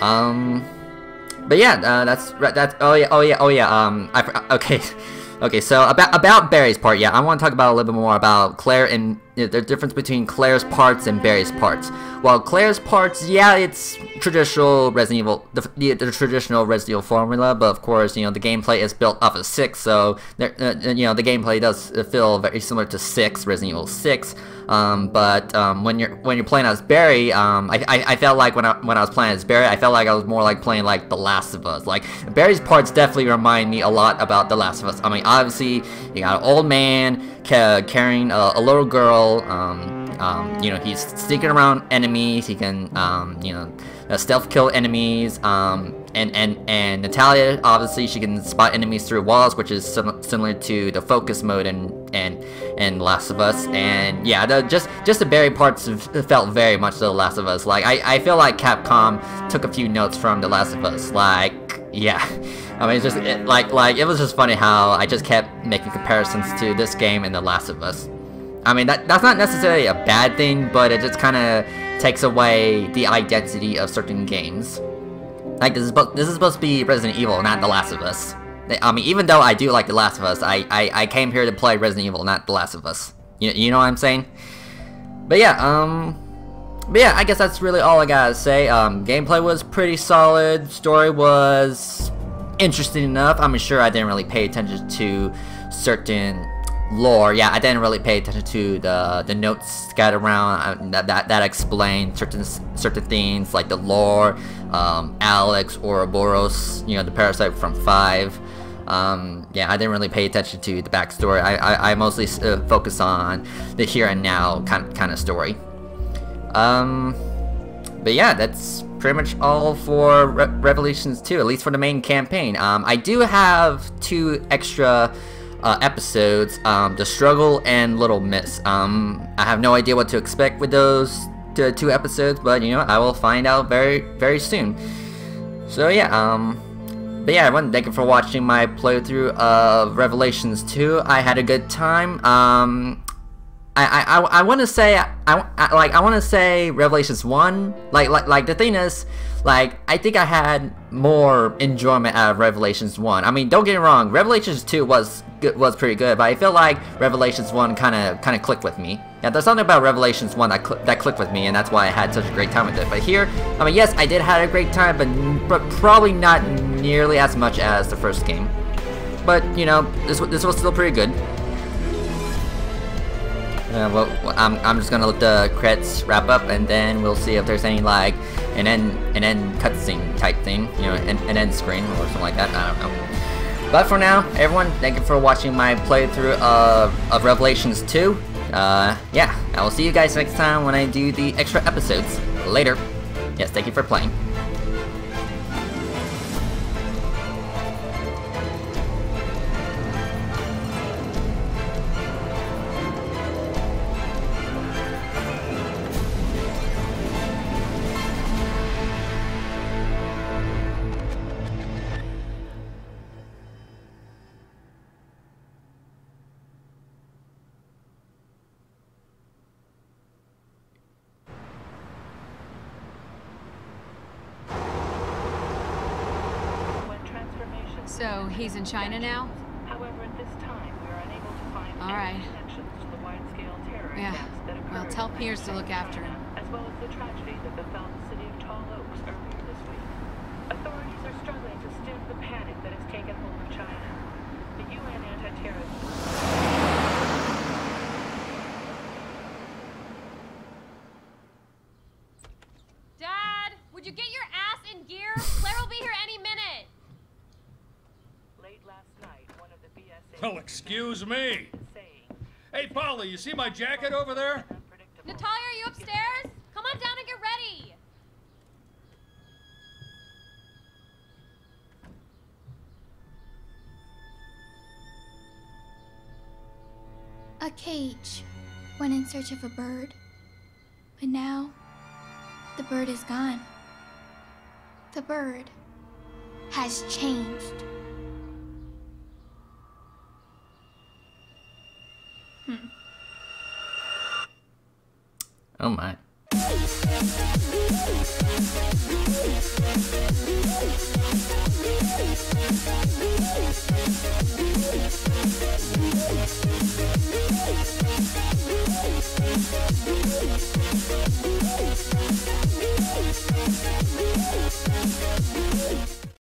Um, but yeah, uh, that's that's oh yeah oh yeah oh yeah um I [LAUGHS] okay okay so about about Barry's part yeah I want to talk about a little bit more about Claire and you know, the difference between Claire's parts and Barry's parts. While Claire's parts, yeah, it's traditional Resident Evil, the, the, the, traditional Resident Evil formula, but of course, you know, the gameplay is built off of 6, so, there, uh, you know, the gameplay does feel very similar to 6, Resident Evil 6, um, but um, when you're when you're playing as Barry, um, I, I, I, felt like when I, when I was playing as Barry, I felt like I was more like playing like The Last of Us. Like, Barry's parts definitely remind me a lot about The Last of Us. I mean, obviously, you got an old man ca carrying a, a little girl, um, um, you know, he's sneaking around enemies. He can, um, you know, uh, stealth kill enemies. Um, and and and Natalia, obviously, she can spot enemies through walls, which is sim similar to the focus mode and and and Last of Us. And yeah, the, just just the Barry parts felt very much the Last of Us. Like I I feel like Capcom took a few notes from the Last of Us. Like yeah. [LAUGHS] I mean, it's just it, like like it was just funny how I just kept making comparisons to this game and The Last of Us. I mean, that that's not necessarily a bad thing, but it just kind of takes away the identity of certain games. Like, this is, this is supposed to be Resident Evil, not The Last of Us. I mean, even though I do like The Last of Us, I, I, I came here to play Resident Evil, not The Last of Us. You, you know what I'm saying? But yeah, um... But yeah, I guess that's really all I gotta say. Um, gameplay was pretty solid. Story was interesting enough. I'm sure I didn't really pay attention to certain lore. Yeah, I didn't really pay attention to the the notes scattered around uh, that that, that explain certain certain things like the lore, um, Alex, Ouroboros, you know, the parasite from Five. Um, yeah, I didn't really pay attention to the backstory. I I, I mostly uh, focus on the here and now kind kind of story. Um, but yeah, that's pretty much all for Re Revelations 2, at least for the main campaign. Um, I do have two extra uh, episodes, um, The Struggle and Little Miss. Um, I have no idea what to expect with those two episodes, but you know, I will find out very, very soon. So yeah, um, but yeah, everyone, thank you for watching my playthrough of Revelations 2. I had a good time. Um, I, I, I want to say, I, I, like, I want to say Revelations 1, like, like, like, the thing is, like, I think I had more enjoyment out of Revelations 1. I mean, don't get me wrong, Revelations 2 was was pretty good, but I feel like Revelations 1 kind of kind of clicked with me. Yeah, there's something about Revelations 1 that, cl that clicked with me, and that's why I had such a great time with it. But here, I mean, yes, I did have a great time, but, but probably not nearly as much as the first game. But, you know, this, this was still pretty good. Uh, well, I'm, I'm just gonna let the credits wrap up, and then we'll see if there's any like an end an end cutscene type thing, you know, an, an end screen or something like that. I don't know. But for now, everyone, thank you for watching my playthrough of, of Revelations 2. Uh, yeah, I will see you guys next time when I do the extra episodes. Later. Yes, thank you for playing. In China now? However, at this time, we are unable to find All right. connections to the wide-scale terror Yeah. attacks that occurred Well, tell Piers to look after him. As well as the tragedy that befell the city of Tall Oaks earlier this week. Authorities are struggling to stem the panic that has taken hold of China. The UN anti-terrorism Dad, would you get your ass in gear? Claire will be here any minute. late last night, one of the BSAA Well, excuse me. Hey, Polly, you see my jacket over there? Natalia, are you upstairs? Come on down and get ready. A cage went in search of a bird. But now, the bird is gone. The bird has changed. Oh my.